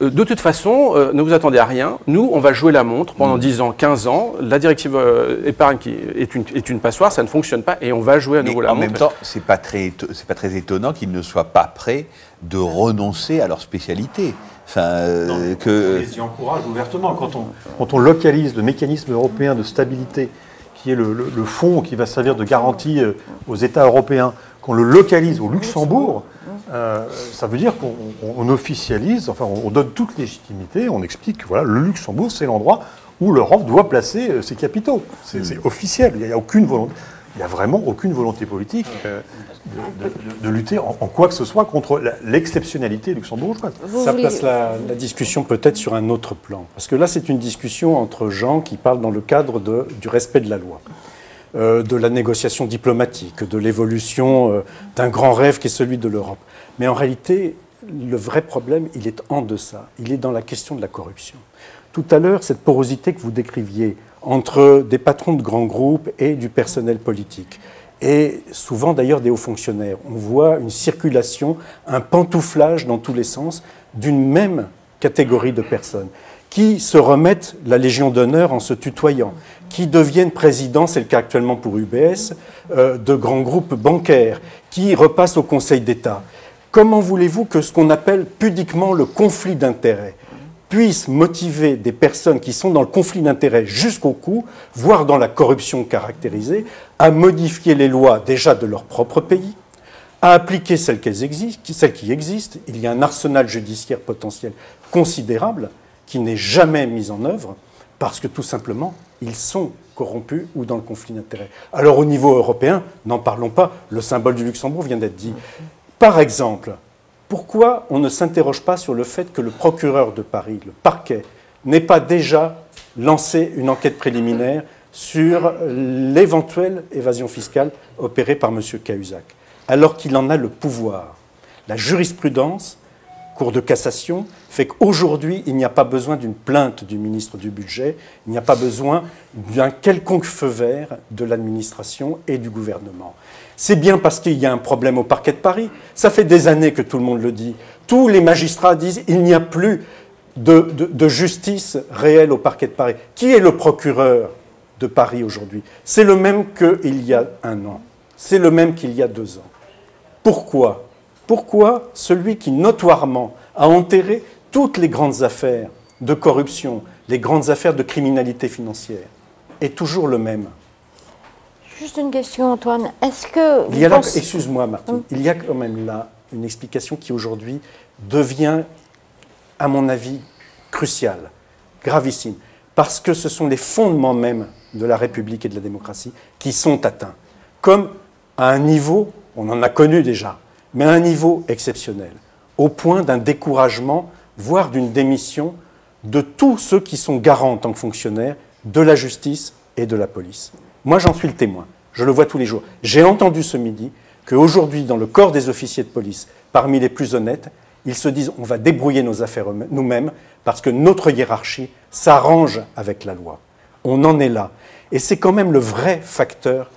euh, de toute façon, euh, ne vous attendez à rien. Nous, on va jouer la montre pendant 10 ans, 15 ans. La directive euh, épargne qui est une, est une passoire, ça ne fonctionne pas et on va jouer à
Mais
nouveau la
en
montre.
même temps, c'est pas très, éto- c'est pas très étonnant qu'ils ne soient pas prêts de renoncer à leur spécialité. Enfin, euh, que
les y encourage ouvertement. Quand on, quand on localise le mécanisme européen de stabilité, qui est le, le- le fonds qui va servir de garantie euh, aux États européens, qu'on le localise au Luxembourg, euh, ça veut dire qu'on on- on officialise, enfin on, on donne toute légitimité, on explique que voilà, le Luxembourg, c'est l'endroit où l'Europe doit placer euh, ses capitaux. C'est c'est officiel, il n'y a, aucune volonté. Il n'y a vraiment aucune volonté politique euh, de, de- de- de lutter en, en quoi que ce soit contre l'exceptionnalité luxembourgeoise.
Vous
Ça
voulez-
place la, la discussion peut-être sur un autre plan. Parce que là, c'est une discussion entre gens qui parlent dans le cadre de- du respect de la loi, euh, de la négociation diplomatique, de l'évolution euh, d'un grand rêve qui est celui de l'Europe. Mais en réalité, le vrai problème, il est en deçà. Il est dans la question de la corruption. Tout à l'heure, cette porosité que vous décriviez entre des patrons de grands groupes et du personnel politique, et souvent d'ailleurs des hauts fonctionnaires, on voit une circulation, un pantouflage dans tous les sens d'une même catégorie de personnes qui se remettent la Légion d'honneur en se tutoyant, qui deviennent présidents, c'est le cas actuellement pour UBS, euh, de grands groupes bancaires, qui repassent au Conseil d'État. Comment voulez-vous que ce qu'on appelle pudiquement le conflit d'intérêts puisse motiver des personnes qui sont dans le conflit d'intérêts jusqu'au cou, voire dans la corruption caractérisée, à modifier les lois déjà de leur propre pays, à appliquer celles, celles qui existent. Il y a un arsenal judiciaire potentiel considérable qui n'est jamais mis en œuvre parce que tout simplement, ils sont corrompus ou dans le conflit d'intérêts. Alors au niveau européen, n'en parlons pas, le symbole du Luxembourg vient d'être dit. Par exemple, pourquoi on ne s'interroge pas sur le fait que le procureur de Paris, le parquet, n'ait pas déjà lancé une enquête préliminaire sur l'éventuelle évasion fiscale opérée par M. Cahuzac, alors qu'il en a le pouvoir La jurisprudence, Cour de cassation, fait qu'aujourd'hui, il n'y a pas besoin d'une plainte du ministre du Budget, il n'y a pas besoin d'un quelconque feu vert de l'administration et du gouvernement. C'est bien parce qu'il y a un problème au parquet de Paris. Ça fait des années que tout le monde le dit. Tous les magistrats disent qu'il n'y a plus de justice réelle au parquet de Paris. Qui est le procureur de Paris aujourd'hui? C'est le même qu'il y a un an. C'est le même qu'il y a deux ans. Pourquoi? Pourquoi celui qui notoirement a enterré toutes les grandes affaires de corruption, les grandes affaires de criminalité financière, est toujours le même?
Juste une question, Antoine. Est-ce que.
Il
vous
y a là,
pensez-
excuse-moi Martine, il y a quand même là une explication qui aujourd'hui devient, à mon avis, cruciale, gravissime, parce que ce sont les fondements même de la République et de la démocratie qui sont atteints, comme à un niveau, on en a connu déjà, mais à un niveau exceptionnel, au point d'un découragement, voire d'une démission de tous ceux qui sont garants en tant que fonctionnaires de la justice et de la police. Moi, j'en suis le témoin. Je le vois tous les jours. J'ai entendu ce midi qu'aujourd'hui, dans le corps des officiers de police, parmi les plus honnêtes, ils se disent on va débrouiller nos affaires nous-mêmes parce que notre hiérarchie s'arrange avec la loi. On en est là. Et c'est quand même le vrai facteur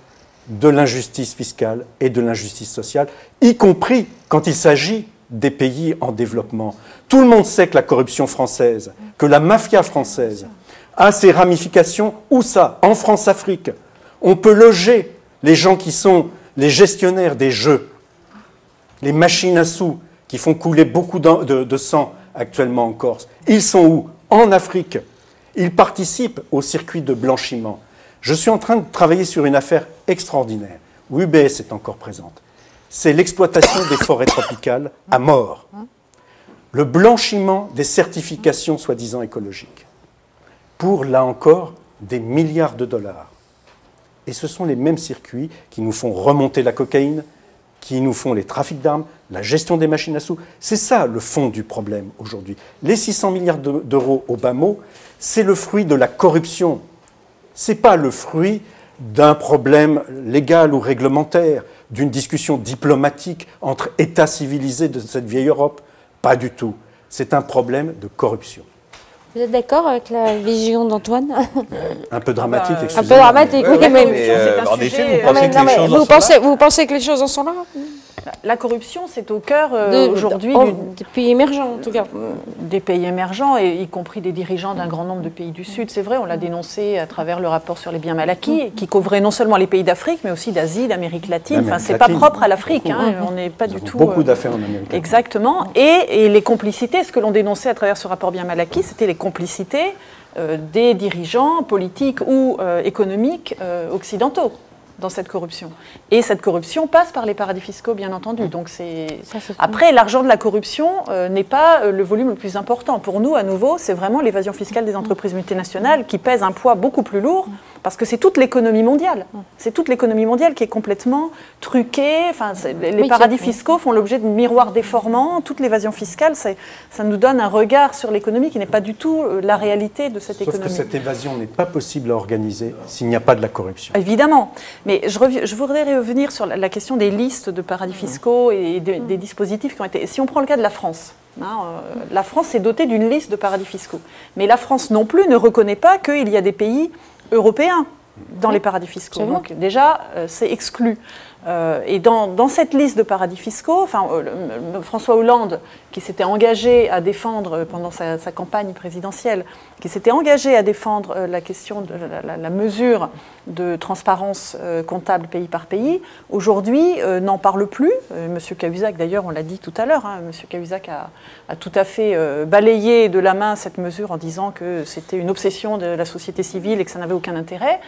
de l'injustice fiscale et de l'injustice sociale, y compris quand il s'agit des pays en développement. Tout le monde sait que la corruption française, que la mafia française a ses ramifications, où ça? En France-Afrique. On peut loger les gens qui sont les gestionnaires des jeux, les machines à sous qui font couler beaucoup de, de sang actuellement en Corse. Ils sont où? En Afrique. Ils participent au circuit de blanchiment. Je suis en train de travailler sur une affaire extraordinaire où UBS est encore présente. C'est l'exploitation des forêts tropicales à mort. Le blanchiment des certifications soi-disant écologiques. Pour, là encore, des milliards de dollars. Et ce sont les mêmes circuits qui nous font remonter la cocaïne, qui nous font les trafics d'armes, la gestion des machines à sous. C'est ça le fond du problème aujourd'hui. Les 600 milliards de- d'euros au bas mot, c'est le fruit de la corruption. Ce n'est pas le fruit d'un problème légal ou réglementaire, d'une discussion diplomatique entre États civilisés de cette vieille Europe. Pas du tout. C'est un problème de corruption.
Vous êtes d'accord avec la vision d'Antoine?
Un peu dramatique,
Un
excusez-moi.
peu dramatique, oui, mais...
mais, euh, en effet, vous
Non,
pensez
mais-
que
non,
les
mais
choses en
vous,
sont
pensez,
là
vous pensez que les choses en sont là?
La corruption, c'est au cœur euh,
De-
aujourd'hui
oh,
du-
Des pays émergents, en tout cas.
des pays émergents, et y compris des dirigeants d'un grand nombre de pays du Sud. C'est vrai, on l'a dénoncé à travers le rapport sur les biens mal acquis, qui couvrait non seulement les pays d'Afrique, mais aussi d'Asie, d'Amérique latine. Enfin, c'est pas propre à l'Afrique. hein, on n'est pas du tout.
beaucoup
euh,
d'affaires en Amérique. latine.
Exactement. Et, et les complicités, ce que l'on dénonçait à travers ce rapport bien mal acquis, c'était les complicités euh, des dirigeants politiques ou euh, économiques euh, occidentaux dans cette corruption. Et cette corruption passe par les paradis fiscaux, bien entendu. Donc c'est après l'argent de la corruption euh, n'est pas euh, le volume le plus important. Pour nous, à nouveau, c'est vraiment l'évasion fiscale des entreprises multinationales qui pèse un poids beaucoup plus lourd parce que c'est toute l'économie mondiale. C'est toute l'économie mondiale qui est complètement truquée. Enfin, les
Oui,
paradis fiscaux font l'objet de miroirs déformants. Toute l'évasion fiscale, ça nous donne un regard sur l'économie qui n'est pas du tout euh, la réalité de cette
Sauf que
économie.
cette évasion n'est pas possible à organiser s'il n'y a pas de la corruption.
Évidemment. Mais je, voudrais revenir sur la, question des listes de paradis fiscaux et de- des dispositifs qui ont été. Si on prend le cas de la France, hein, euh, la France s'est dotée d'une liste de paradis fiscaux. Mais la France non plus ne reconnaît pas qu'il y a des pays européens dans les paradis fiscaux. Donc déjà, euh, c'est exclu. Euh, et dans, cette liste de paradis fiscaux, euh, François Hollande, qui s'était engagé à défendre euh, pendant sa, campagne présidentielle, qui s'était engagé à défendre la question de la, mesure de transparence comptable pays par pays, aujourd'hui n'en parle plus. Monsieur Cahuzac, d'ailleurs, on l'a dit tout à l'heure, hein, Monsieur a, a tout à fait balayé de la main cette mesure en disant que c'était une obsession de la société civile et que ça n'avait aucun intérêt.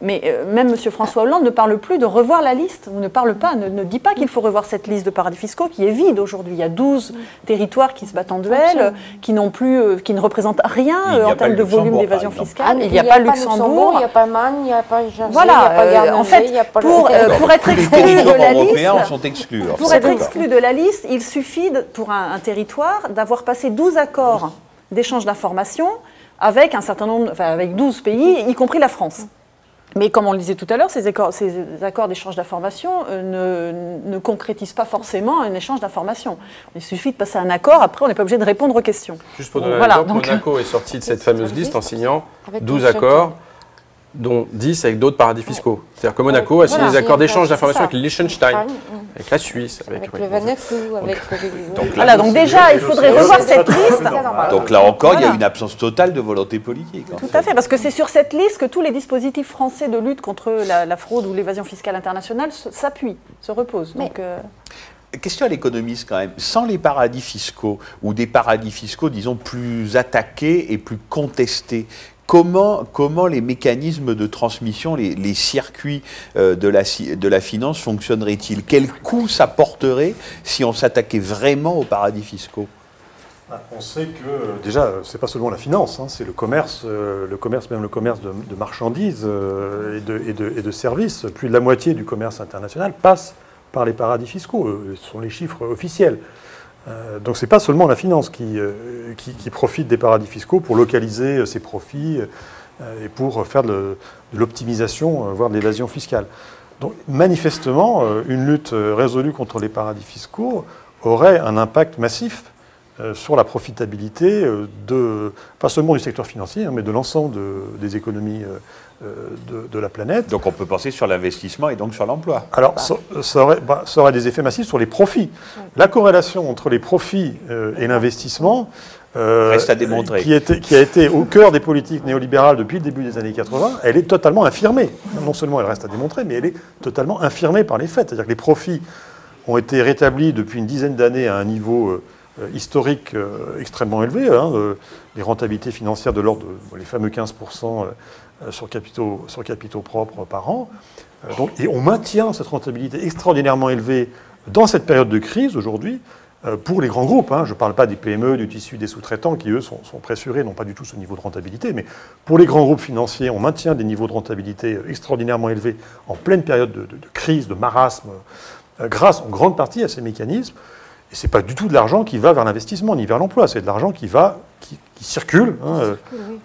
Mais euh, même M. François Hollande ne parle plus de revoir la liste, ou ne parle pas, ne, ne dit pas qu'il faut revoir cette liste de paradis fiscaux qui est vide aujourd'hui. Il y a 12 territoires qui se battent en duel, euh, qui, n'ont plus, euh, qui ne représentent rien euh, en termes de volume d'évasion fiscale.
Ah,
il n'y a pas Luxembourg.
Il n'y a pas Man, il n'y a pas Jersey, il n'y
Voilà,
a pas
euh,
Guernesey,
en fait,
il n'y a pas le-
pour, euh, pour être exclu de la liste,
sont exclus. alors,
pour
c'est
être
d'accord.
exclu de la liste, il suffit de- pour un, un territoire d'avoir passé 12 accords d'échange d'informations avec un certain nombre, enfin, avec 12 pays, y compris la France. Mais comme on le disait tout à l'heure, ces accords, ces accords d'échange d'informations euh, ne, ne concrétisent pas forcément un échange d'informations. Il suffit de passer un accord, après on n'est pas obligé de répondre aux questions.
Juste pour donner
Voilà,
un exemple,
donc-
Monaco est sorti de cette fameuse liste en signant
Avec
12
le chef,
accords, dont 10 avec d'autres paradis fiscaux. C'est-à-dire que Monaco a signé
Voilà.
des accords d'échange d'informations avec le Liechtenstein, avec la Suisse, avec,
le Vanuatu, avec le...
Donc là,
Voilà, donc déjà, il faudrait revoir cette liste.
Donc là encore, il y a une absence totale de volonté politique. en
Tout
fait.
à fait, parce que c'est sur cette liste que tous les dispositifs français de lutte contre la, la fraude ou l'évasion fiscale internationale s'appuient, se reposent.
Mais-
Donc, euh,
Question à l'économiste quand même. Sans les paradis fiscaux, ou des paradis fiscaux, disons, plus attaqués et plus contestés, comment, les mécanismes de transmission, les, circuits euh, de, la, finance fonctionneraient-ils? Quel coût ça porterait si on s'attaquait vraiment aux paradis fiscaux?
Ah, On sait que déjà, euh, c'est pas seulement la finance, hein, c'est le commerce, euh, le commerce, même le commerce de, marchandises euh, et, de, services. Plus de la moitié du commerce international passe par les paradis fiscaux. Ce sont les chiffres officiels. Euh, donc c'est pas seulement la finance qui, euh, qui, profite des paradis fiscaux pour localiser euh, ses profits et pour faire de, l'optimisation, voire de l'évasion fiscale. Donc manifestement, une lutte résolue contre les paradis fiscaux aurait un impact massif sur la profitabilité de, pas seulement du secteur financier, hein, mais de l'ensemble de- des économies de, de la planète.
Donc on peut penser sur l'investissement et donc sur l'emploi.
Alors, ça, ça aurait, bah, ça aurait des effets massifs sur les profits. La corrélation entre les profits euh, et l'investissement euh,
Reste à démontrer.
Qui, était- qui a été au cœur des politiques néolibérales depuis le début des années 80, elle est totalement infirmée. Non seulement elle reste à démontrer, mais elle est totalement infirmée par les faits. C'est-à-dire que les profits ont été rétablis depuis une dizaine d'années à un niveau euh, euh, historiques euh, extrêmement hein, euh, les rentabilités financières de l'ordre les fameux 15% euh, sur, capitaux, sur capitaux propres par an. Euh, donc, et on maintient cette rentabilité extraordinairement élevée dans cette période de crise aujourd'hui euh, pour les grands groupes. hein. Je ne parle pas des PME, du tissu des sous-traitants qui, eux, sont, pressurés, n'ont pas du tout ce niveau de rentabilité. Mais pour les grands groupes financiers, on maintient des niveaux de rentabilité euh, extraordinairement élevés en pleine période de, crise, de marasme, euh, grâce en grande partie à ces mécanismes. Et ce n'est pas du tout de l'argent qui va vers l'investissement ni vers l'emploi, c'est de l'argent qui, va, qui circule hein, euh,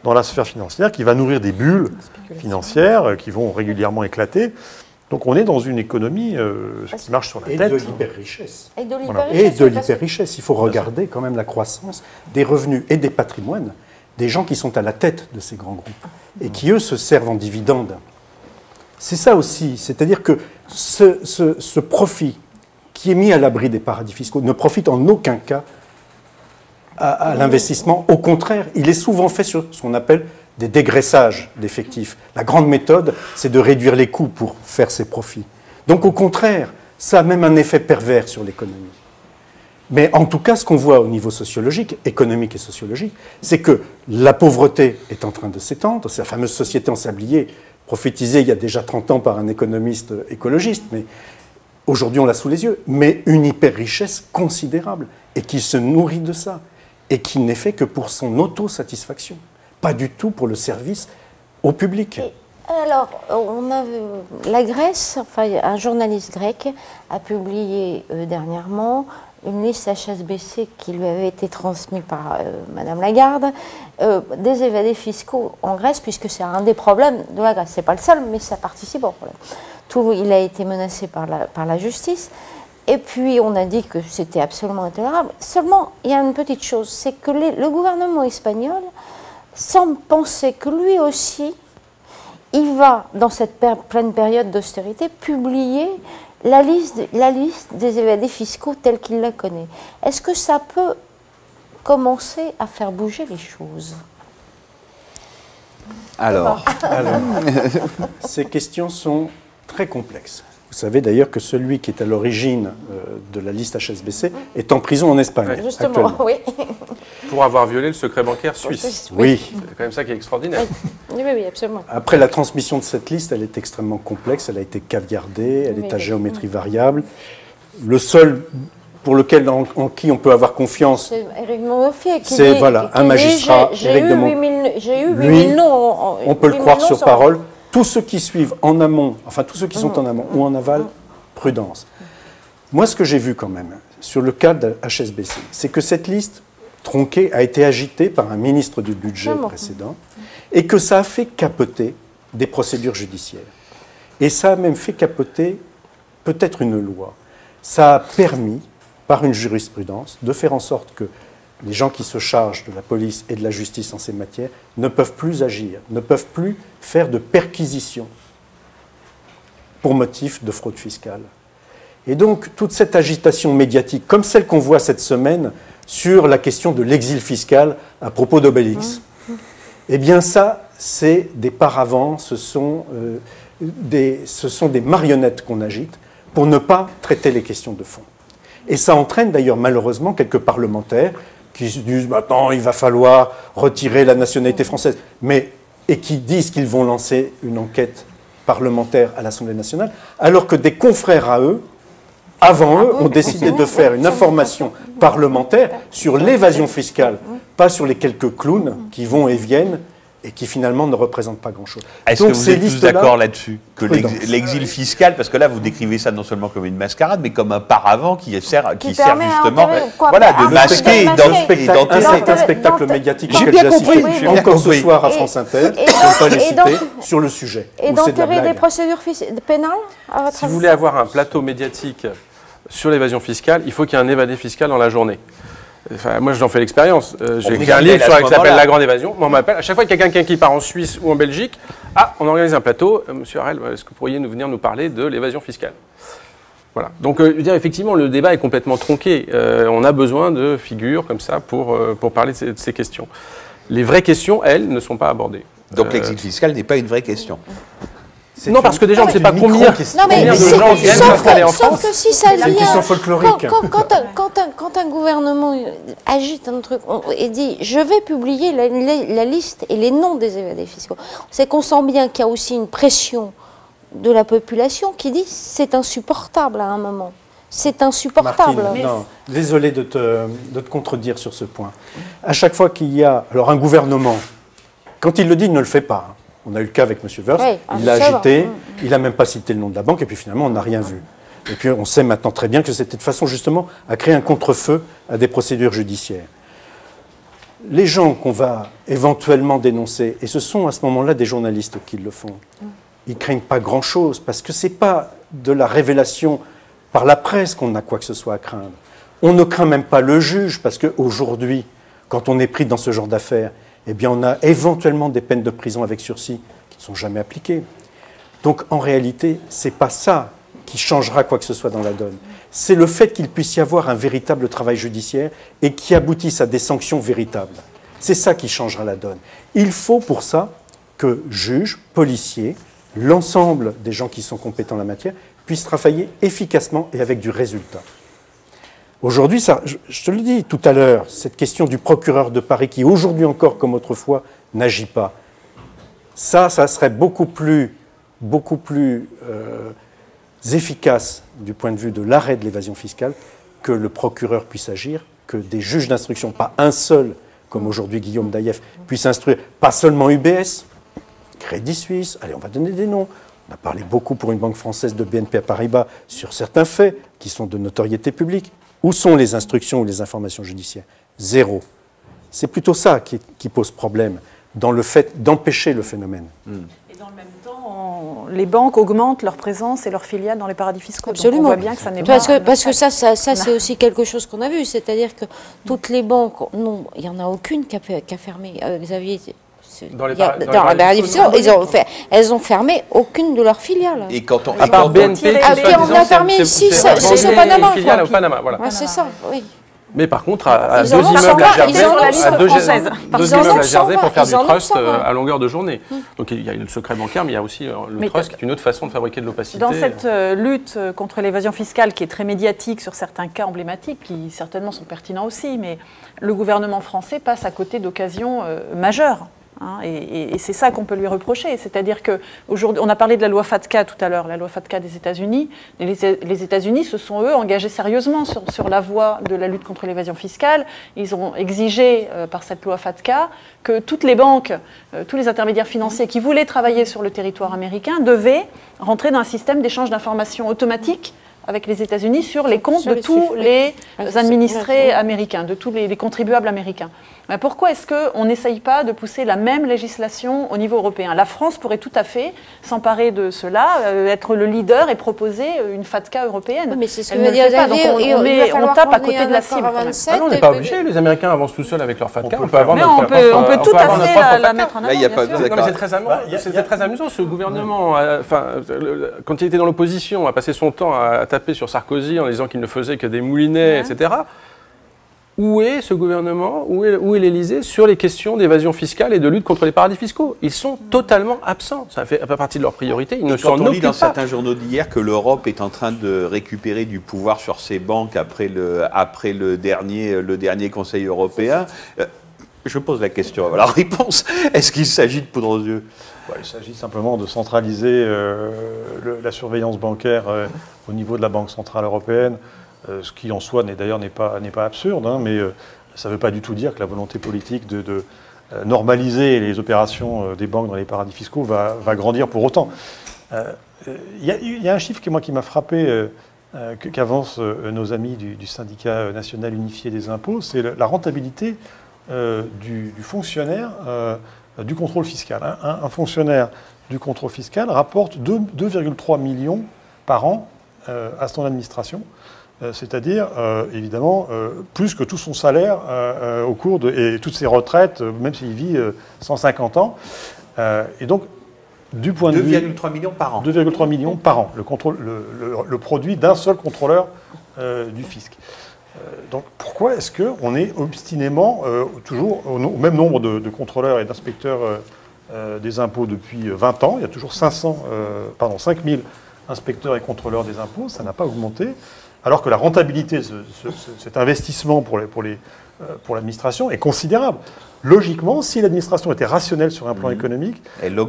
dans la sphère financière, qui va nourrir des bulles financières euh, qui vont régulièrement éclater. Donc on est dans une économie euh, qui marche sur la
Et
tête.
de l'hyper-richesse.
Et de
Voilà.
Et
l'hyper-richesse,
l'hyper-richesse. Il faut regarder quand même la croissance des revenus et des patrimoines des gens qui sont à la tête de ces grands groupes et qui, eux, se servent en dividendes. C'est ça aussi. C'est-à-dire que ce, ce- ce profit qui est mis à l'abri des paradis fiscaux ne profite en aucun cas à, l'investissement. Au contraire, il est souvent fait sur ce qu'on appelle des dégraissages d'effectifs. La grande méthode, c'est de réduire les coûts pour faire ses profits. Donc au contraire, ça a même un effet pervers sur l'économie. Mais en tout cas, ce qu'on voit au niveau sociologique, économique et sociologique, c'est que la pauvreté est en train de s'étendre. C'est la fameuse société en sablier, prophétisée il y a déjà 30 ans par un économiste écologiste, mais aujourd'hui on l'a sous les yeux. Mais une hyper-richesse considérable, et qui se nourrit de ça, et qui n'est fait que pour son autosatisfaction, pas du tout pour le service au public.
Alors, on a, la Grèce, enfin, un journaliste grec a publié euh, dernièrement une liste HSBC qui lui avait été transmise par euh, Madame Lagarde euh, des évadés fiscaux en Grèce, puisque c'est un des problèmes de la Grèce. C'est pas le seul, mais ça participe au problème. Tout, il a été menacé par la, par la justice. Et puis, on a dit que c'était absolument intolérable. Seulement, il y a une petite chose, c'est que les- le gouvernement espagnol semble penser que lui aussi, il va, dans cette pleine période d'austérité, publier la liste, la liste des évadés fiscaux telle qu'il la connaît. Est-ce que ça peut commencer à faire bouger les choses?
Alors,
Alors, ces questions sont très complexes. Vous savez d'ailleurs que celui qui est à l'origine euh, de la liste HSBC est en prison en Espagne.
Justement, oui.
Pour avoir violé le secret bancaire suisse.
Oui.
C'est quand même ça qui est extraordinaire.
Oui, oui, oui, absolument.
Après la transmission de cette liste, elle est extrêmement complexe, elle a été caviardée, elle
Oui,
est à
oui.
géométrie variable. Le seul pour lequel en, en qui on peut avoir confiance,
C'est
voilà,
qui
un magistrat,
j'ai- eu
Mont-
8000 j'ai eu
Lui,
8000 noms.
on peut le
8000
croire sur- parole. Tous ceux qui suivent en amont, enfin tous ceux qui sont en amont ou en aval, prudence. Moi, ce que j'ai vu quand même sur le cas de HSBC, c'est que cette liste tronquée a été agitée par un ministre du budget précédent et que ça a fait capoter des procédures judiciaires. Et ça a même fait capoter peut-être une loi. Ça a permis, par une jurisprudence, de faire en sorte que les gens qui se chargent de la police et de la justice en ces matières ne peuvent plus agir, ne peuvent plus faire de perquisition pour motif de fraude fiscale. Et donc, toute cette agitation médiatique, comme celle qu'on voit cette semaine sur la question de l'exil fiscal à propos d'Obélix, eh bien ça, c'est des paravents, ce sont, euh, des, ce sont des marionnettes qu'on agite pour ne pas traiter les questions de fond. Et ça entraîne d'ailleurs malheureusement quelques parlementaires qui se disent maintenant il va falloir retirer la nationalité française, mais et qui disent qu'ils vont lancer une enquête parlementaire à l'Assemblée nationale, alors que des confrères à eux, avant eux, ont décidé de faire une information parlementaire sur l'évasion fiscale, pas sur les quelques clowns qui vont et viennent et qui finalement ne représentent pas grand-chose.
est-ce que vous
ces
êtes tous d'accord là-dessus Que l'exil fiscal, parce que là vous décrivez ça non seulement comme une mascarade, mais comme un paravent qui sert, qui
Qui
sert
permet à
justement
quoi,
voilà, de
masquer,
masquer
c'est un spectacle
Dans-
médiatique.
J'ai bien compris,
encore ce soir à France Inter, sur le sujet.
Et d'enterrer des procédures pénales à votre
Si vous voulez avoir un plateau médiatique sur l'évasion fiscale, il faut qu'il y ait un évadé fiscal dans la journée. Enfin, moi, j'en fais l'expérience. Euh, J'ai écrit un livre sur- qui s'appelle. La Grande Évasion. Moi, on m'appelle. À chaque fois qu'il y a quelqu'un qui part en Suisse ou en Belgique, ah, on organise un plateau. Euh, Monsieur Harel, est-ce que vous pourriez nous venir nous parler de l'évasion fiscale? Voilà. Donc, euh, je veux dire, effectivement, le débat est complètement tronqué. Euh, on a besoin de figures comme ça pour, pour parler de ces, de ces questions. Les vraies questions, elles, ne sont pas abordées.
Donc l'exil fiscal n'est pas une vraie question.
Non, parce que déjà, on ne sait pas combien,
micro-question.
Non, mais sauf, que, sauf
France.
que si ça
C'est une
vient.
question folklorique.
Quand, quand- quand un, quand un- quand un gouvernement agite un truc on- et dit je vais publier la, la- la liste et les noms des évadés fiscaux, c'est qu'on sent bien qu'il y a aussi une pression de la population qui dit c'est insupportable à un moment. C'est insupportable.
Martine, non, désolé de te, de te contredire sur ce point. À chaque fois qu'il y a alors un gouvernement, quand il le dit, il ne le fait pas. On a eu le cas avec M. Wörth,
Oui,
il l'a
ça va.
agité, il n'a même pas cité le nom de la banque, et puis finalement, on n'a rien vu. Et puis on sait maintenant très bien que c'était de façon justement à créer un contre-feu à des procédures judiciaires. Les gens qu'on va éventuellement dénoncer, et ce sont à ce moment-là des journalistes qui le font, ils craignent pas grand-chose, parce que ce n'est pas de la révélation par la presse qu'on a quoi que ce soit à craindre. On ne craint même pas le juge, parce qu'aujourd'hui, quand on est pris dans ce genre d'affaires, eh bien, on a éventuellement des peines de prison avec sursis qui ne sont jamais appliquées. Donc, en réalité, ce n'est pas ça qui changera quoi que ce soit dans la donne. C'est le fait qu'il puisse y avoir un véritable travail judiciaire et qui aboutisse à des sanctions véritables. C'est ça qui changera la donne. Il faut pour ça que juges, policiers, l'ensemble des gens qui sont compétents en la matière puissent travailler efficacement et avec du résultat. Aujourd'hui, ça, je, te le dis tout à l'heure, cette question du procureur de Paris qui, aujourd'hui encore comme autrefois, n'agit pas, ça, ça serait beaucoup plus, euh, efficace du point de vue de l'arrêt de l'évasion fiscale que le procureur puisse agir, que des juges d'instruction, pas un seul, comme aujourd'hui Guillaume Daïef, puisse instruire, pas seulement UBS, Crédit Suisse, allez, on va donner des noms. On a parlé beaucoup pour une banque française de BNP Paribas sur certains faits qui sont de notoriété publique. Où sont les instructions ou les informations judiciaires? Zéro. C'est plutôt ça qui, qui pose problème dans le fait d'empêcher le phénomène.
Et dans le même temps, on- les banques augmentent leur présence et leurs filiales dans les paradis fiscaux. Donc
Absolument.
on voit bien que ça n'est
Parce
pas.
que, parce que ça, ça, ça, c'est aussi quelque chose qu'on a vu. C'est-à-dire que toutes les banques, non, il n'y en a aucune qui a, fait- qui a fermé. Euh, Xavier,
Dans les par- dans
dans
paradis
paradis
fiscaux,
fiscaux, ils ont fait- elles ont fermé aucune de leurs filiales.
Et quand on,
À part BNP,
Ah, on
soi-disant,
a fermé six- au
une
Panama,
filiale
quoi.
au Panama, voilà.
C'est ça, oui.
Mais par contre, à, à deux immeubles à
la-
Jersey,
ils en ont
à deux,
française.
deux immeubles à Jersey pour faire du trust euh, à longueur de journée. Donc il y a le secret bancaire, mais il y a aussi euh, le
Mais
trust, qui est une autre façon de fabriquer de l'opacité.
Dans cette euh, lutte contre l'évasion fiscale qui est très médiatique sur certains cas emblématiques, qui certainement sont pertinents aussi, mais le gouvernement français passe à côté d'occasions majeures. Hein, et et- et c'est ça qu'on peut lui reprocher. C'est-à-dire qu'aujourd'hui, on a parlé de la loi FATCA tout à l'heure, la loi FATCA des États-Unis. Les, les États-Unis se sont, eux, engagés sérieusement sur, sur la voie de la lutte contre l'évasion fiscale. Ils ont exigé, euh, par cette loi FATCA, que toutes les banques, euh, tous les intermédiaires financiers qui voulaient travailler sur le territoire américain devaient rentrer dans un système d'échange d'informations automatique avec les États-Unis sur les comptes
Sur
de
les
tous les
Ah,
administrés américains, de tous les, les contribuables américains. Mais pourquoi est-ce qu'on n'essaye pas de pousser la même législation au niveau européen? La France pourrait tout à fait s'emparer de cela, euh, être le leader et proposer euh, une FATCA européenne.
Oui, mais c'est ce que
Elle
veut dire
fait pas, donc on- on met- on tape à côté de la cible,
à
quand même.
27,
Ah non, on n'est pas obligé, les Américains avancent tout seuls avec leur FATCA.
On peut
avoir notre-
on peut, on peut tout à fait
propre
la, la mettre en avant.
Là, y a pas
c'est très amusant.
Bah,
très amusant. Ce gouvernement, euh, enfin, euh, quand il était dans l'opposition, a passé son temps à taper sur Sarkozy en disant qu'il ne faisait que des moulinets, etc. Où est ce gouvernement Où est, où est l'Élysée sur les questions d'évasion fiscale et de lutte contre les paradis fiscaux? Ils sont totalement absents. Ça fait pas partie de leurs priorités. Ils ne
quand on lit dans
pas.
certains journaux d'hier que l'Europe est en train de récupérer du pouvoir sur ses banques après le, après le, dernier, le dernier Conseil européen, euh, je pose la question. Alors, réponse, est-ce qu'il s'agit de poudre aux yeux?
Ouais, il s'agit simplement de centraliser euh, le- la surveillance bancaire euh, au niveau de la Banque Centrale Européenne, ce qui en soi n'est d'ailleurs n'est pas, pas absurde, hein, mais euh, ça ne veut pas du tout dire que la volonté politique de, euh, normaliser les opérations euh, des banques dans les paradis fiscaux va, grandir pour autant. Euh, euh, Il y, a- un chiffre qui, moi, qui m'a frappé, euh, euh, qu'avancent euh, nos amis du, syndicat national unifié des impôts, c'est la rentabilité euh, du, fonctionnaire euh, du contrôle fiscal. Un, fonctionnaire du contrôle fiscal rapporte deux- 2,3 millions par an euh, à son administration, Euh, c'est-à-dire euh, évidemment euh, plus que tout son salaire euh, euh, au cours de et toutes ses retraites, euh, même s'il vit euh, 150 ans. Euh, et donc, du point de vue
2,3 millions par an.
2,3 millions par an, le, contrôle, le, le- le produit d'un seul contrôleur euh, du fisc. Euh, donc pourquoi est-ce qu'on est obstinément euh, toujours au, même nombre de, de contrôleurs et d'inspecteurs euh, euh, des impôts depuis 20 ans? Il y a toujours 500, euh, pardon, 5000 inspecteurs et contrôleurs des impôts. Ça n'a pas augmenté. Alors que la rentabilité de ce- ce- ce- cet investissement pour pour euh, pour l'administration est considérable. Logiquement, si l'administration était rationnelle sur un plan économique,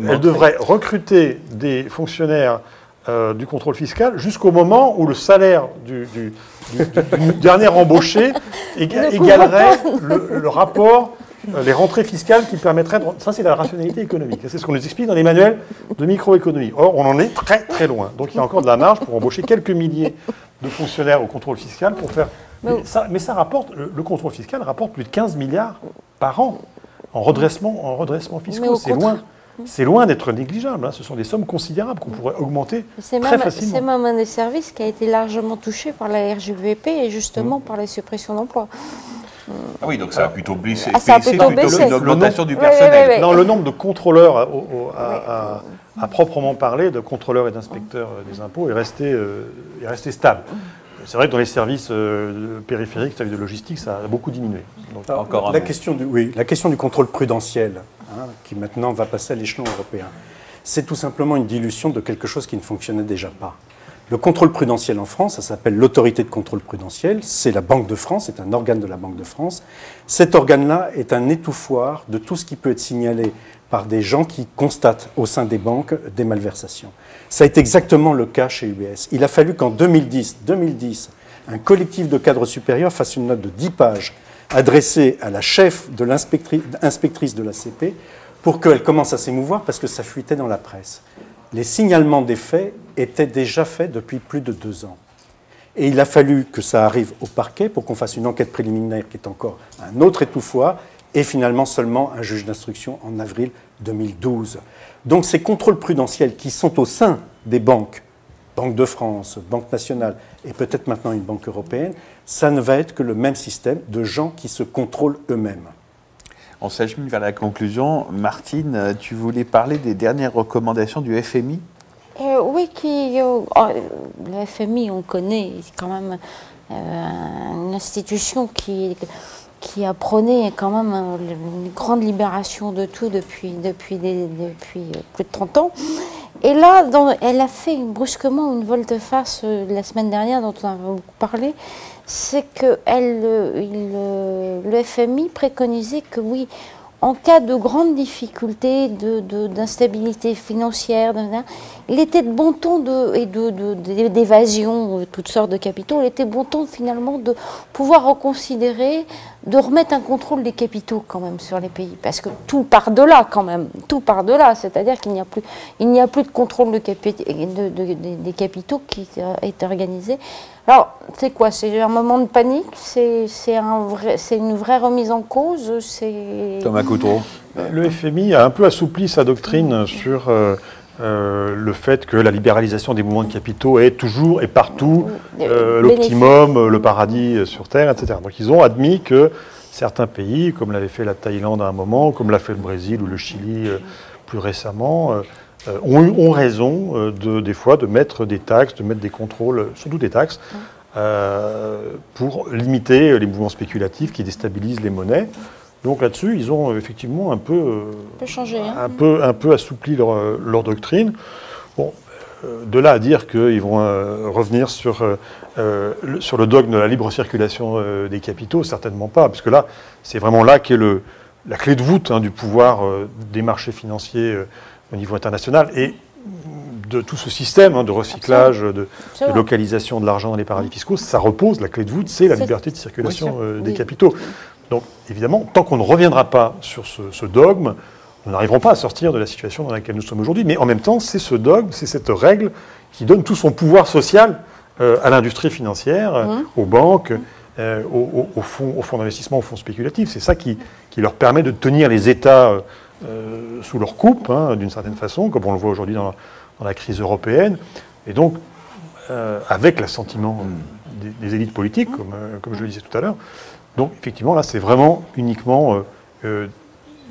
Elle
devrait recruter des fonctionnaires euh, du contrôle fiscal jusqu'au moment où le salaire du, du- du- du dernier embauché éga- égalerait le, le rapport, euh, les rentrées fiscales qui permettraient de... Ça, c'est la rationalité économique. C'est ce qu'on nous explique dans les manuels de microéconomie. Or, on en est très très loin. Donc, il y a encore de la marge pour embaucher quelques milliers de fonctionnaires au contrôle fiscal pour faire... Mais ça, mais ça rapporte, le, le contrôle fiscal rapporte plus de 15 milliards par an en redressement, en redressement fiscaux.
au
C'est loin. C'est loin d'être négligeable. hein. Ce sont des sommes considérables qu'on pourrait augmenter
C'est
très
même,
facilement.
c'est même un des services qui a été largement touché par la RGVP et justement
Mmh.
par les suppressions d'emplois.
Ah oui, donc ça a plutôt baissé,
Ah, ça a
baissé
plutôt
plutôt
baissé.
qu'une augmentation du personnel.
Non, le nombre de contrôleurs à- à proprement parler, de contrôleurs et d'inspecteurs euh, des impôts, est resté, euh, est resté stable. C'est vrai que dans les services euh, périphériques, services de logistique, ça a beaucoup diminué. Donc,
Alors,
Encore un
la,
mot.
question du, oui, la question du contrôle prudentiel, hein, qui maintenant va passer à l'échelon européen, c'est tout simplement une dilution de quelque chose qui ne fonctionnait déjà pas. Le contrôle prudentiel en France, ça s'appelle l'autorité de contrôle prudentiel, c'est la Banque de France, c'est un organe de la Banque de France. Cet organe-là est un étouffoir de tout ce qui peut être signalé par des gens qui constatent au sein des banques des malversations. Ça été exactement le cas chez UBS. Il a fallu qu'en 2010, 2010, un collectif de cadres supérieurs fasse une note de 10 pages adressée à la chef de l'inspectrice de la CP pour qu'elle commence à s'émouvoir parce que ça fuitait dans la presse. Les signalements des faits étaient déjà faits depuis plus de deux ans. Et il a fallu que ça arrive au parquet pour qu'on fasse une enquête préliminaire qui est encore un autre étouffoir, et finalement seulement un juge d'instruction en avril 2012. Donc ces contrôles prudentiels qui sont au sein des banques, Banque de France, Banque nationale et peut-être maintenant une banque européenne, ça ne va être que le même système de gens qui se contrôlent eux-mêmes.
On s'achemine vers la conclusion. Martine, tu voulais parler des dernières recommandations du FMI
Euh, oui, qui, euh, oh, le FMI, on connaît, c'est quand même euh, une institution qui, qui a prôné quand même une grande libération de tout depuis, depuis, depuis euh, plus de 30 ans. Et là, elle a fait brusquement une volte-face euh, la semaine dernière, dont on a beaucoup parlé, c'est que elle, euh, le FMI préconisait que oui, en cas de grandes difficultés, d'instabilité financière, de- de- il était de bon ton de, et d'évasion, de toutes sortes de capitaux, il était bon ton finalement de pouvoir reconsidérer, de remettre un contrôle des capitaux quand même sur les pays, parce que tout part de là quand même, tout part de là, c'est-à-dire qu'il n'y a plus, il n'y a plus de contrôle de capi- de- de- de- des capitaux qui euh, est organisé. Alors, c'est quoi? C'est un moment de panique? C'est c'est un vrai- c'est une vraie remise en cause? C'est
Thomas Coutreau.
Le FMI a un peu assoupli sa doctrine sur euh, euh, le fait que la libéralisation des mouvements de capitaux est toujours et partout euh, l'optimum, euh, le paradis sur Terre, etc. Donc ils ont admis que certains pays, comme l'avait fait la Thaïlande à un moment, comme l'a fait le Brésil ou le Chili euh, plus récemment, ont, ont raison de, des fois de mettre des taxes, de mettre des contrôles, surtout des taxes, pour limiter les mouvements spéculatifs qui déstabilisent les monnaies. Donc là-dessus, ils ont euh, effectivement un peu, euh,
hein.
un peu, un peu assoupli leur, euh, leur doctrine. Bon, de là à dire qu'ils vont euh, revenir sur, euh, le, sur le dogme de la libre circulation euh, des capitaux, certainement pas, parce que là, c'est vraiment là qu'est le, la clé de voûte hein, du pouvoir des marchés financiers au niveau international et de tout ce système hein, de recyclage, de, localisation de l'argent dans les paradis fiscaux, ça repose, la clé de voûte, c'est la liberté de circulation
Oui,
des
oui.
capitaux. Donc évidemment, tant qu'on ne reviendra pas sur ce, ce dogme, nous n'arriverons pas à sortir de la situation dans laquelle nous sommes aujourd'hui. Mais en même temps, c'est ce dogme, c'est cette règle qui donne tout son pouvoir social euh, à l'industrie financière, euh,
Mmh.
aux banques, euh, aux, aux- aux fonds, aux fonds d'investissement, aux fonds spéculatifs. C'est ça qui, qui leur permet de tenir les États euh, euh, sous leur coupe, hein, d'une certaine façon, comme on le voit aujourd'hui dans, dans la crise européenne. Et donc, euh, avec l'assentiment euh, des, des élites politiques, comme, euh, comme je le disais tout à l'heure. Donc, effectivement, là, c'est vraiment uniquement euh, euh,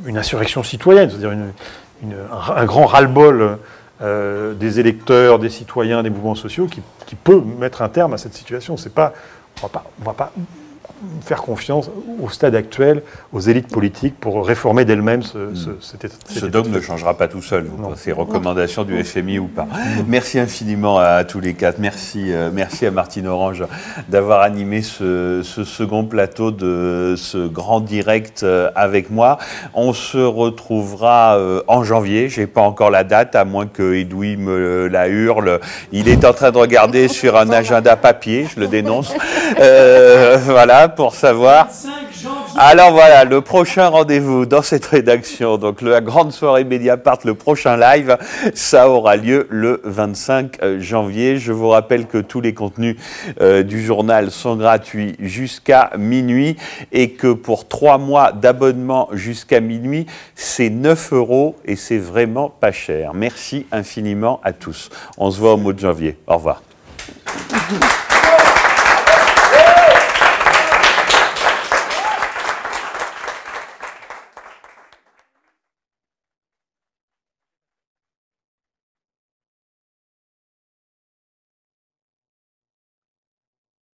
une insurrection citoyenne, c'est-à-dire un, grand ras-le-bol euh, des électeurs, des citoyens, des mouvements sociaux qui, peut mettre un terme à cette situation. C'est pas, on va pas faire confiance au stade actuel, aux élites politiques pour réformer d'elles-mêmes ce, ce, cet état- cet
Ce dogme ne changera pas tout seul, ces recommandations du FMI ou pas. Merci infiniment à tous les quatre. Merci, euh, merci à Martine Orange d'avoir animé ce, ce second plateau de ce grand direct euh, avec moi. On se retrouvera euh, en janvier. J'ai pas encore la date, à moins que Edoui me la hurle. Il est en train de regarder sur un agenda papier, je le dénonce. Euh, voilà, pour savoir. Alors voilà, le prochain rendez-vous dans cette rédaction, donc la grande soirée Mediapart, le prochain live, ça aura lieu le 25 janvier. Je vous rappelle que tous les contenus euh, du journal sont gratuits jusqu'à minuit et que pour trois mois d'abonnement jusqu'à minuit, c'est 9 euros et c'est vraiment pas cher. Merci infiniment à tous. On se voit au mois de janvier. Au revoir.